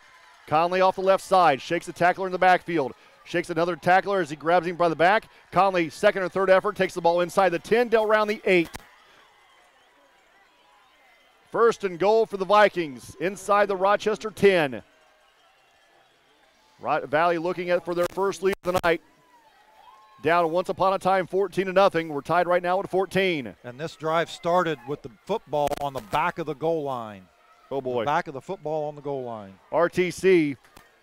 Conley off the left side. Shakes the tackler in the backfield. Shakes another tackler as he grabs him by the back. Conley, second or third effort, takes the ball inside the 10, Del round the 8. First and goal for the Vikings inside the Rochester 10. Ro- Valley looking at for their first lead of the night. down once upon a time 14 to nothing. We're tied right now at 14. And this drive started with the football on the back of the goal line. Oh boy. Back of the football on the goal line. RTC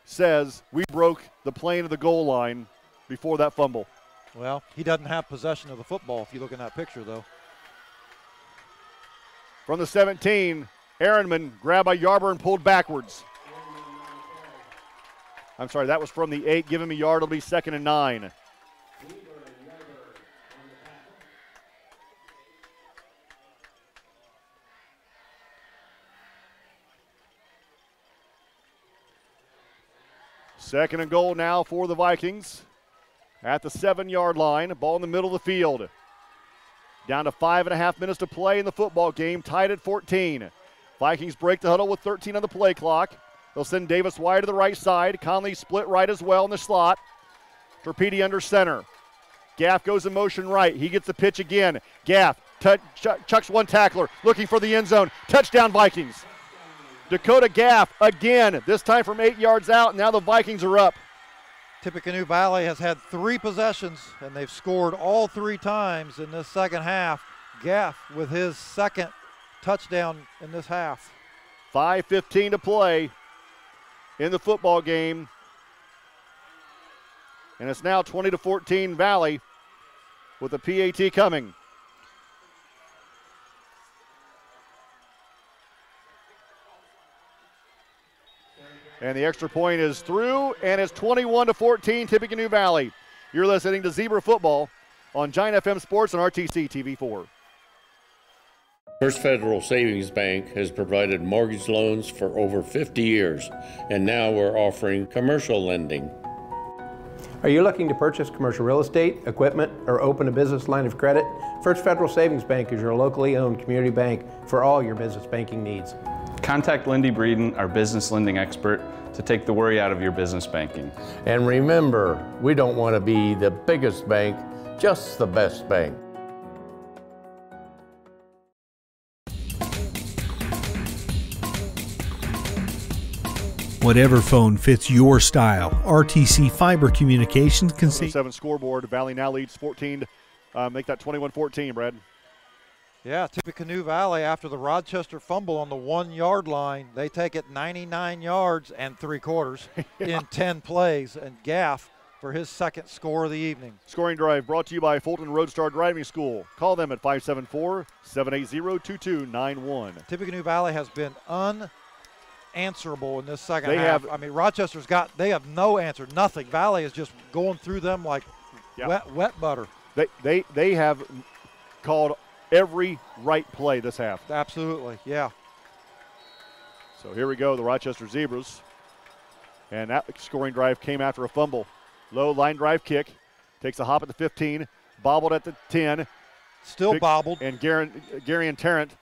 says we broke the plane of the goal line before that fumble. Well, he doesn't have possession of the football if you look in that picture, though. From the 17, Aaronman grabbed by Yarber and pulled backwards. I'm sorry, that was from the eight. Give him a yard. It'll be second and nine. Second and goal now for the Vikings at the seven yard line. Ball in the middle of the field. Down to five and a half minutes to play in the football game, tied at 14. Vikings break the huddle with 13 on the play clock. They'll send Davis wide to the right side. Conley split right as well in the slot. Trapedi under center. Gaff goes in motion right. He gets the pitch again. Gaff t- ch- chucks one tackler, looking for the end zone. Touchdown, Vikings. Dakota Gaff again, this time from eight yards out. Now the Vikings are up. Tippecanoe Valley has had three possessions, and they've scored all three times in this second half. Gaff with his second touchdown in this half. 5.15 to play in the football game. And it's now 20 to 14 Valley with the PAT coming. And the extra point is through, and it's 21 to 14, Tippecanoe Valley. You're listening to Zebra Football on Giant FM Sports and RTC TV4. First Federal Savings Bank has provided mortgage loans for over 50 years, and now we're offering commercial lending. Are you looking to purchase commercial real estate, equipment, or open a business line of credit? First Federal Savings Bank is your locally owned community bank for all your business banking needs. Contact Lindy Breeden, our business lending expert, to take the worry out of your business banking. And remember, we don't want to be the biggest bank, just the best bank. Whatever phone fits your style, RTC Fiber Communications can see. Seven scoreboard. Valley now leads 14. Uh, make that 21-14, Brad. Yeah, Tippecanoe Valley after the Rochester fumble on the one yard line, they take it 99 yards and three quarters Yeah. in 10 plays. And Gaff for his second score of the evening. Scoring drive brought to you by Fulton Roadstar Driving School. Call them at 574 780 2291. Tippecanoe Valley has been unanswerable in this second They half. have- I mean, Rochester's got they have no answer, nothing. Valley is just going through them like Yeah. wet wet butter. They, they, they have called every right play this half. Absolutely, yeah. So here we go, the Rochester Zebras. And that scoring drive came after a fumble. Low line drive kick. Takes a hop at the 15. Bobbled at the 10. Still bobbled. And Gary, Gary and Tarrant,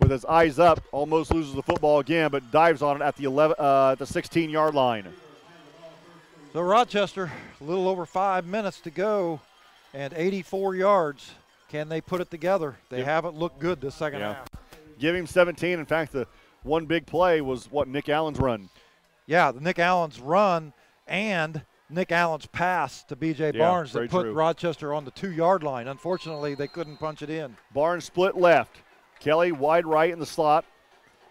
with his eyes up, almost loses the football again, but dives on it at the 11, uh, the 16 yard line. So Rochester, a little over five minutes to go, and 84 yards. Can they put it together? They Yeah. haven't looked good this second Yeah. half. Give him 17. In fact, the one big play was what Nick Allen's run. Yeah, the Nick Allen's run and Nick Allen's pass to B.J. Yeah, Barnes that put true. Rochester on the two-yard line. Unfortunately, they couldn't punch it in. Barnes split left. Kelly wide right in the slot.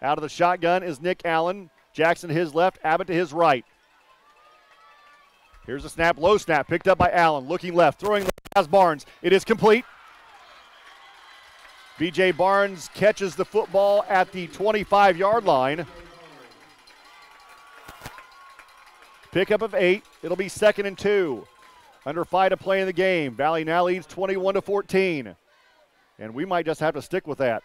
Out of the shotgun is Nick Allen. Jackson to his left, Abbott to his right. Here's a snap, low snap, picked up by Allen. Looking left, throwing left as Barnes. It is complete. BJ Barnes catches the football at the 25 yard line. Pickup of eight. It'll be second and two. Under five to play in the game. Valley now leads 21 to 14. And we might just have to stick with that.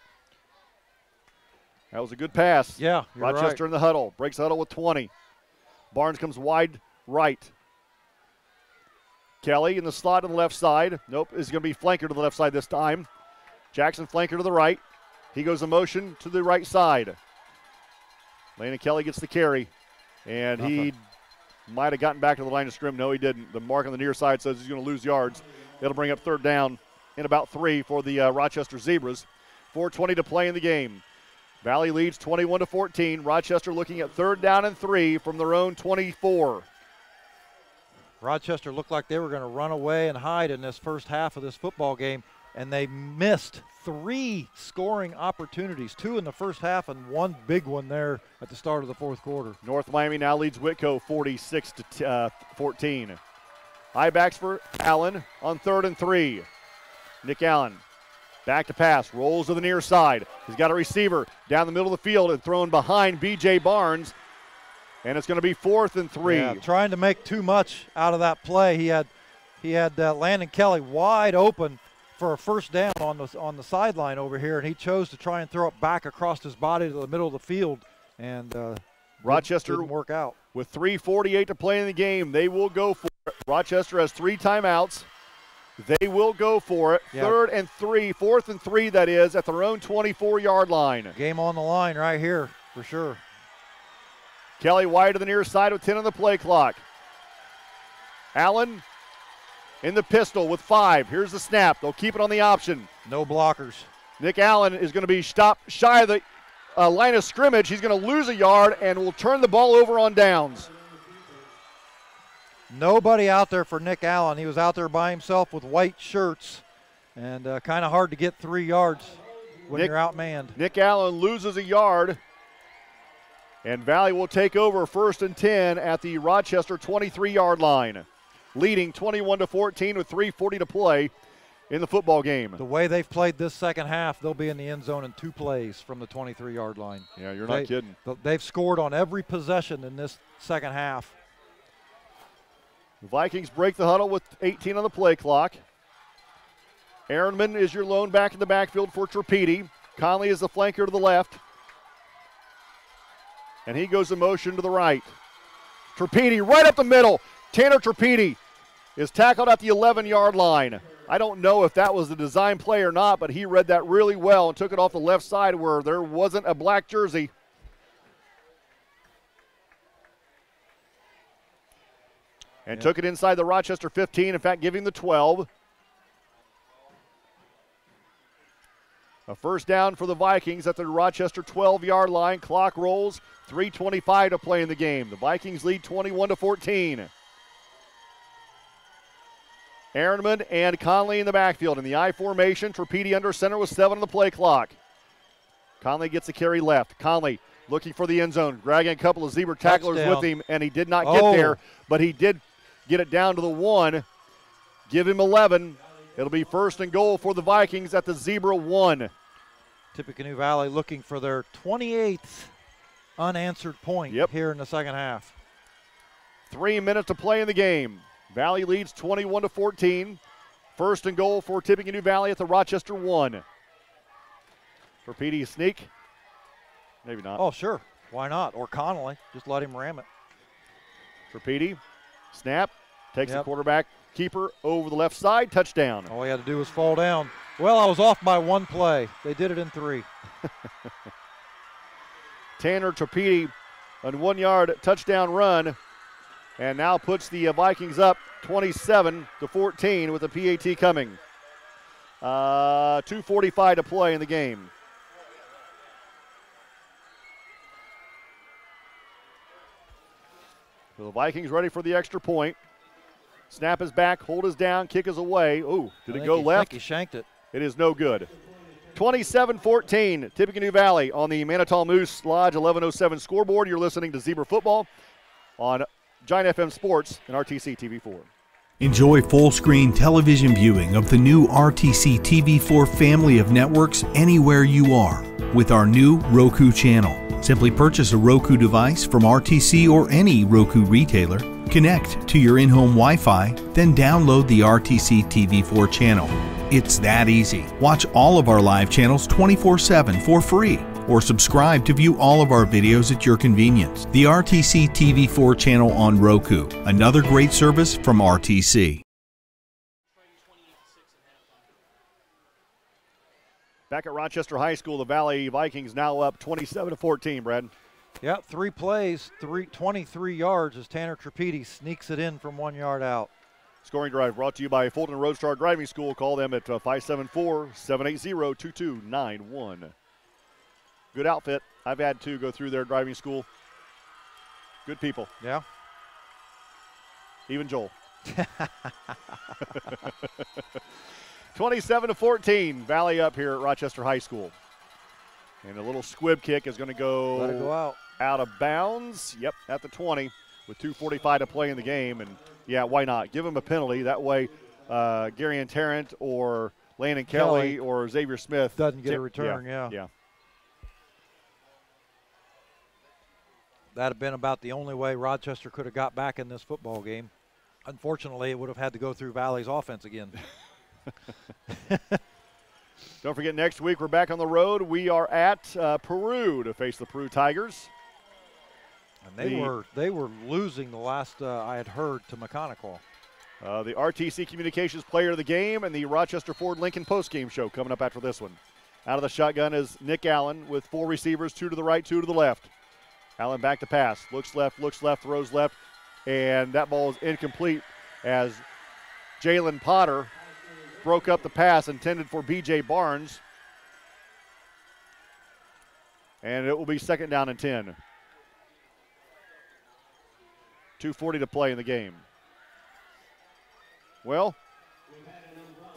That was a good pass. Yeah, Rochester right. in the huddle. Breaks the huddle with 20. Barnes comes wide right. Kelly in the slot on the left side. Nope, is going to be flanker to the left side this time. Jackson flanker to the right. He goes in motion to the right side. Landon Kelly gets the carry. And he might have gotten back to the line of scrim. No, he didn't. The mark on the near side says he's going to lose yards. It'll bring up third down in about three for the uh, Rochester Zebras. 4:20 to play in the game. Valley leads 21 to 14. Rochester looking at third down and three from their own 24. Rochester looked like they were going to run away and hide in this first half of this football game, and they missed three scoring opportunities, two in the first half and one big one there at the start of the fourth quarter. North Miami now leads Whitko 46 to uh, 14. I backs for Allen on third and three. Nick Allen back to pass, rolls to the near side. He's got a receiver down the middle of the field and thrown behind B.J. Barnes. And it's going to be fourth and three. Yeah, trying to make too much out of that play. He had he had uh, Landon Kelly wide open for a first down on the on the sideline over here, and he chose to try and throw it back across his body to the middle of the field, and uh, Rochester didn't work out. With 3:48 to play in the game, they will go for it. Rochester has three timeouts. They will go for it. Yeah. Third and three, fourth and three, that is, at their own 24-yard line. Game on the line right here for sure. Kelly wide to the near side with 10 on the play clock. Allen in the pistol with five. Here's the snap. They'll keep it on the option. No blockers. Nick Allen is going to be stopped shy of the uh, line of scrimmage. He's going to lose a yard and will turn the ball over on downs. Nobody out there for Nick Allen. He was out there by himself with white shirts, and uh, kind of hard to get three yards when Nick- you're outmanned. Nick Allen loses a yard. And Valley will take over first and 10 at the Rochester 23 yard line, leading 21 to 14 with 3.40 to play in the football game. The way they've played this second half, they'll be in the end zone in two plays from the 23 yard line. Yeah, you're not They- kidding. th- They've scored on every possession in this second half. The Vikings break the huddle with 18 on the play clock. Aaronman is your lone back in the backfield for Trapedi. Conley is the flanker to the left. And he goes in motion to the right. Trapedi right up the middle. Tanner Trapedi is tackled at the 11 yard line. I don't know if that was a design play or not, but he read that really well and took it off the left side where there wasn't a black jersey. And took it inside the Rochester 15, in fact, giving the 12. A first down for the Vikings at the Rochester 12 yard line. Clock rolls, 3.25 to play in the game. The Vikings lead 21 to 14. Aaronman and Conley in the backfield. In the I formation, Trapedi under center with seven on the play clock. Conley gets the carry left. Conley looking for the end zone, dragging a couple of zebra tacklers Touchdown. with him, and he did not get Oh. there, but he did get it down to the one. Give him 11. It'll be first and goal for the Vikings at the zebra one. Tippecanoe Valley looking for their 28th unanswered point yep. here in the second half. Three minutes to play in the game. Valley leads 21 to 14. First and goal for Tippecanoe Valley at the Rochester one. Torpedo sneak. Maybe not. Oh, sure. Why not? Or Connolly. Just let him ram it. Torpedo. Snap. Takes the quarterback keeper over the left side. Touchdown. All he had to do was fall down. Well, I was off by one play. They did it in three. Tanner Trapedi on one yard touchdown run and now puts the uh, Vikings up 27 to 14 with the PAT coming. Uh, 2.45 to play in the game. So the Vikings ready for the extra point. Snap is back, hold is down, kick is away. Ooh, did it go he- left? he shanked it. It is no good. 27 14, Tippecanoe Valley on the Manitou Moose Lodge 1107 scoreboard. You're listening to Zebra Football on Giant FM Sports and RTC TV4. Enjoy full screen television viewing of the new RTC TV4 family of networks anywhere you are with our new Roku channel. Simply purchase a Roku device from RTC or any Roku retailer, connect to your in home Wi Fi, then download the RTC TV4 channel. It's that easy. Watch all of our live channels 24 7 for free or subscribe to view all of our videos at your convenience. The RTC TV4 channel on Roku, another great service from RTC. Back at Rochester High School, the Valley Vikings now up 27 to 14, Brad. Yeah, three plays, three, 23 yards as Tanner Trapedi sneaks it in from one yard out. Scoring drive brought to you by Fulton Roadstar Driving School. Call them at uh, 574 780 2291. Good outfit. I've had two go through their driving school. Good people. Yeah. Even Joel. 27 to 14, Valley up here at Rochester High School. And a little squib kick is going to go, go out. out of bounds. Yep, at the 20 with 2.45 to play in the game. And yeah, why not? Give him a penalty. That way, uh, Gary and Tarrant or Landon Kelly, Kelly or Xavier Smith Doesn't get a return, yeah. Yeah. That'd have been about the only way Rochester could have got back in this football game. Unfortunately, it would have had to go through Valley's offense again. Don't forget, next week we're back on the road. We are at uh, Peru to face the Peru Tigers. And they The- were they were losing the last uh, I had heard to Maconaquah. Uh, the RTC Communications Player of the Game and the Rochester Ford Lincoln postgame show coming up after this one. Out of the shotgun is Nick Allen with four receivers, two to the right, two to the left. Allen back to pass, looks left, looks left, throws left, and that ball is incomplete as Jalen Potter broke up the pass intended for BJ Barnes. And it will be second down and 10. 2.40 to play in the game. Well,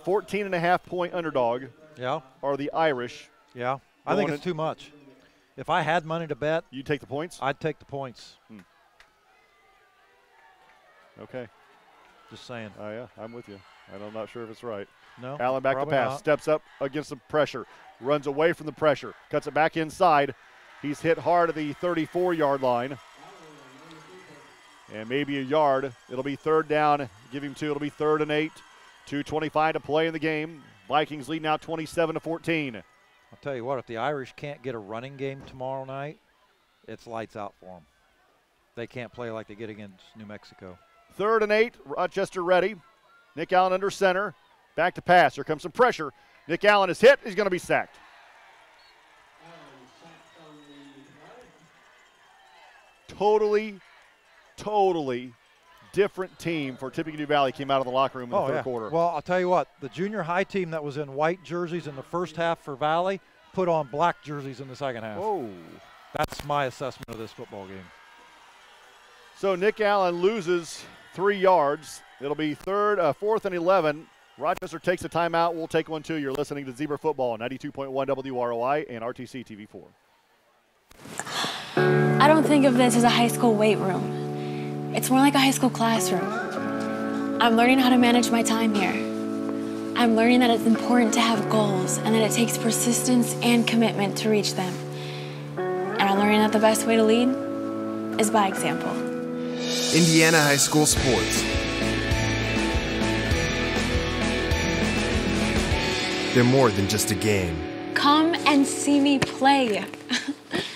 14 and a half point underdog. Yeah. Are the Irish. Yeah, I think it's too much. If I had money to bet, you take the points. I'd take the points. Hmm. Okay. Just saying. Oh, yeah, I'm with you. And I'm not sure if it's right. No, Allen back to pass. not. Steps up against the pressure. Runs away from the pressure. Cuts it back inside. He's hit hard at the 34 yard line. And maybe a yard. It'll be third down. Give him two. It'll be third and eight. 2.25 to play in the game. Vikings lead now 27 to 14. I'll tell you what, if the Irish can't get a running game tomorrow night, it's lights out for them. They can't play like they get against New Mexico. Third and eight. Rochester ready. Nick Allen under center. Back to pass. Here comes some pressure. Nick Allen is hit. He's going to be sacked. Totally, totally different team for Tippecanoe Valley came out of the locker room in the oh, third yeah. quarter. Well, I'll tell you what, the junior high team that was in white jerseys in the first half for Valley put on black jerseys in the second half. Oh. That's my assessment of this football game. So Nick Allen loses three yards. It'll be third, uh, fourth, and 11. Rochester takes a timeout. We'll take one too. You're listening to Zebra Football, 92.1 WROI and RTC TV4. I don't think of this as a high school weight room. It's more like a high school classroom. I'm learning how to manage my time here. I'm learning that it's important to have goals and that it takes persistence and commitment to reach them. And I'm learning that the best way to lead is by example. Indiana High School Sports. They're more than just a game. Come and see me play.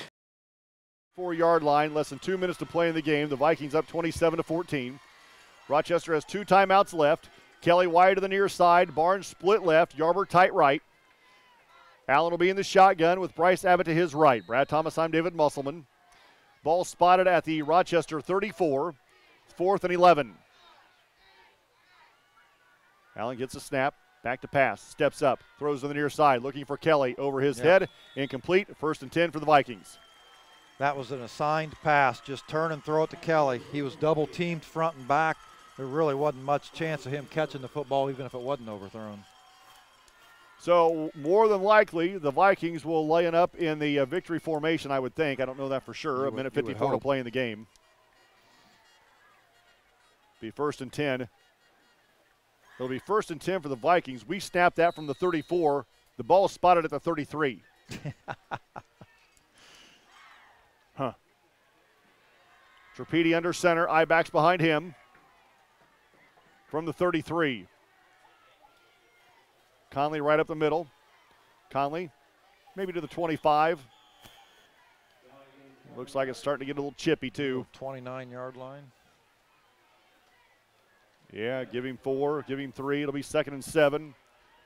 Four yard line, less than two minutes to play in the game. The Vikings up 27 to 14. Rochester has two timeouts left. Kelly wide to the near side. Barnes split left. Yarber tight right. Allen will be in the shotgun with Bryce Abbott to his right. Brad Thomas, I'm David Musselman. Ball spotted at the Rochester 34. Fourth and 11. Allen gets a snap. Back to pass. Steps up. Throws to the near side. Looking for Kelly over his Yeah. head. Incomplete. First and 10 for the Vikings. That was an assigned pass. Just turn and throw it to Kelly. He was double teamed front and back. There really wasn't much chance of him catching the football, even if it wasn't overthrown. So more than likely, the Vikings will line up in the uh, victory formation. I would think. I don't know that for sure. You a would- minute you would 54 to play in the game. Be first and 10. It'll be first and 10 for the Vikings. We snapped that from the 34. The ball is spotted at the 33. Trapedi under center. I backs behind him. From the 33. Conley right up the middle. Conley maybe to the 25. Looks like it's starting to get a little chippy too. 29 yard line. Yeah, give him four, give him three. It'll be second and seven.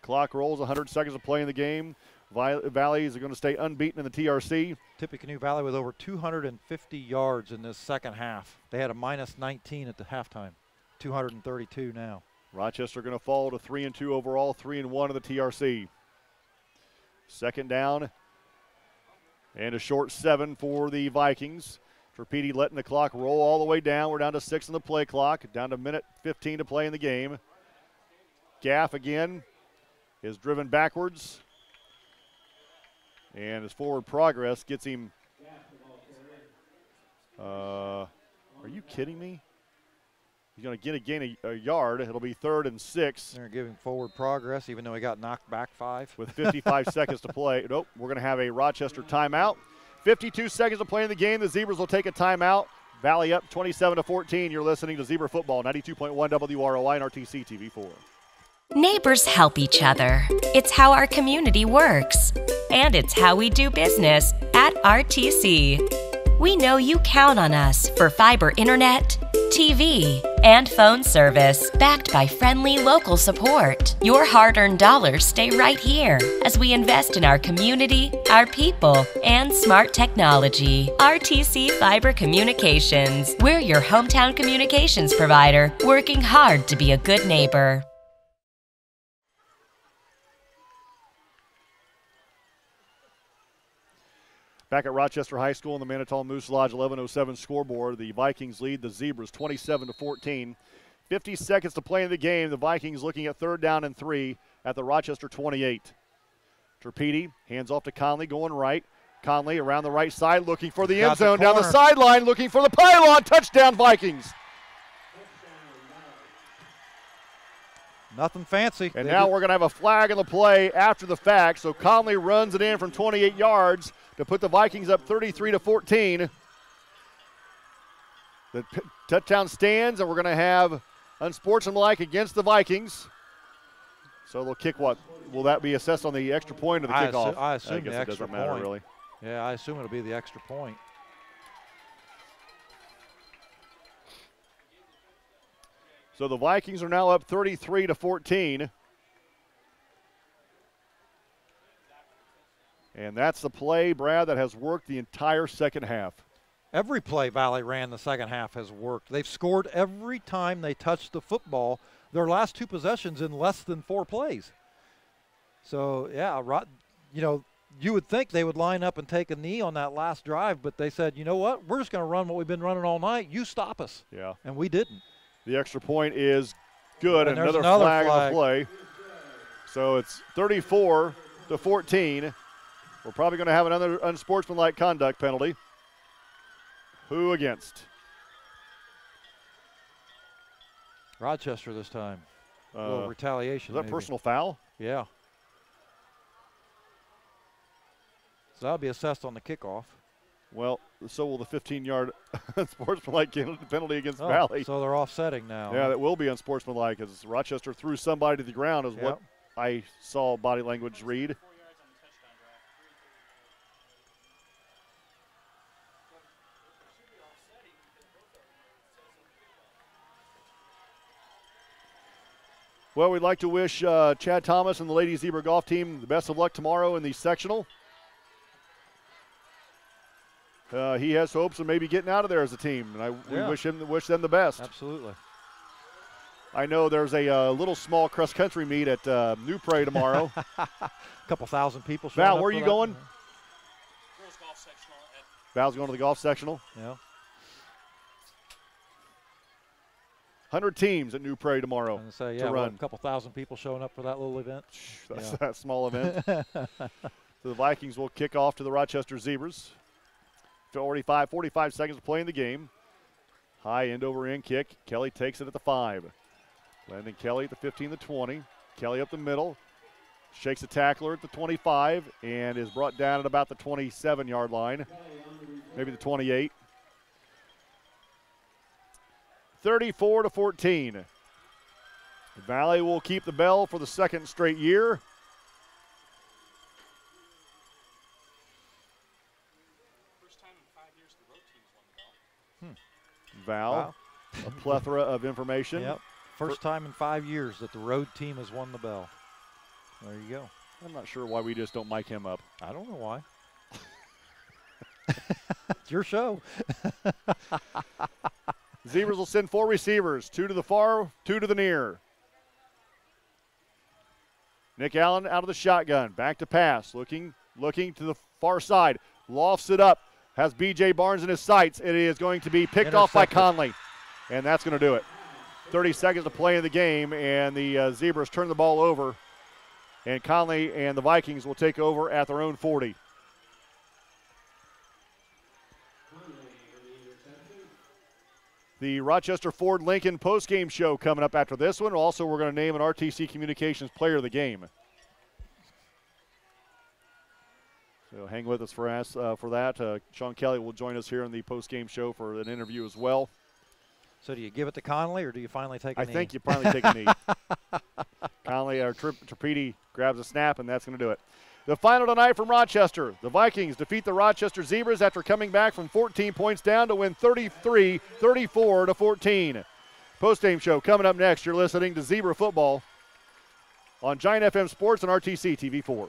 Clock rolls, 100 seconds to play in the game. Valleys are going to stay unbeaten in the TRC. Tippecanoe Valley with over 250 yards in this second half. They had a minus 19 at the halftime. 232 now. Rochester going to fall to three and two overall, three and one in the TRC. Second down and a short seven for the Vikings. Trapedi letting the clock roll all the way down. We're down to six on the play clock, down to minute 15 to play in the game. Gaff again is driven backwards. And his forward progress gets him. Uh, are you kidding me? He's going to get a gain a, a, yard. It'll be third and six. They're giving forward progress, even though he got knocked back five. With 55 seconds to play. Nope, we're going to have a Rochester timeout. 52 seconds to play in the game. The Zebras will take a timeout. Valley up 27 to 14. You're listening to Zebra Football, 92.1 WROI and RTC TV4. Neighbors help each other. It's how our community works. And it's how we do business at RTC. We know you count on us for fiber internet, TV, and phone service backed by friendly local support. Your hard earned dollars stay right here as we invest in our community, our people, and smart technology. RTC Fiber Communications. We're your hometown communications provider, working hard to be a good neighbor. Back at Rochester High School in the Manitou Moose Lodge 1107 scoreboard, the Vikings lead the Zebras 27 to 14. 50 seconds to play in the game. The Vikings looking at third down and three at the Rochester 28. Trapedi hands off to Conley going right. Conley around the right side looking for the Got end zone the down the sideline looking for the pylon. Touchdown Vikings. Nothing fancy. And They now did- we're going to have a flag in the play after the fact. So Conley runs it in from 28 yards to put the Vikings up 33 to 14. The touchdown stands, and we're going to have unsportsmanlike against the Vikings. So they'll kick what? Will that be assessed on the extra point or the I kickoff? I assume guess the it extra doesn't matter point. really. Yeah, I assume it'll be the extra point. So the Vikings are now up 33 to 14. And that's the play, Brad, that has worked the entire second half. Every play Valley ran the second half has worked. They've scored every time they touched the football. Their last two possessions in less than four plays. So yeah, you know, you would think they would line up and take a knee on that last drive, but they said, you know what, we're just going to run what we've been running all night. You stop us. Yeah. And we didn't. The extra point is good. Another, another flag, on the play. So it's 34 to 14. We're probably going to have another unsportsmanlike conduct penalty. Who against? Rochester this time. A Uh, little retaliation. Is that maybe. personal foul? Yeah. So that'll be assessed on the kickoff. Well, so will the 15-yard unsportsmanlike penalty against Oh, Valley. So they're offsetting now. Yeah, that will be unsportsmanlike as Rochester threw somebody to the ground, is what I saw body language read. Well, we'd like to wish uh, Chad Thomas and the Lady Zebra golf team the best of luck tomorrow in the sectional. Uh, he has hopes of maybe getting out of there as a team, and I Yeah. we wish him wish them the best. Absolutely. I know there's a uh, little small cross country meet at uh, New Prairie tomorrow. A couple thousand people. showing Val, up where are for you that. going? Val's going to the golf sectional. Yeah. 100 teams at New Prairie tomorrow And say, to yeah, what, run. a couple thousand people showing up for that little event. That's Yeah. that small event. so the Vikings will kick off to the Rochester Zebras. 45, 45 seconds to play in the game. High end over end kick. Kelly takes it at the five. Landon Kelly at the 15, the 20. Kelly up the middle. Shakes a tackler at the 25 and is brought down at about the 27 yard line. Maybe the 28. 34 to 14. Valley will keep the bell for the second straight year. Hmm. Val, Wow. a plethora of information. Yep. First time in five years that the road team has won the bell. There you go. I'm not sure why we just don't mic him up. I don't know why. it's your show. Zebras will send four receivers, two to the far, two to the near. Nick Allen out of the shotgun, back to pass, looking, looking to the far side, lofts it up, has B.J. Barnes in his sights. It is going to be picked off by Conley, and that's going to do it. 30 seconds to play in the game, and the uh, Zebras turn the ball over, and Conley and the Vikings will take over at their own 40. The Rochester Ford Lincoln postgame show coming up after this one. Also, we're going to name an RTC Communications Player of the Game. So hang with us for us uh, for that. Uh, Sean Kelly will join us here in the postgame show for an interview as well. So do you give it to Conley or do you finally take a I knee? I think you finally take a knee. Conley or Trapedi grabs a snap, and that's going to do it. The final tonight from Rochester. The Vikings defeat the Rochester Zebras after coming back from 14 points down to win 33 34 to 14. Postgame show coming up next. You're listening to Zebra Football on Giant FM Sports and RTC TV4.